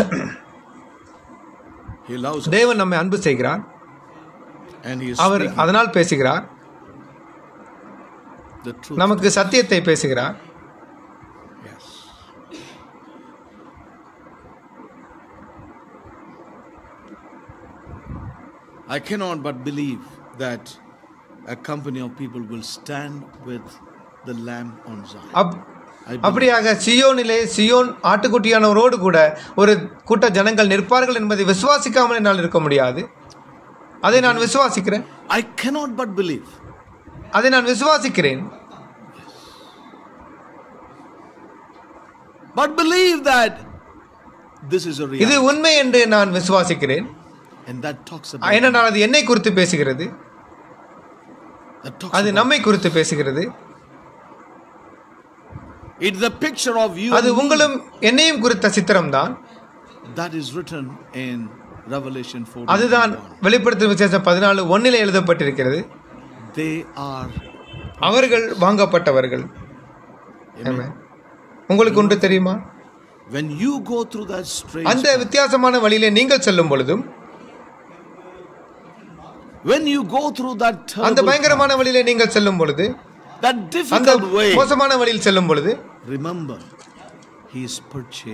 us தேவன் நம்மை அன்பு செய்கிறார் and He is our speaking அதனால் பேசுகிறார் the truth. நமக்கு சத்தியத்தை பேசுகிறார் Yes. I cannot but believe that a company of people will stand with the Lamb on Zion. அப்படியாக சியோனிலே சியோன் ஆட்டுக்குட்டியானவரோடு கூட ஒரு கூட்ட ஜனங்கள் நிற்பார்கள் என்பதை விசுவாசிக்காமல் என்னால் இருக்க முடியாது. அதை நான் விசுவாசிக்கிறேன். I cannot but believe. அதை நான் விசுவாசிக்கிறேன். But believe that this is a இது. உண்மை என்று நான் விசுவாசிக்கிறேன். And that talks about ஏனென்றால் அது என்னை குறித்து பேசுகிறது. அது நம்மை குறித்து பேசுகிறது. It's the picture of you அது உங்களும் என்னையும் குறித்த சித்திரம்தான். That is written in Revelation 14. அதுதான் வெளிப்படுத்தும் விசேஷம் பதினாலு ஒன்னிலே எழுதப்பட்டிருக்கிறது. They are அவர்கள் வாங்கப்பட்டவர்கள். உங்களுக்கு ஒன்று தெரியுமா? When you go through that strange அந்த வித்தியாசமான வழியிலே நீங்கள் செல்லும் பொழுதும் when you go through that அந்த பயங்கரமான வழியிலே நீங்கள் செல்லும் பொழுது அந்த மோசமான வழியில் செல்லும் பொழுது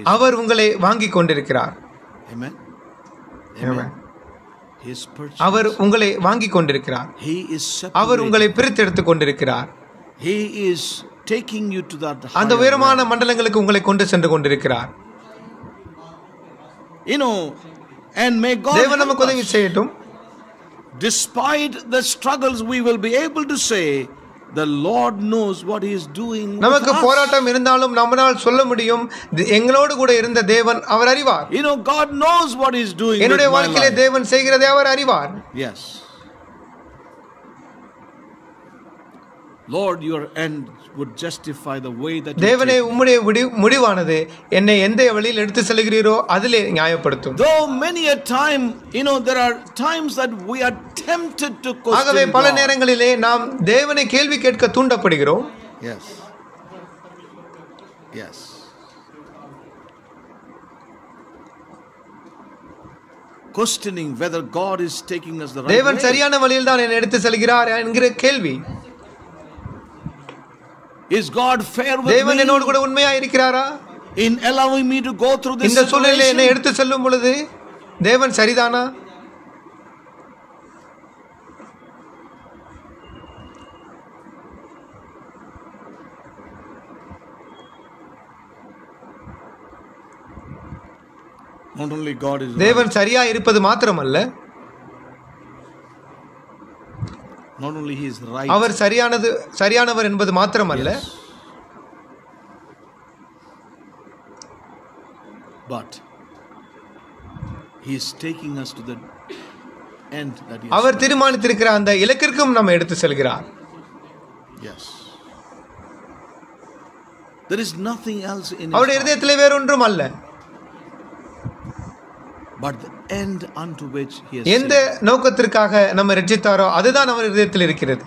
அவர் உங்களை வாங்கிக் கொண்டிருக்கிறார். அவர் உங்களை வாங்கிக் கொண்டிருக்கிறார். அவர் உங்களை பிரித்தெடுத்துக் கொண்டிருக்கிறார். அந்த உயரமான மண்டலங்களுக்கு உங்களை கொண்டு சென்று கொண்டிருக்கிறார். தேவன் நமக்கு உதவி செய்யட்டும். Despite the struggles, we will be able to say, the Lord knows what he is doing with நமக்கு us. போராட்டம் இருந்தாலும் நம்மளால் சொல்ல முடியும் தி- எங்களோடு கூட இருந்த தேவன் அவர் அறிவார் you know God knows what he is doing with என்னுடைய my வாழ்க்கையிலே life. தேவன் செய்கிறதை அவர் அறிவார் Yes. தேவனே take. உம்முடைய முடி- முடிவானது என்னை எந்த வழியில் எடுத்து செல்கிறீரோ அதிலே நியாயப்படுத்தும் Though many a time, you know, there are times that we are tempted to ஆகவே question பல God. நேரங்களிலே நாம் தேவனை கேள்வி கேட்க தூண்டப்படுகிறோம் Yes. Yes. Questioning whether God is taking us the right தேவன் way. சரியான வழியில் தான் என்னை எடுத்து செல்கிறார் என்கிற கேள்வி Is God fair with தேவன் என்னோடு கூட உண்மையா இருக்கிறாரா? In allowing me to go through this இந்த சூழ்நிலையில என்னை? எடுத்து செல்லும் பொழுது தேவன் சரிதானா? Not only God is தேவன் சரியா இருப்பது மாத்திரமல்ல. அவர் சரியானது சரியானவர் என்பது மாத்திரம் அல்ல அவர் தீர்மானித்திருக்கிற அந்த இலக்கிற்கும் நம்ம எடுத்து செல்கிறார். அவருடைய இதயத்தில் வேறொன்றும் அல்ல. எந்த. நோக்கத்திற்காக நம்ம ரட்சித்தாரோ அதுதான் அவர் இருதயத்தில் இருக்கிறது.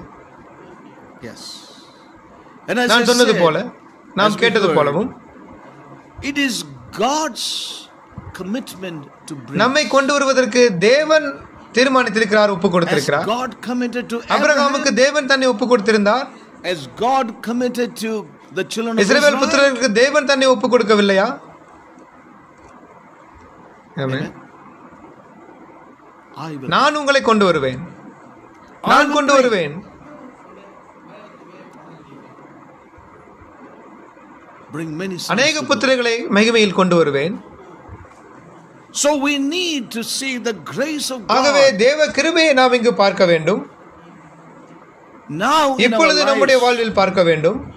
நான் சொன்னது போல நாம் கேட்டது போலவும் It is God's commitment to bring. நம்மை கொண்டு வருவதற்கு தேவன் தீர்மானித்திருக்கிறார் ஒப்பு கொடுத்திருக்கிறார். God committed to அபிரகாமுக்கு தேவன் தன்னை ஒப்பு கொடுத்திருந்தார். as God committed to the children of Israel, புத்திரருக்கு தேவன் தன்னை ஒப்பு கொடுக்கவில்லையா? நான் உங்களை கொண்டு வருவேன். நான் கொண்டு வருவேன். அநேக. புத்திரர்களை மகிமையில் கொண்டு வருவேன். So we need to see the grace of ஆகவே தேவ கிருபையை நாம் இங்கு பார்க்க வேண்டும். Now in our இப்பொழுது நம்முடைய. வாழ்வில் பார்க்க வேண்டும்.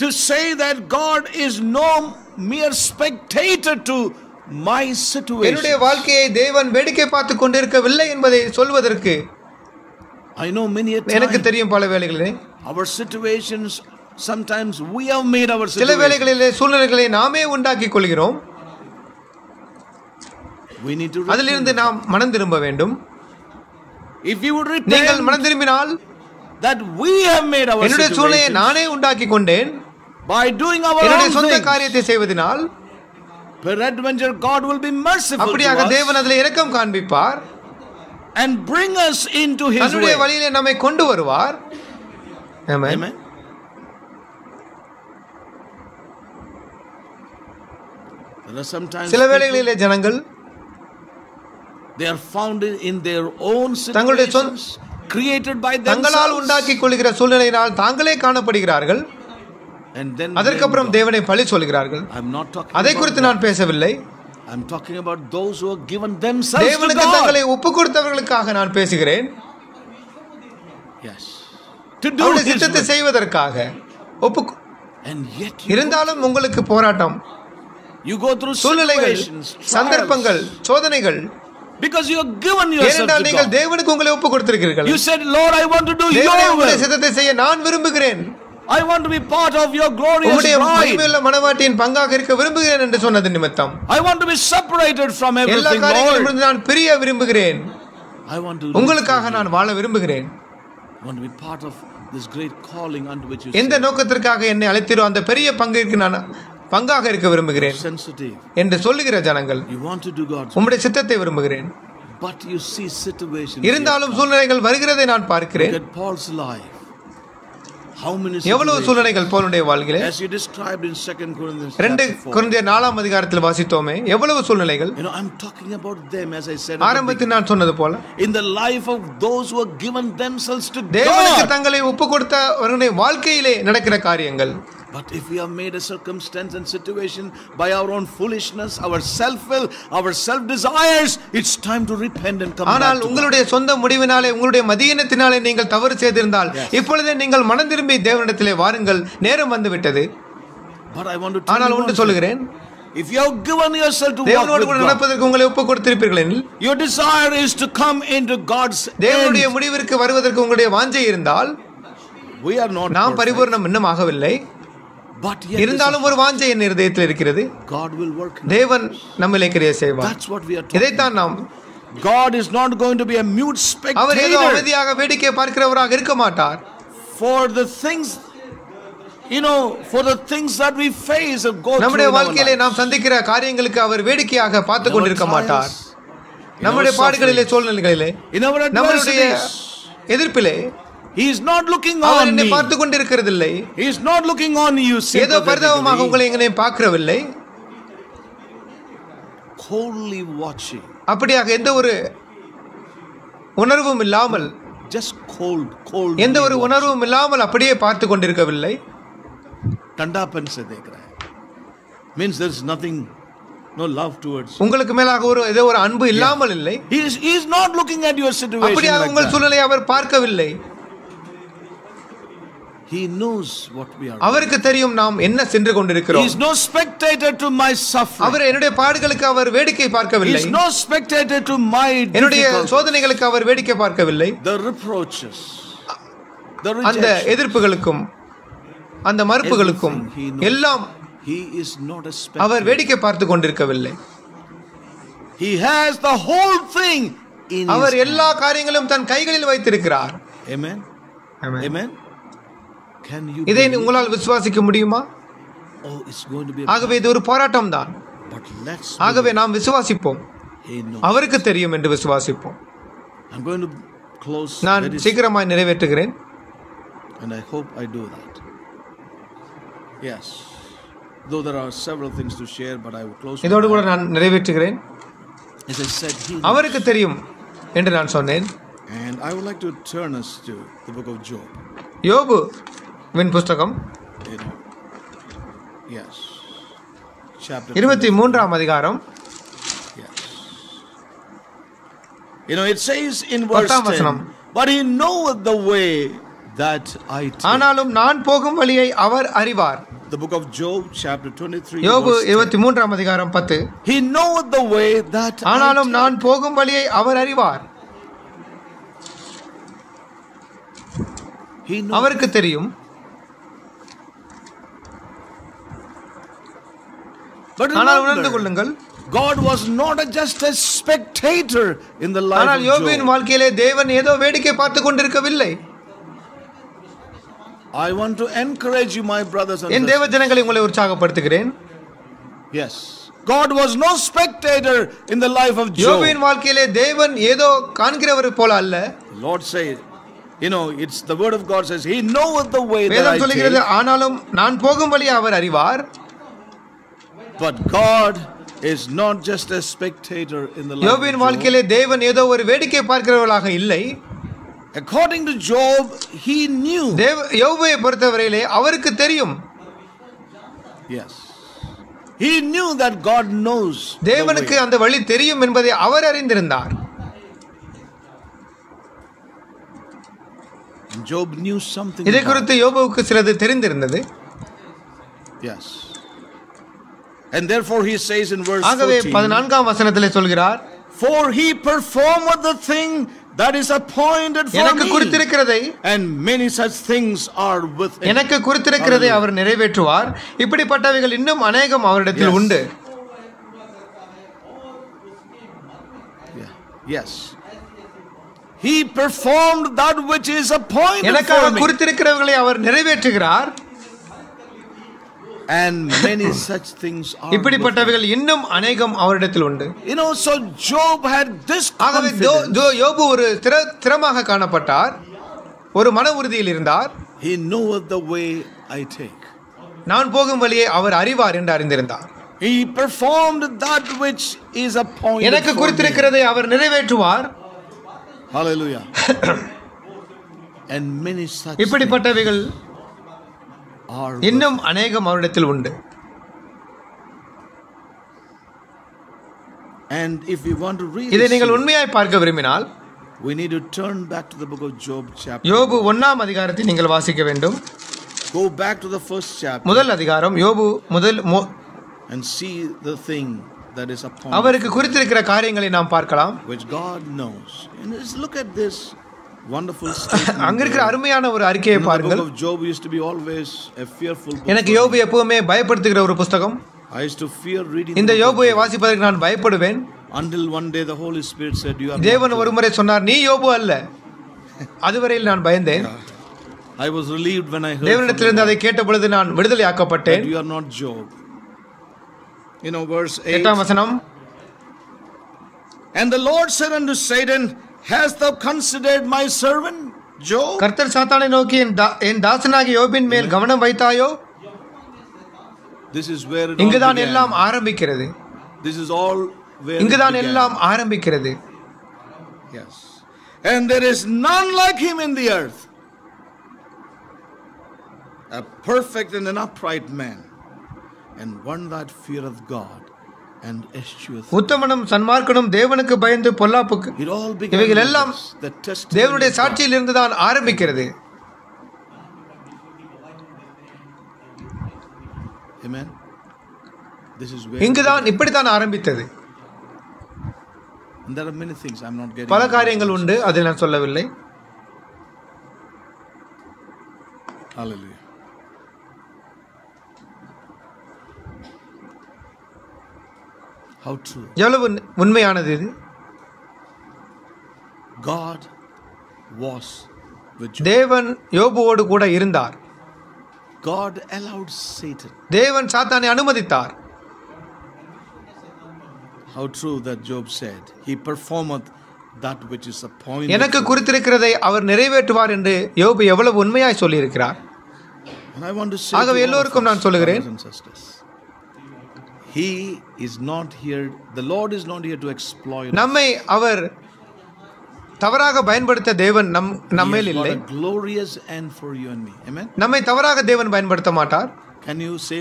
To say that God is no mere spectator to my situation. என்னுடைய வாழ்க்கையை தேவன் வேடிக்கை பார்த்து கொண்டிருக்கவில்லை என்பதை சொல்வதற்கு I know many a எனக்கு time தெரியும் பல வேளைகளிலே our situations sometimes we have made our சில. வேளைகளிலே சூழ்நிலைகளை நாமே உண்டாக்கிக் கொள்கிறோம் We need to அதிலிருந்து. நாம் மனம் திரும்ப வேண்டும் If you would நீங்கள் repent மனம் திரும்பினால் that we have made our என்னுடைய சூழ்நிலையை நானே உண்டாக்கி கொண்டேன் by doing our என்னுடைய own சொந்த things, காரியத்தை செய்வதனால் peradventure God will be merciful to அப்படியாக us தேவன் அதில் இரக்கம் காண்பிப்பார் and bring us into His தன்னுடைய way. வழியிலே நம்மை கொண்டு வருவார் Amen. Amen. There are sometimes சில people, வேளைகளிலே ஜனங்கள் they are found in- in their own தங்களுடைய சொந்த- situations created by தங்களால் themselves. உண்டாக்கிக் கொள்கிற சூழ்நிலையினால் தாங்களே காணப்படுகிறார்கள் And then அதற்கப்புறம். தேவனை பழி சொல்கிறார்கள் அதை குறித்து. நான் பேசவில்லை I'm talking about those who have given themselves தேவனுக்கு. தங்களை ஒப்பு கொடுத்தவர்களுக்காக நான் பேசுகிறேன் Yes. To do His சித்தத்தை. செய்வதற்காக ஒப்பு இருந்தாலும் உங்களுக்கு போராட்டம் you go through சூழ்நிலைகள் சந்தர்ப்பங்கள் சோதனைகள் because you have given yourself to நீங்கள். தேவனுக்கு உங்களை ஒப்பு கொடுத்திருக்கிறீர்கள் You said, Lord, I want to do your will. சித்தத்தை செய்ய நான் விரும்புகிறேன் I want to be part of your glorious உம்முடைய மகிமையுள்ள மணவாட்டியின் பங்காக இருக்க விரும்புகிறேன் என்று சொன்னது நிமித்தம். I want to be separated from everything எல்லா காரியங்களிலிருந்து நான் பிரிய விரும்புகிறேன். ஐ வாண்ட் டு உங்களுக்காக நான் வாழ விரும்புகிறேன். Want to be part of this great calling and which you எந்த நோக்கத்திற்காக என்னை அழைத்தீரோ அந்த பெரிய பங்கிற்கு நான் பங்காக இருக்க விரும்புகிறேன். என்று சொல்லுகிற ஜனங்கள் உம்முடைய சித்தத்தை விரும்புகிறேன். இருந்தாலும் சூழ்நிலைகள் வருகிறதை நான் பார்க்கிறேன். எவ்வளவு? சூழ்நிலைகள் போனுடைய வாழ்க்கையிலே As you described in 2 Corinthians ரெண்டு chapter 4. குருந்திய நாலாம் அதிகாரத்தில் வாசித்தோமே எவ்வளவு சூழ்நிலைகள் You know, I'm talking about them as I said. ஆரம்பத்தில் நான் சொன்னது போல. In the life of those who have given themselves to தேவனுக்கு. தங்களை ஒப்பு கொடுத்தவர்களுடைய வாழ்க்கையிலே நடக்கிற காரியங்கள் But if we have made a circumstance and situation by our own foolishness, our self-will, our self-desires, it's time to repent and come ஆனால். உங்களுடைய சொந்த முடிவினாலே உங்களுடைய மதியினத்தினாலே நீங்கள் தவறு செய்திருந்தால் இப்பொழுதே நீங்கள் மனம் திரும்பி தேவனிடத்திலே வாருங்கள் நேரம் வந்து விட்டது But I want to tell ஆனால் ஒன்று சொல்லுகிறேன். If you have given yourself to walk with God, நடப்பதற்கு உங்களை ஒப்பு கொடுத்திருப்பீர்கள் எனில் your desire is to come into God's தேவனுடைய. முடிவிற்கு வருவதற்கு உங்களுடைய வாஞ்சை இருந்தால் We are not நாம் பரிபூர்ணம் இன்னும் ஆகவில்லை இருந்தாலும் ஒரு வாஞ்சை என் இருதயத்தில் இருக்கிறது தேவன் நம்மிலே கிரியை செய்வார் இதைத்தான் நாம் God is not going to be a mute அவர் ஏதோ spectator அமைதியாக வேடிக்கை பார்க்கிறவராக இருக்க மாட்டார் for the things, you know, for the things that we face or go நம்முடைய வாழ்க்கையிலே. நாம் சந்திக்கிற காரியங்களுக்கு அவர் வேடிக்கையாக பார்த்து கொண்டிருக்க மாட்டார் நம்முடைய பாடுகளிலே சூழ்நிலைகளிலே நம்மளுடைய எதிர்ப்பிலே He is not looking our on என்னை me. பார்த்து கொண்டிருக்கிறதில்லை He is not looking on you ஏதோ பரிதாபமாக sympathetically, உங்களை எங்கனையும் பார்க்கிறவில்லை coldly watching. அப்படியாக எந்த ஒரு உணர்வும் இல்லாமல் Just cold, cold. எந்த ஒரு உணர்வும் இல்லாமல் அப்படியே பார்த்து கொண்டிருக்கவில்லை ठंडापन से देख रहा है means there is nothing no love towards you. உங்களுக்கு மேலாக ஒரு ஏதோ ஒரு அன்பு இல்லாமல் இல்லை he is he is not looking at your situation அப்படியாக like உங்கள் that. சூழ்நிலையை அவர் பார்க்கவில்லை He knows what we are. அவருக்கு தெரியும் நாம் என்ன சென்று He கொண்டிருக்கிறோம் is no spectator to my suffering. அவர் என்னுடைய பாடுகளுக்கு அவர் வேடிக்கை He பார்க்கவில்லை is no spectator to my என்னுடைய. சோதனைகளுக்கு அவர் வேடிக்கை பார்க்கவில்லை The reproaches, the அந்த. எதிர்ப்புகளுக்கும் அந்த மறுப்புகளுக்கும் he. எல்லாம் He is அவர். வேடிக்கை பார்த்து கொண்டிருக்கவில்லை He has the whole thing in அவர் எல்லா காரியங்களும் தன் கைகளில் வைத்திருக்கிறார் Amen. Amen. You இதை உங்களால் விசுவாசிக்க முடியுமா? ஆகவே இது ஒரு போராட்டம் தான் ஆகவே நாம் விசுவாசிப்போம். அவருக்கு தெரியும் என்று விசுவாசிப்போம். நான் சீக்கிரமாய் நிறைவேற்றுகிறேன். இதோடு கூட நான் நிறைவேற்றுகிறேன். அவருக்கு தெரியும் என்று நான் சொன்னேன். யோபு வின் புஸ்தகம் இருபத்தி மூன்றாம் அதிகாரம். You know, it says in verse பத்தாம் 10, வசனம். but he knoweth the way that I take. ஆனாலும் நான் போகும் வழியை அவர் அறிவார் The book of Job, chapter 23. யோபு verse 10. இருபத்தி மூன்றாம் அதிகாரம் பத்து He knoweth the way that ஆனாலும். நான் போகும் வழியை அவர் அறிவார். அவருக்கு தெரியும் But ஆனால் உணர்ந்து remember, கொள்ளுங்கள் God was not a- just a spectator in the life ஆனால் of யோபுவின் Job. வாழ்க்கையிலே தேவன் ஏதோ வேடிக்கை பார்த்து கொண்டிருக்கவில்லை I want to encourage you, my brothers and N sisters. தேவ ஜனங்களை உங்களை உற்சாகப்படுத்துகிறேன் Yes. God was no spectator in the life of Job. யோபுவின் வாழ்க்கையிலே தேவன் ஏதோ காண்கிறவர் போல அல்ல The Lord said, you know, it's the word of God says, He knoweth the way that வேதம் I சொல்லுகிறது take. ஆனாலும் நான் போகும் வழியை அவர் அறிவார் But God is not just a spectator in the யோபின் வாழ்க்கையிலே தேவன் ஏதோ ஒரு வேடிக்கை பார்க்கிறவளாக இல்லை. According to Job he knew தேவ யோபை பொறுத்தவரையிலே அவருக்கு தெரியும். Yes he knew that God knows தேவனுக்கு அந்த வழி தெரியும் என்பதை அவர் அறிந்திருந்தார். ஜோப் நியூ சம்திங் இதை குறித்து யோபுவுக்கு சிலது தெரிந்திருந்தது. Yes And therefore he says in verse ஆகவே 14, பதினான்காம் வசனத்திலே சொல்கிறார் For he performeth the thing that is appointed for எனக்கு me. குறித்திருக்கிறதை And many such things are with him. எனக்கு குறித்திருக்கிறதை அவர் நிறைவேற்றுவார் இப்படிப்பட்டவைகள் இன்னும் அநேகம் அவரிடத்தில் Yes. உண்டு Yeah. Yes. He performed that which is appointed எனக்காக for me. குறித்திருக்கிறவர்களை அவர் நிறைவேற்றுகிறார் (coughs) இப்படிப்பட்டவைகள் இன்னும் அநேகம் அவரிடத்தில் உண்டு You know, so Job had this ஆகவே ஜோ- confidence. ஜோ- யோபு ஒரு திற திறமாக காணப்பட்டார் ஒரு மன உறுதியில் இருந்தார் He knoweth the way I take. நான் போகும் வழியை அவர் அறிவார் என்று அறிந்திருந்தார் He performed that which is appointed எனக்கு. குறித்திருக்கிறதை அவர் நிறைவேற்றுவார் Hallelujah. (coughs) and many such இப்படிப்பட்டவைகள் இன்னும் அநேகம் அவரிடத்தில் உண்டு இதை நீங்கள் உண்மையாய் பார்க்க விரும்பினால் we need to turn back to the book of Job chapter. யோபு ஒன்னாம் அதிகாரத்தை நீங்கள் வாசிக்க வேண்டும் Go back to the first chapter முதல் அதிகாரம் யோபு முதல் and see the thing that is upon அவருக்கு குறித்திருக்கிற காரியங்களை நாம் பார்க்கலாம் which God knows. And just look at this. அங்க இருக்கிற. அருமையான ஒரு அறிக்கையை பாருங்கள் used to be always a fearful book. எனக்கு யோபு. எப்பவுமே பயப்படுத்துகிற ஒரு புஸ்தகம் I used to fear reading இந்த யோபுவை. வாசிப்பதற்கு நான் பயப்படுவேன் until one day the Holy Spirit said, "You are." தேவன் Job." ஒரு முறை சொன்னார் நீ யோபு அல்ல அதுவரையில் நான் பயந்தேன் I was relieved when I heard தேவனிடத்திலிருந்து அதை கேட்ட பொழுது நான் விடுதலை ஆக்கப்பட்டேன் you are not Job. You know, verse 8. எட்டாம் வசனம் And the Lord said unto Satan, Hast thou considered my servant Job? கர்த்தர் சாத்தானை நோக்கி என் தா- என் தாசனாகிய யோபின் மேல் கவனம் வைத்தாயோ This is where it all இங்குதான் began. எல்லாம் ஆரம்பிக்கிறது This is all where it இங்குதான் began. எல்லாம் ஆரம்பிக்கிறது Yes. And there is none like him in the earth. A perfect and an upright man, and one that feareth God and escheweth. உத்தமனும் சன்மார்க்கனும் தேவனுக்கு பயந்து பொல்லாப்புக்கு இவைகள் எல்லாம் தேவனுடைய சாட்சியில் இருந்துதான் ஆரம்பிக்கிறது. இங்குதான் இப்படித்தான் ஆரம்பித்தது. பல காரியங்கள் உண்டு அதை நான் சொல்லவில்லை. Hallelujah. எவ்வளவு உண்மையானது இது God was with Job. தேவன் யோபுவோடு கூட இருந்தார் God allowed Satan. தேவன் சாத்தானை அனுமதித்தார் How true that Job said, He performeth that which is appointed. எனக்கு for me." குறித்திருக்கிறதை அவர் நிறைவேற்றுவார் என்று யோபு எவ்வளவு உண்மையாய் சொல்லியிருக்கிறார் ஆகவே எல்லோருக்கும் நான் சொல்லுகிறேன். நம்மை அவர் தவறாக பயன்படுத்த தேவன் நம் He நம்மேல் has got இல்லை a glorious end for you and me. Amen. நம்மை தவறாக தேவன் பயன்படுத்த மாட்டார் Can you say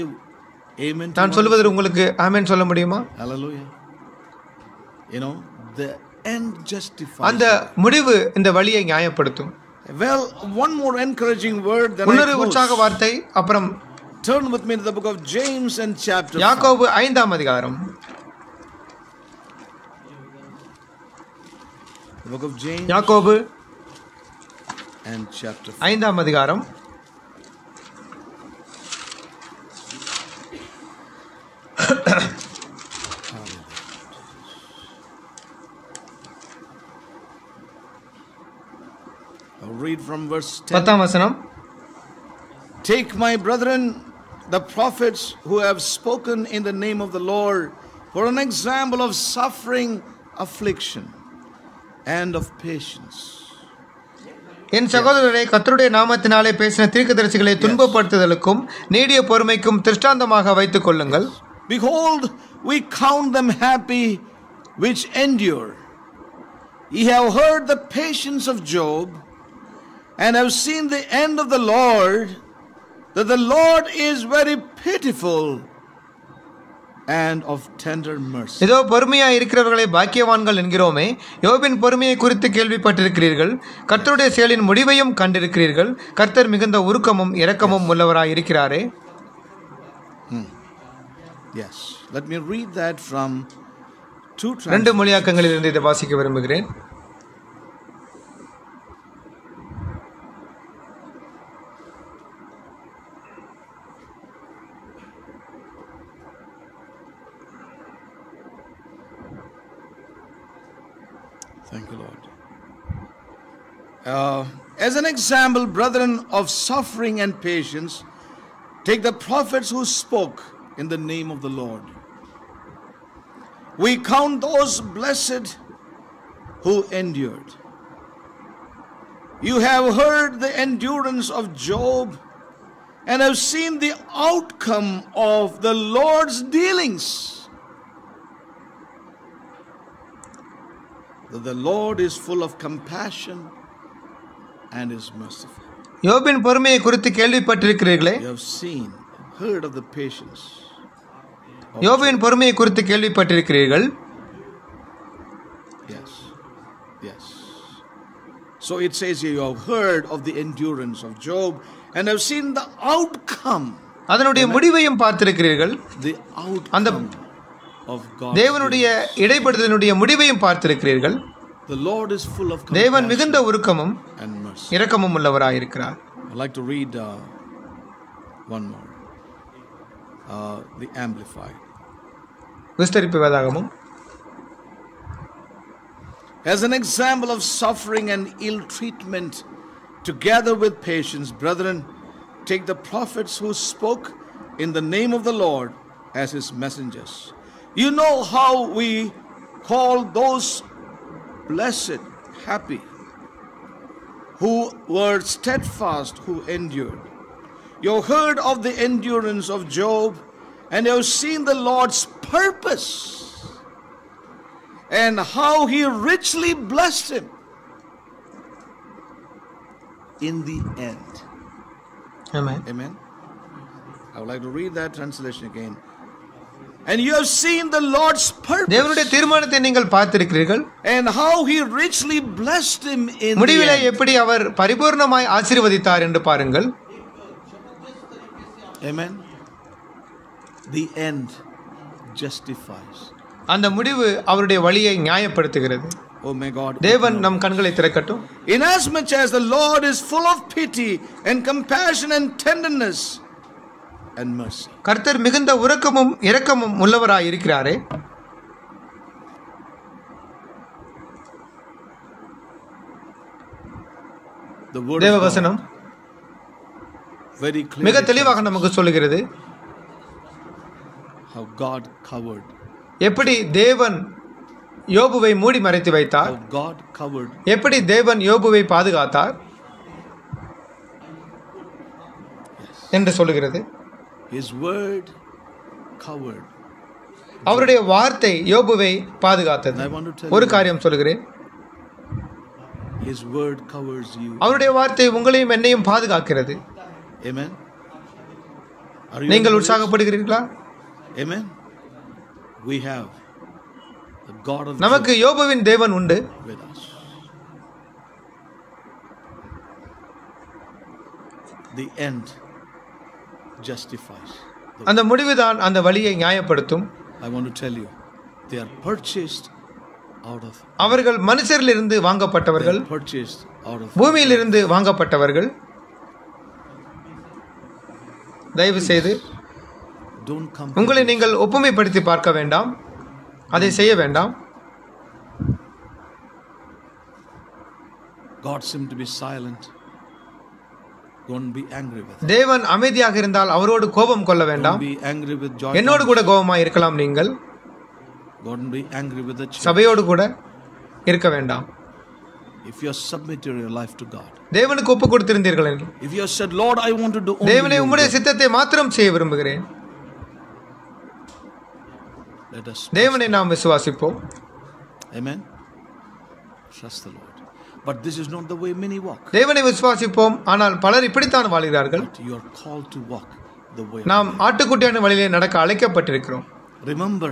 amen? to நான் what சொல்லுவதில் உங்களுக்கு ஆமென் சொல்ல முடியுமா Hallelujah. You know, the end justifies. அந்த முடிவு இந்த வழியை நியாயப்படுத்தும் Well, one more encouraging word that இன்னொரு I உற்சாக close. வார்த்தை அப்புறம் Turn with me to the book of James and chapter five. யாக்கோபு ஐந்தாம் அதிகாரம் The book of James யாக்கோபு and chapter five. ஐந்தாம் அதிகாரம் I'll read from verse 10. பத்தாம் வசனம் Take my brethren, the prophets who have spoken in the name of the Lord, for an example of suffering, affliction, and of patience. என் சகோதரரை கர்த்தருடைய நாமத்தினாலே பேசின தீர்க்கதரிசிகளை துன்பப்படுத்துதலுக்கும் நீடிய பொறுமைக்கும் திருஷ்டாந்தமாக வைத்துக் கொள்ளுங்கள் Behold, we count them happy which endure. Ye have heard the patience of Job, and have seen the end of the Lord, that the Lord is very pitiful and of tender mercy. இதோ பொறுமையாய் இருக்கிறவர்களை பாக்கியவான்கள் என்கிறோமே யோபின் பொறுமையை குறித்து கேள்விப்பட்டிருக்கிறீர்கள் கர்த்தருடைய செயலின் முடிவையும் கண்டிருக்கிறீர்கள் கர்த்தர் மிகுந்த உருக்கமும் இரக்கமும் உள்ளவராய் இருக்கிறாரே Yes. Let me read that from two ரெண்டு translations. மொழியாக்கங்களில் இருந்து இதை வாசிக்க விரும்புகிறேன் Uh, as an example, brethren, of suffering and patience, take the prophets who spoke in the name of the Lord. We count those blessed who endured. You have heard the endurance of Job and have seen the outcome of the Lord's dealings. That the Lord is full of compassion and is merciful. யோபின் பொறுமையை குறித்து கேள்விப்பட்டிருக்கிறீர்களே You have seen, heard of the patience. of யோபின் பொறுமையை குறித்து கேள்விப்பட்டிருக்கிறீர்கள் Yes. Yes. So it says here, you have heard of the endurance of Job and have seen the outcome. அதனுடைய முடிவையும் பார்த்திருக்கிறீர்கள் The அந்த outcome of God. தேவனுடைய இடைப்படுதலினுடைய முடிவையும் பார்த்திருக்கிறீர்கள் The Lord is full of தேவன் compassion மிகுந்த உருக்கமும் and mercy. இரக்கமும் உள்ளவராயிருக்கிறார் I'd like to read uh, one more. Uh, the Amplified. விஸ்தரிப்பு வேதாகமும் As an example of suffering and ill treatment, together with patience, brethren, take the prophets who spoke in the name of the Lord as his messengers. You know how we call those blessed, happy, who were steadfast, who endured. You heard of the endurance of Job, and you've seen the Lord's purpose and how he richly blessed him in the end. Amen. Amen. I would like to read that translation again. And you have seen the Lord's தேவனுடைய purpose தீர்மானத்தை நீங்கள் பார்த்திருக்கிறீர்கள் and how he richly blessed him in the முடிவிலே end. எப்படி அவர் பரிபூர்ணமாய் ஆசீர்வதித்தார் என்று பாருங்கள் Amen. The end justifies. அந்த முடிவு அவருடைய வழியை நியாயப்படுத்துகிறது Oh, may God. தேவன் நம் கண்களை திறக்கட்டும் Inasmuch as the Lord is full of pity and compassion and tenderness And mercy. கர்த்தர் மிகுந்த உறக்கமும் இரக்கமும் உள்ளவராய் இருக்கிறாரே தேவ வசனம் very மிக தெளிவாக நமக்கு சொல்லுகிறது. எப்படி தேவன் யோபுவை மூடி மறைத்து வைத்தார். எப்படி தேவன் யோபுவை பாதுகாத்தார். என்று சொல்லுகிறது. His word covered. அவருடைய வார்த்தை யோபுவை பாதுகாத்தது And I want to tell ஒரு you, காரியம் சொல்கிறேன் His word covers you. அவருடைய வார்த்தை உங்களையும் என்னையும் பாதுகாக்கிறது Amen. Are you நீங்கள் in the உற்சாகப்படுகிறீர்களா race? Amen. We have the God of நமக்கு யோபுவின் தேவன் உண்டு joy with us. The end justifies. அந்த முடிவு தான் அந்த வழியை நியாயப்படுத்தும் I want to tell you they are purchased out of அவர்கள் மனுஷரிலிருந்து வாங்கப்பட்டவர்கள் பர்ச்சேஸ்ட் அவுட் ஆஃப் பூமியிலிருந்து வாங்கப்பட்டவர்கள் தயவு செய்து உங்களை நீங்கள் ஒப்புமைப்படுத்தி பார்க்க வேண்டாம் அதை செய்ய வேண்டாம் God seem to be silent. தேவன் அமைதியாக இருந்தால் அவரோடு கோபம் கொள்ள வேண்டாம். என்னோடு கூட கோபமாக இருக்கலாம் நீங்கள். சபையோடு கூட இருக்க வேண்டாம் If you have submitted your life to God, தேவனுக்கு ஒப்பு கொடுத்திருந்தீர்கள் if you said, Lord, I want to do தேவனை உம்முடைய will," சித்தத்தை மாத்திரம் செய்ய விரும்புகிறேன் let us. தேவனை நாம் விசுவாசிப்போம் Amen. Trust the Lord. But this is not the way many walk. தேவனை விசுவாசிப்போம் ஆனால் பலர் இப்படித்தான் வாழ்கிறார்கள் you are called to walk the way. நாம் ஆட்டுக்குட்டியான வழியிலே நடக்க அழைக்கப்பட்டிருக்கிறோம் Remember,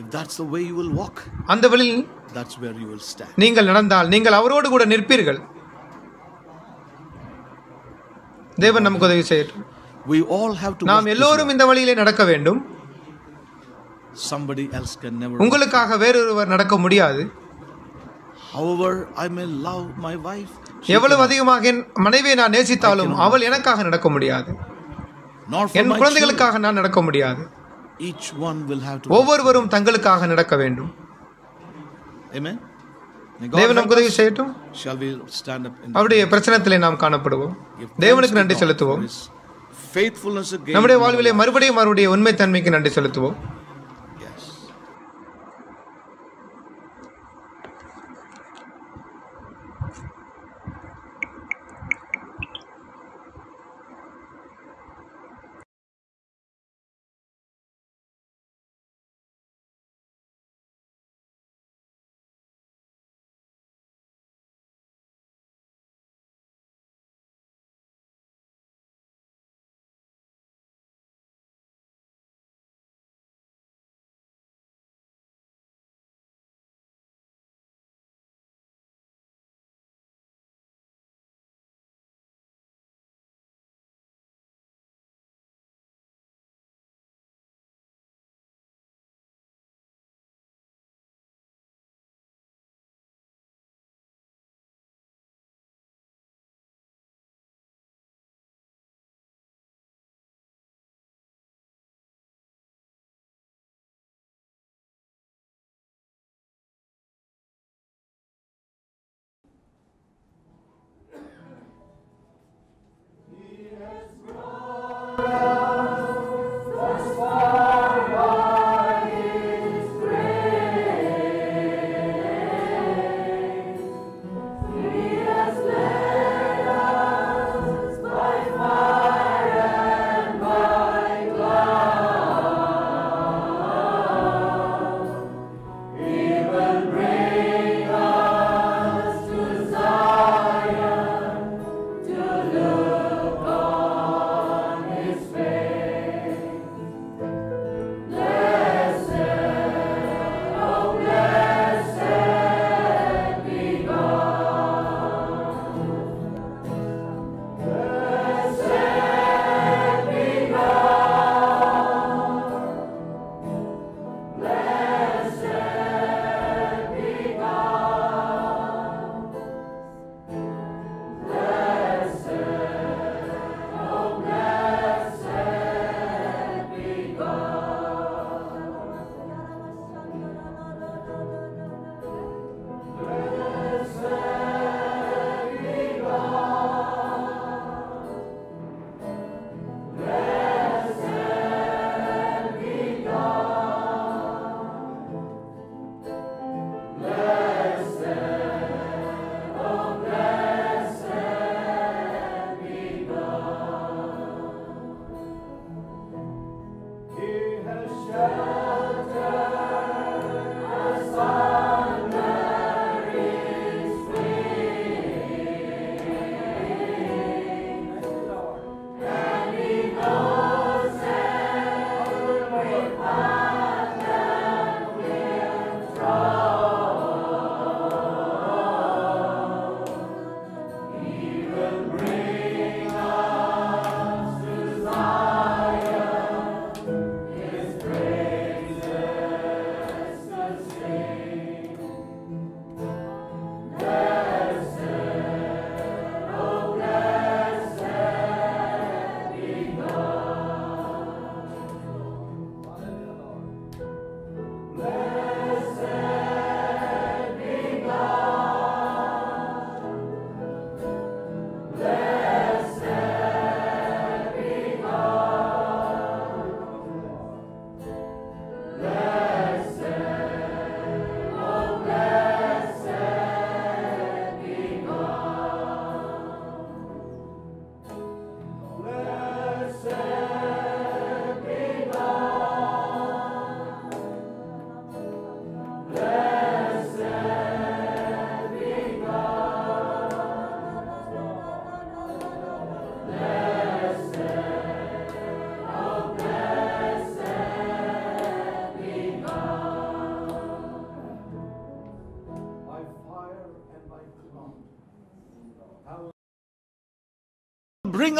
if that's the way you will walk, அந்த வழியில் that's where you will stand. நீங்கள் நடந்தால் நீங்கள் அவரோடு கூட நிற்பீர்கள் தேவன் நமக்கு உதவி செய்யட்டும் We all have to நாம் எல்லோரும். இந்த வழியிலே நடக்க வேண்டும் Somebody else can never. உங்களுக்காக வேறொருவர் நடக்க முடியாது எவ்வளவு அதிகமாக என் மனைவியை நான் நேசித்தாலும் அவள் எனக்காக நடக்க முடியாது. என் குழந்தைகளுக்காக நான் நடக்க முடியாது. ஒவ்வொருவரும் தங்களுக்காக நடக்க வேண்டும். அவருடைய பிரச்சனத்திலே நாம் காணப்படுவோம். தேவனுக்கு நன்றி செலுத்துவோம். நம்முடைய வாழ்விலே மறுபடியும் அவருடைய உண்மை தன்மைக்கு நன்றி செலுத்துவோம்.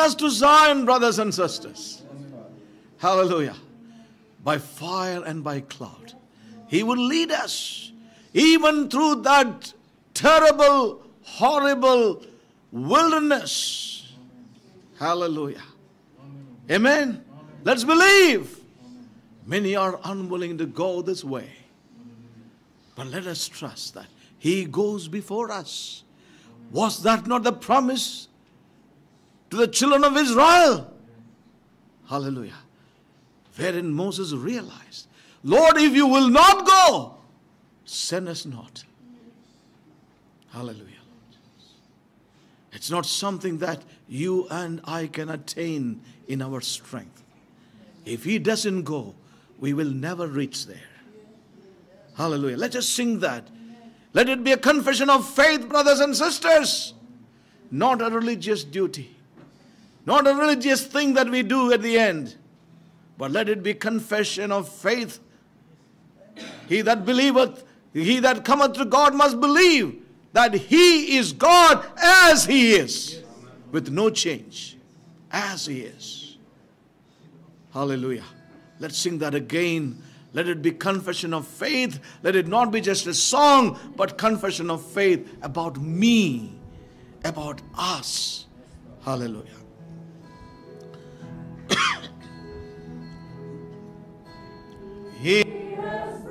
Us to Zion, brothers and sisters. Hallelujah. By fire and by cloud. He will lead us even through that terrible, horrible wilderness. Hallelujah. Amen. Let's believe. Many are unwilling to go this way. But let us trust that He goes before us. Was that not the promise to the children of Israel? Hallelujah. Wherein Moses realized, Lord, if you will not go, send us not. Hallelujah. It's not something that you and I can attain in our strength. If He doesn't go, we will never reach there. Hallelujah. Let us sing that. Let it be a confession of faith, brothers and sisters, not a religious duty, not a religious thing that we do at the end, but let it be confession of faith. He that believeth, he that cometh to God must believe that He is God as He is, with no change, as He is. Hallelujah. Let's sing that again. Let it be confession of faith. Let it not be just a song, but confession of faith about me, about us. Hallelujah. He Bless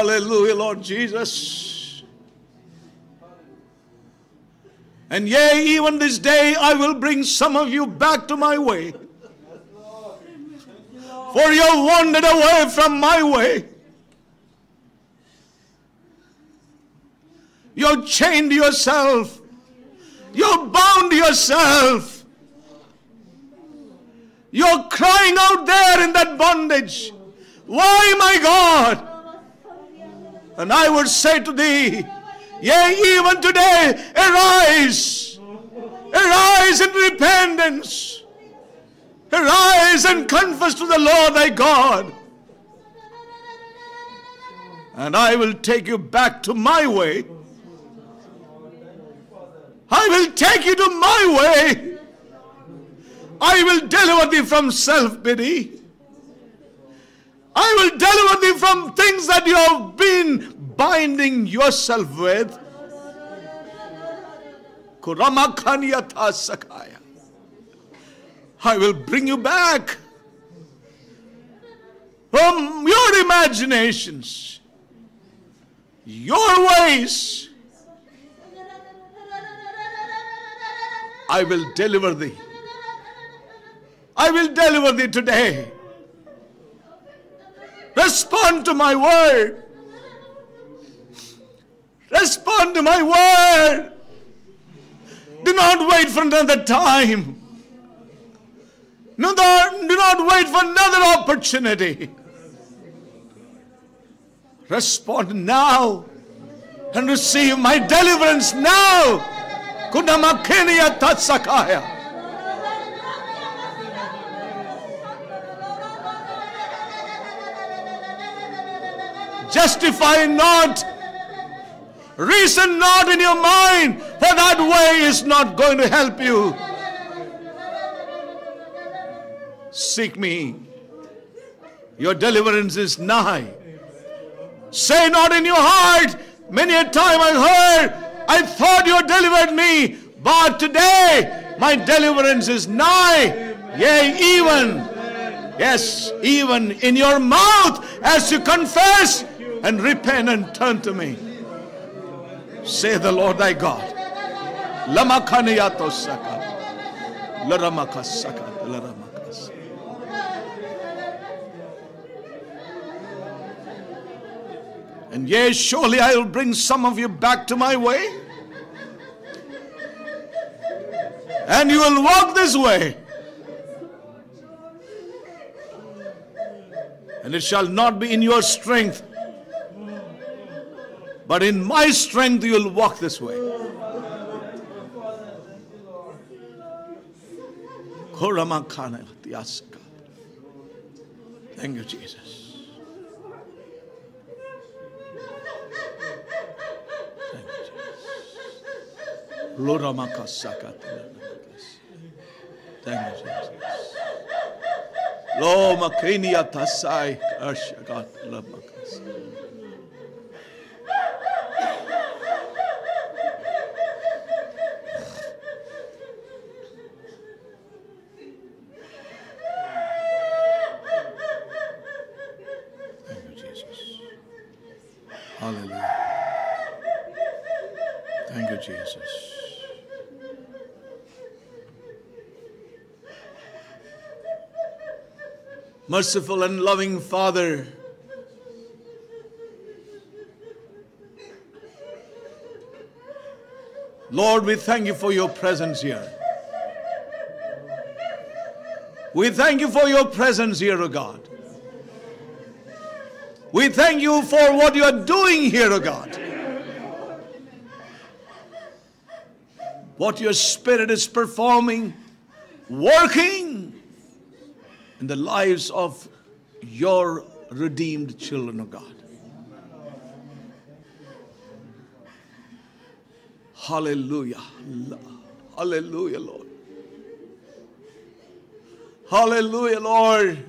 Hallelujah, Lord Jesus. And yea, even this day I will bring some of you back to my way. For you wandered away from my way. You chained yourself. You bound yourself. You're crying out there in that bondage. Why, my God? And I would say to thee, yea, even today, arise. Arise in repentance. Arise and confess to the Lord thy God. And I will take you back to my way. I will take you to my way. I will deliver thee from self pity. I will deliver thee from things that you have been binding yourself with. I will bring you back from your imaginations, your ways. I will deliver thee. I will deliver thee today. Respond to my word. Respond to my word. Do not wait for another time. Do not wait for another opportunity. Respond now and receive my deliverance now. Kunamakenia tatsakaya. Justify not, reason not in your mind, for that way is not going to help you. Seek me. Your deliverance is nigh. Say not in your heart, many a time I heard, I thought you delivered me, but today my deliverance is nigh. Yea, even, yes, even in your mouth as you confess and repent and turn to me. Say the Lord thy God. And yea, surely I will bring some of you back to my way. And you will walk this way. And it shall not be in your strength, but in my strength you will walk this way. Thank you, Jesus. Thank you, Jesus. Thank you, Jesus. Lo makrinia tasai arshagat lamakas. Thank you, Jesus. Hallelujah. Thank you, Jesus. Merciful and loving Father, Lord, we thank you for your presence here. We thank you for your presence here, O God. We thank you for what you are doing here, O God. What your Spirit is performing, working in the lives of your redeemed children, O God. Hallelujah. Hallelujah, Lord. Hallelujah, Lord.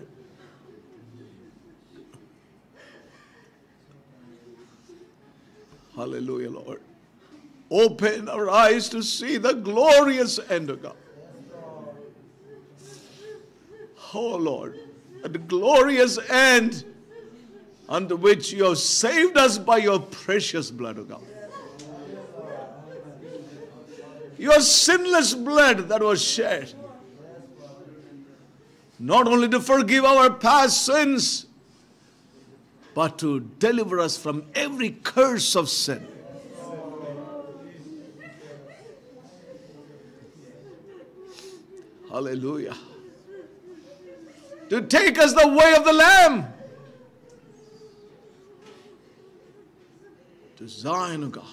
Hallelujah, Lord. Open our eyes to see the glorious end of God. Oh, Lord, the glorious end under which you have saved us by your precious blood, O God. Your sinless blood that was shed not only to forgive our past sins, but to deliver us from every curse of sin. Hallelujah. To take us the way of the Lamb. To Zion, God.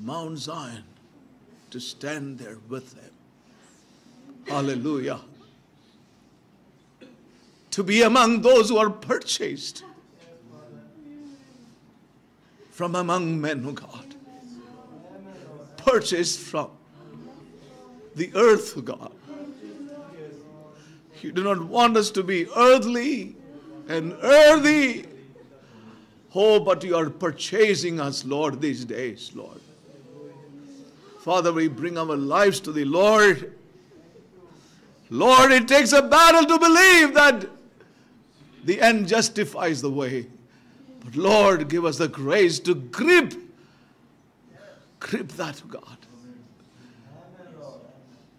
Mount Zion. To stand there with Him. Hallelujah. To be among those who are purchased from among men, O God. Purchased from the earth, O God. You do not want us to be earthly and earthy. Oh, but you are purchasing us, Lord, these days, Lord. Father, we bring our lives to the Lord. Lord, it takes a battle to believe that the end justifies the way. But Lord, give us the grace to grip, grip that, God.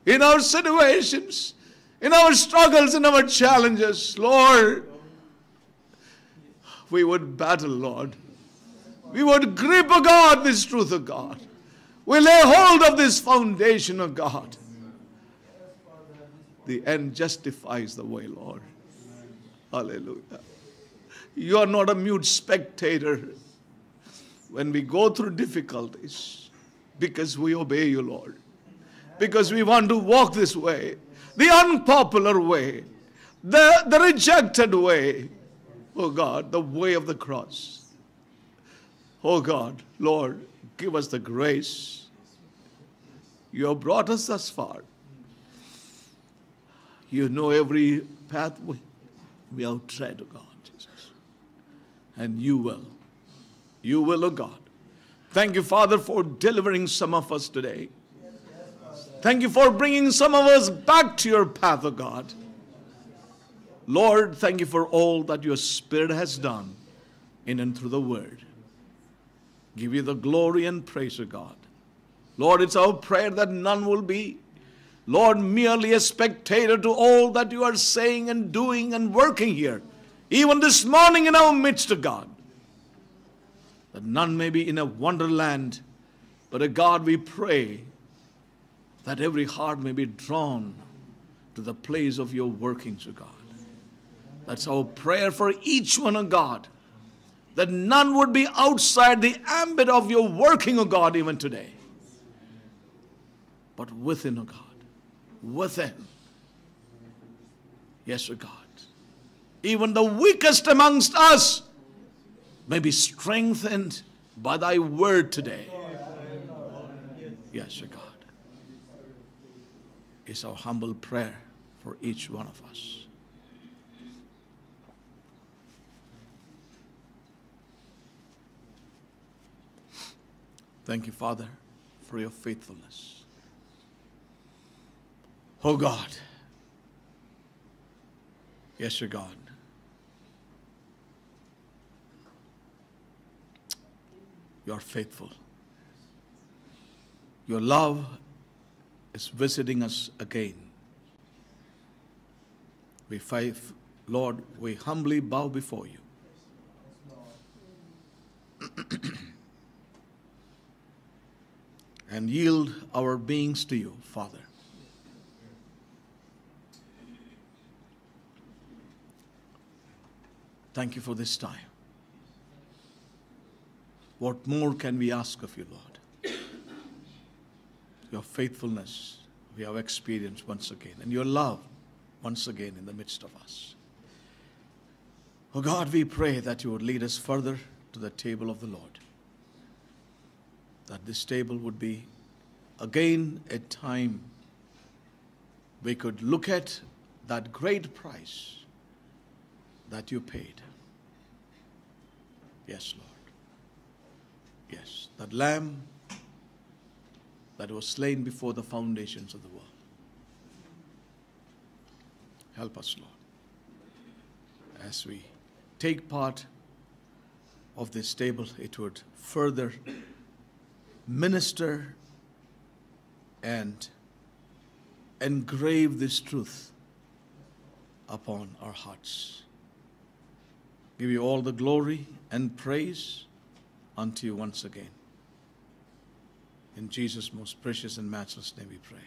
In our situations, in our struggles, in our challenges, Lord, we would battle, Lord. We would grip, O God, this truth of God. We lay hold of this foundation of God the end justifies the way, Lord. Hallelujah. You are not a mute spectator when we go through difficulties because we obey you, Lord. Because we want to walk this way, the unpopular way, the, the rejected way. Oh God, the way of the cross. Oh God, Lord, give us the grace. You have brought us thus far. You know every pathway we have tread, O God, Jesus. And you will. You will, O God. Thank you, Father, for delivering some of us today. Thank you for bringing some of us back to your path, O God. Lord, thank you for all that your Spirit has done in and through the Word. Give you the glory and praise, O God. Lord, it's our prayer that none will be Lord, merely a spectator to all that you are saying and doing and working here, even this morning in our midst, of God. That none may be in a wonderland, but a God we pray that every heart may be drawn to the place of your workings, O God. That's our prayer for each one, O God, that none would be outside the ambit of your working, O God, even today, but within, O God within. Yes, O God. Even the weakest amongst us may be strengthened by thy word today. Yes, O God. Is our humble prayer for each one of us. Thank you, Father, for your faithfulness. Oh God. Yes, your God. You are faithful. Your love is visiting us again. We five, Lord, we humbly bow before you. (clears throat) and yield our beings to you, Father. Thank you for this time. What more can we ask of you, Lord? Your faithfulness we have experienced once again, and your love once again in the midst of us. Oh God, we pray that you would lead us further to the table of the Lord. That this table would be again a time we could look at that great price that you paid. Yes, Lord. Yes, that lamb that was slain before the foundations of the world. Help us, Lord. As we take part of this table, it would further minister and engrave this truth upon our hearts. Give you all the glory and praise unto you once again. In Jesus' most precious and matchless name we pray.